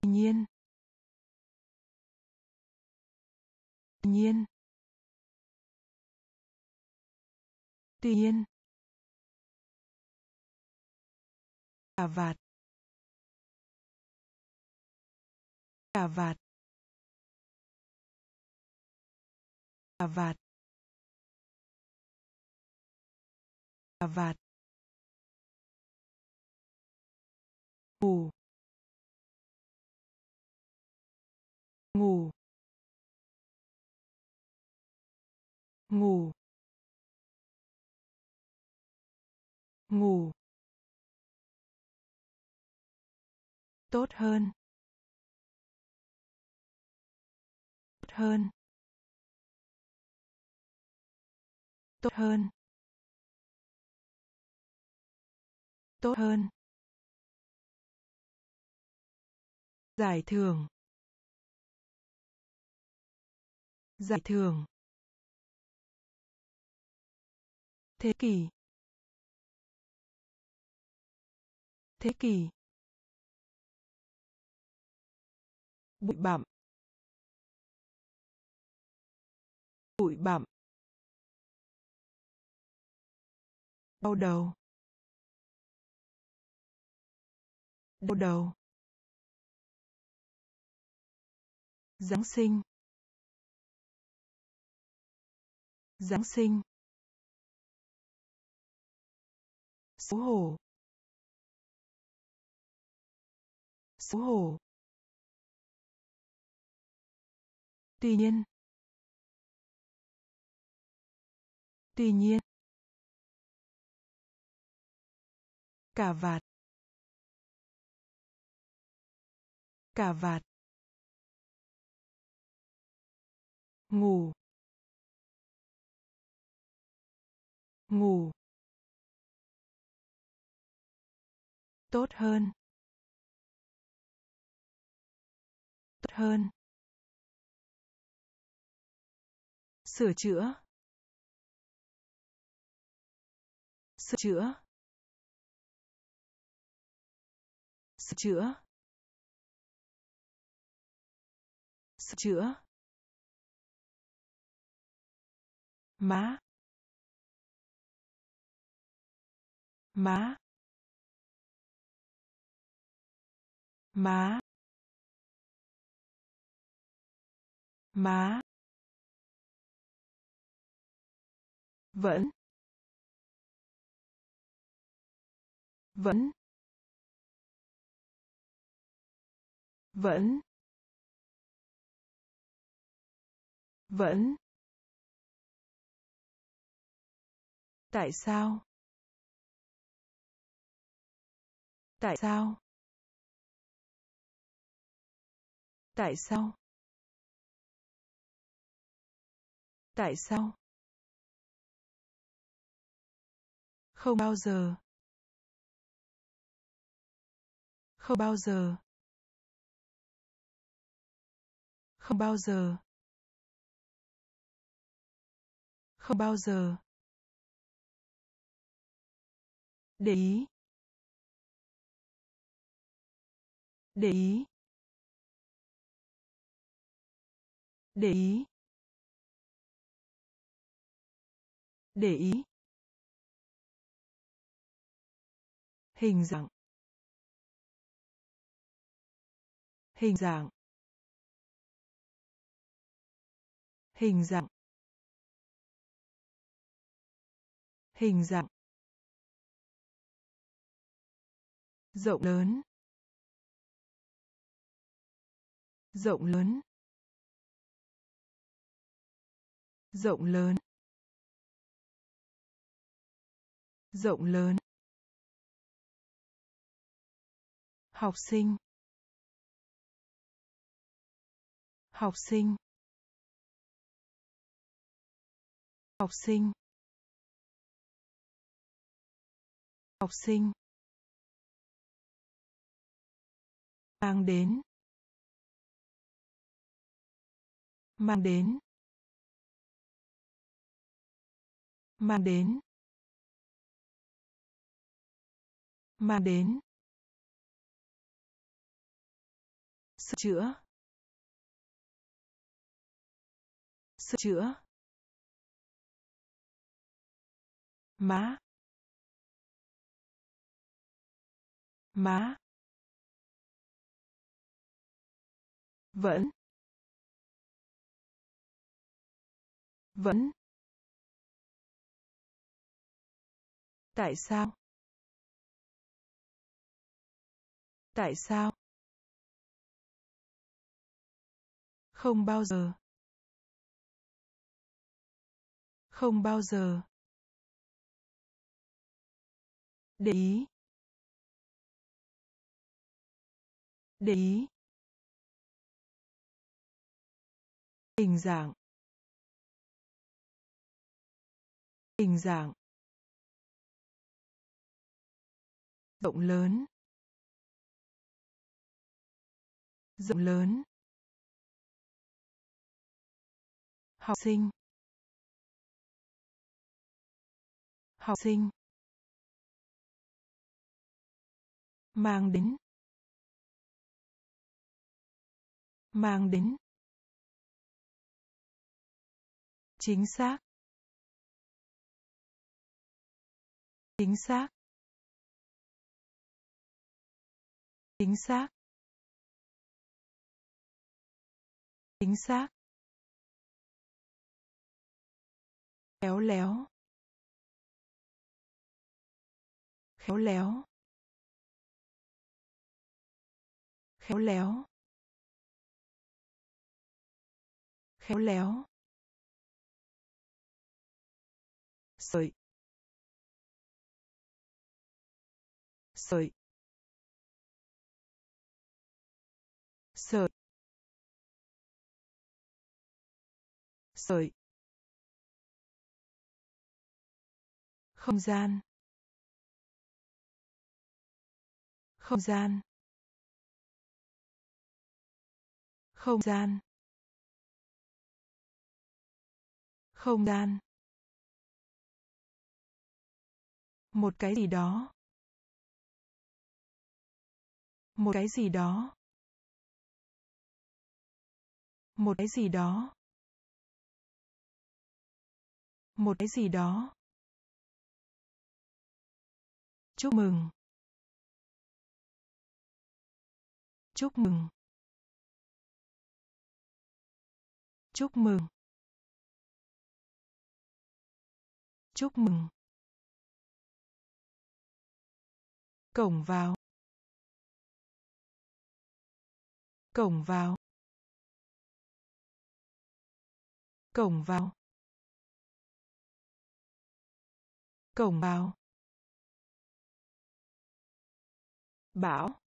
Tuy nhiên. Tuy nhiên. Tuy nhiên. Cà vạt. Cà vạt. Cà vạt. Cà vạt. Ngủ. Ngủ. Ngủ. Ngủ. Tốt hơn. Tốt hơn. Tốt hơn. Tốt hơn. Giải thưởng. Giải thưởng. Thế kỷ. Thế kỷ. Bụi bặm. Bụi bặm. Đau đầu. Đau đầu. Giáng sinh. Giáng sinh. Xấu hổ. Xấu hổ. Tuy nhiên. Tuy nhiên. Cà vạt. Cà vạt. Ngủ. Ngủ. Tốt hơn. Tốt hơn. Sửa chữa. Sửa chữa. Sửa chữa. Sửa chữa. Má. Má. Má. Má. Vẫn vẫn vẫn vẫn. Tại sao? Tại sao? Tại sao? Tại sao? Không bao giờ. Không bao giờ. Không bao giờ. Không bao giờ. Để ý. Để ý. Để ý. Để ý. Hình dạng. Hình dạng. Hình dạng. Hình dạng. Rộng lớn. Rộng lớn. Rộng lớn. Rộng lớn. Học sinh. Học sinh. Học sinh. Học sinh. Mang đến. Mang đến. Mang đến. Mang đến. Sửa chữa. Sửa chữa. Má. Má. Vẫn. Vẫn. Tại sao? Tại sao? Không bao giờ. Không bao giờ. Để ý. Để ý. Hình dạng. Hình dạng. Rộng lớn. Rộng lớn. Học sinh. Học sinh. Mang đến. Mang đến. Chính xác. Chính xác. Chính xác. Chính xác. Khéo léo. Khéo léo. Khéo léo. Khéo léo. Sợi. Sợi. Sợi. Sợi. Không gian. Không gian. Không gian. Không gian. Một cái gì đó. Một cái gì đó. Một cái gì đó. Một cái gì đó chúc mừng. Chúc mừng. Chúc mừng. Chúc mừng. Cổng vào. Cổng vào. Cổng vào. Cổng vào. Bảo,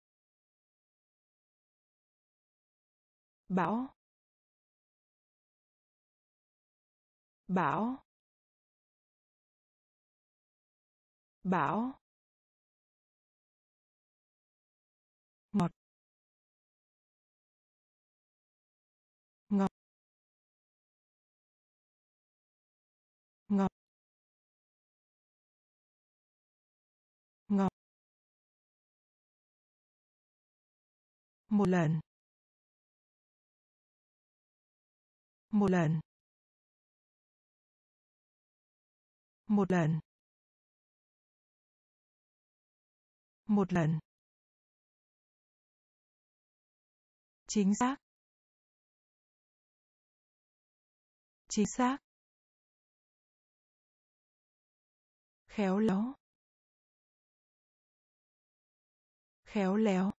bảo, bảo, bảo. Một lần. Một lần. Một lần. Một lần. Chính xác. Chính xác. Khéo léo. Khéo léo.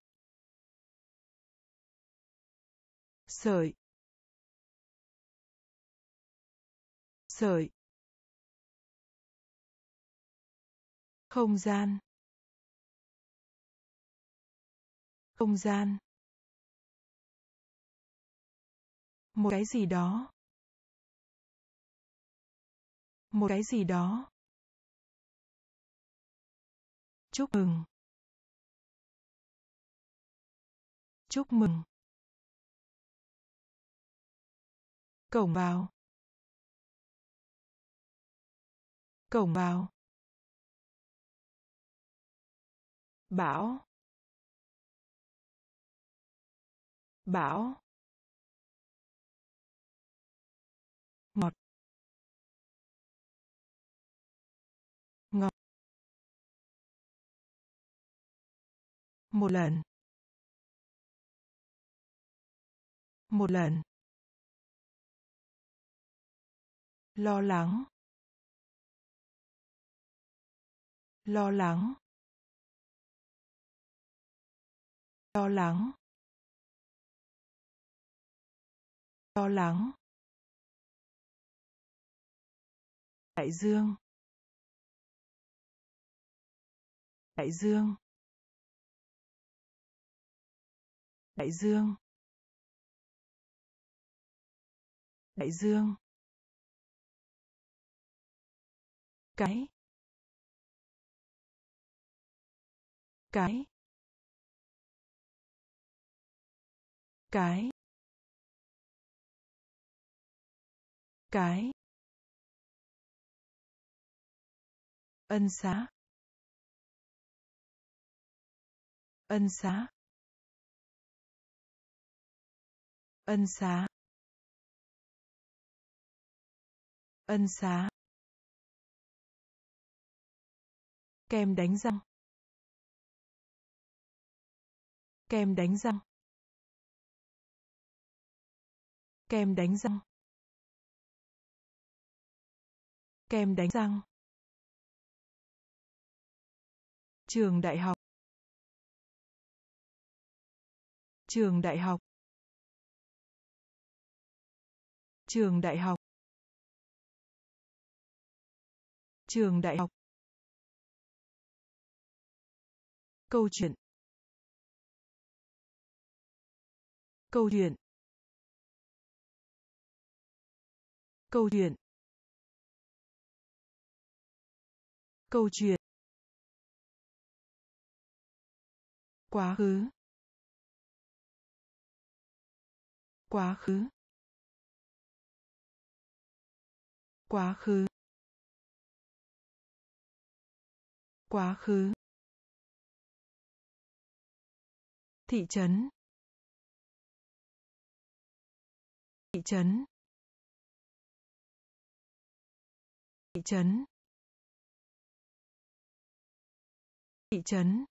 Sợi. Sợi. Không gian. Không gian. Một cái gì đó. Một cái gì đó. Chúc mừng. Chúc mừng. Cổng vào. Cổng vào. Bão bão ngọt. Ngọt. Một lần. Một lần. Lo lắng. Lo lắng. Lo lắng. Lo lắng. Đại dương. Đại dương. Đại dương. Đại dương. Cái cái cái cái. Ân xá. Ân xá. Ân xá. Ân xá. Kem đánh răng. Kem đánh răng. Kem đánh răng. Kem đánh răng. Trường đại học. Trường đại học. Trường đại học. Trường đại học. Câu chuyện. Câu chuyện. Câu chuyện. Câu chuyện. Quá khứ. Quá khứ. Quá khứ. Quá khứ. Thị trấn. Thị trấn. Thị trấn. Thị trấn.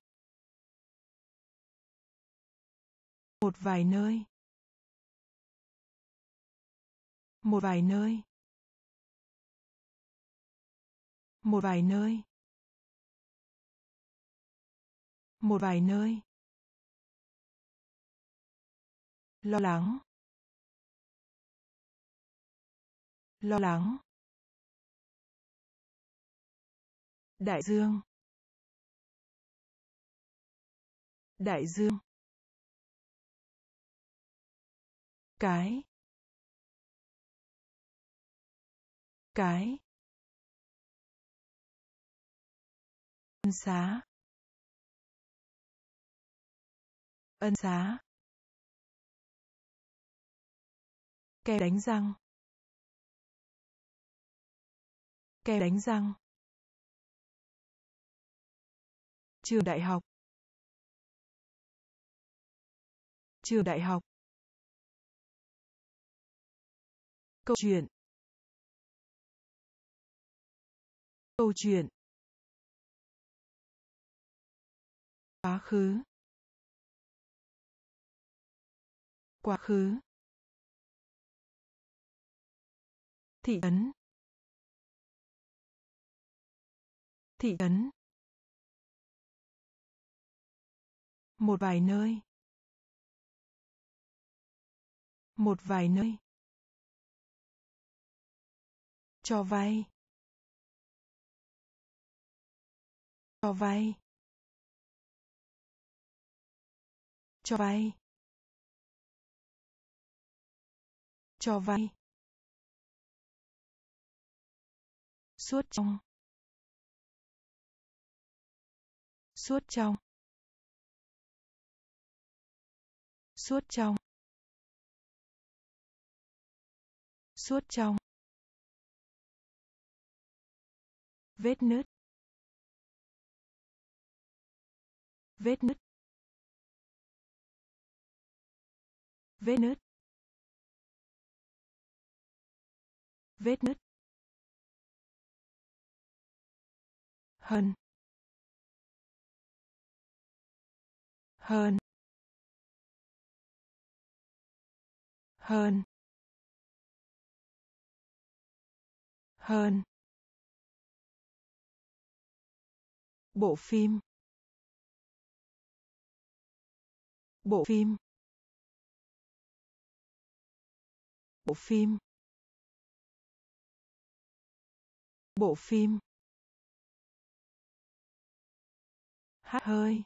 Một vài nơi. Một vài nơi. Một vài nơi. Một vài nơi. Lo lắng lo lắng. Đại dương đại dương. Cái cái. Ân xá ân xá. Kem đánh răng. Kem đánh răng. Trường đại học. Trường đại học. Câu chuyện. Câu chuyện. Quá khứ. Quá khứ. Thị trấn thị trấn một vài nơi. Một vài nơi. Cho vay. Cho vay. Cho vay. Cho vay. Suốt trong. Suốt trong. Suốt trong. Suốt trong. Vết nứt. Vết nứt. Vết nứt. Vết nứt. Hơn. Hơn. Hơn. Hơn. Bộ phim. Bộ phim. Bộ phim. Bộ phim. Hát hơi.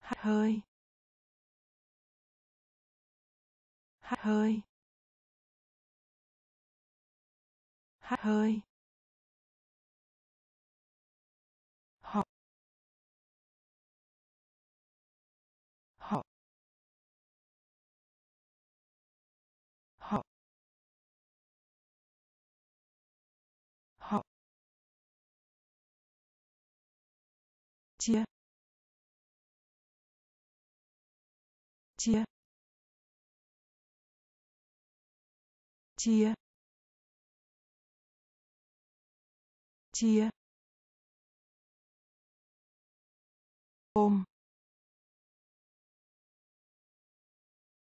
Hát hơi. Hát hơi. Hát hơi. Chia chia chia ôm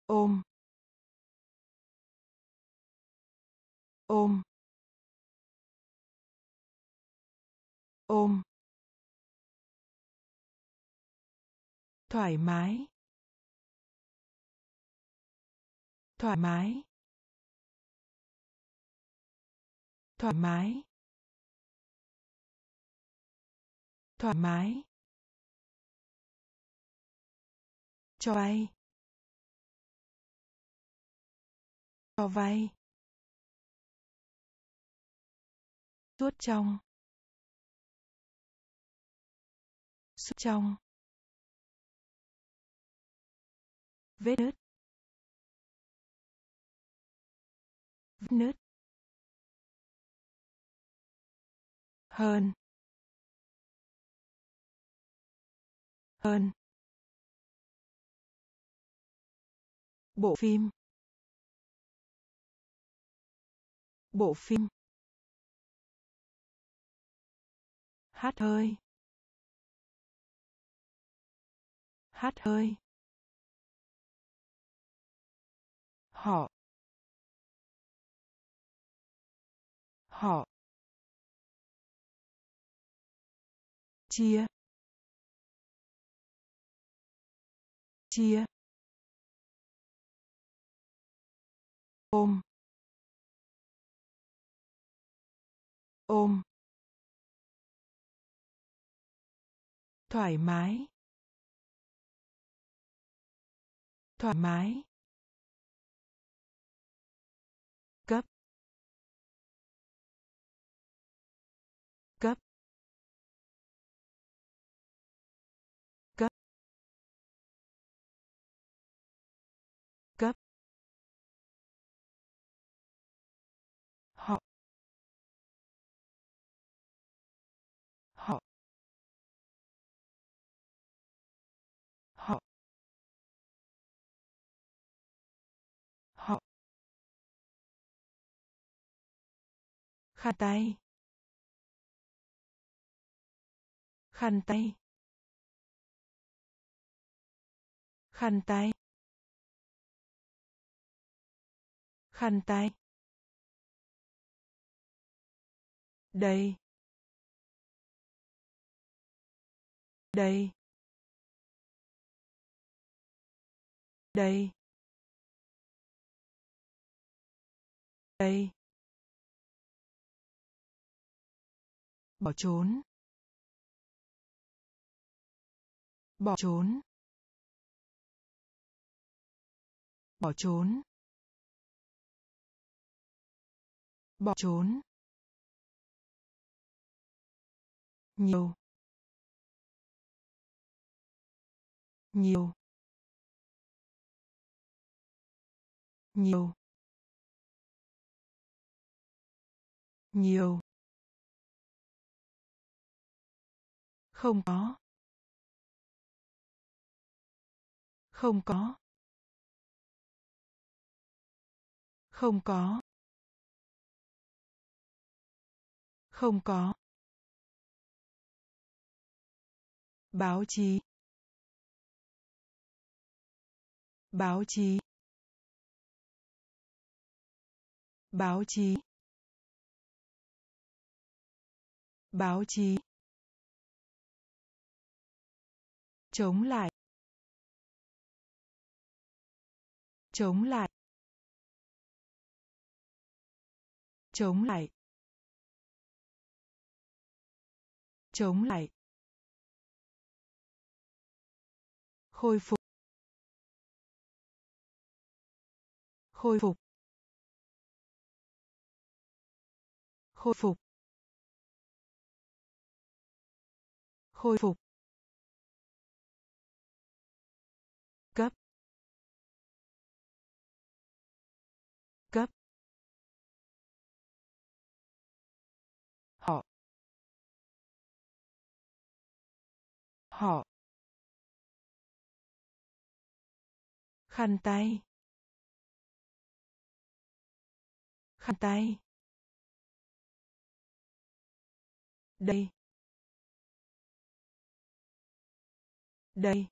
ôm ôm ôm. Thoải mái. Thoải mái. Thoải mái. Thoải mái. Cho vay. Cho vay. Suốt trong. Suốt trong. Vết nứt. Vết nứt. Hơn. Hơn. Bộ phim. Bộ phim. Hát hơi. Hát hơi. Họ. Họ. Chia. Chia. Ôm. Ôm. Thoải mái. Thoải mái. Khăn tay. Khăn tay. Khăn tay. Khăn tay. Đây. Đây. Đây. Đây. Bỏ trốn. Bỏ trốn. Bỏ trốn. Bỏ trốn. Nhiều. Nhiều. Nhiều. Nhiều. Không có. Không có. Không có. Không có. Báo chí. Báo chí. Báo chí. Báo chí. Chống lại. Chống lại. Chống lại. Chống lại. Khôi phục. Khôi phục. Khôi phục. Khôi phục. Họ. Khăn tay. Khăn tay. Đây. Đây.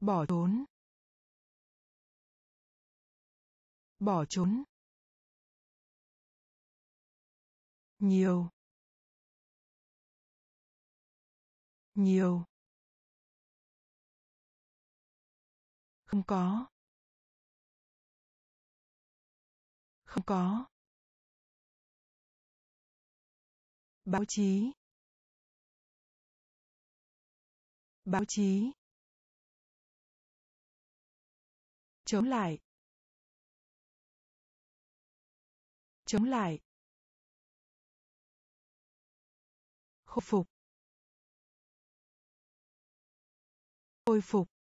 Bỏ trốn. Bỏ trốn. Nhiều. Nhiều. Không có. Không có. Báo chí. Báo chí. Chống lại. Chống lại. Khôi phục. Khôi phục.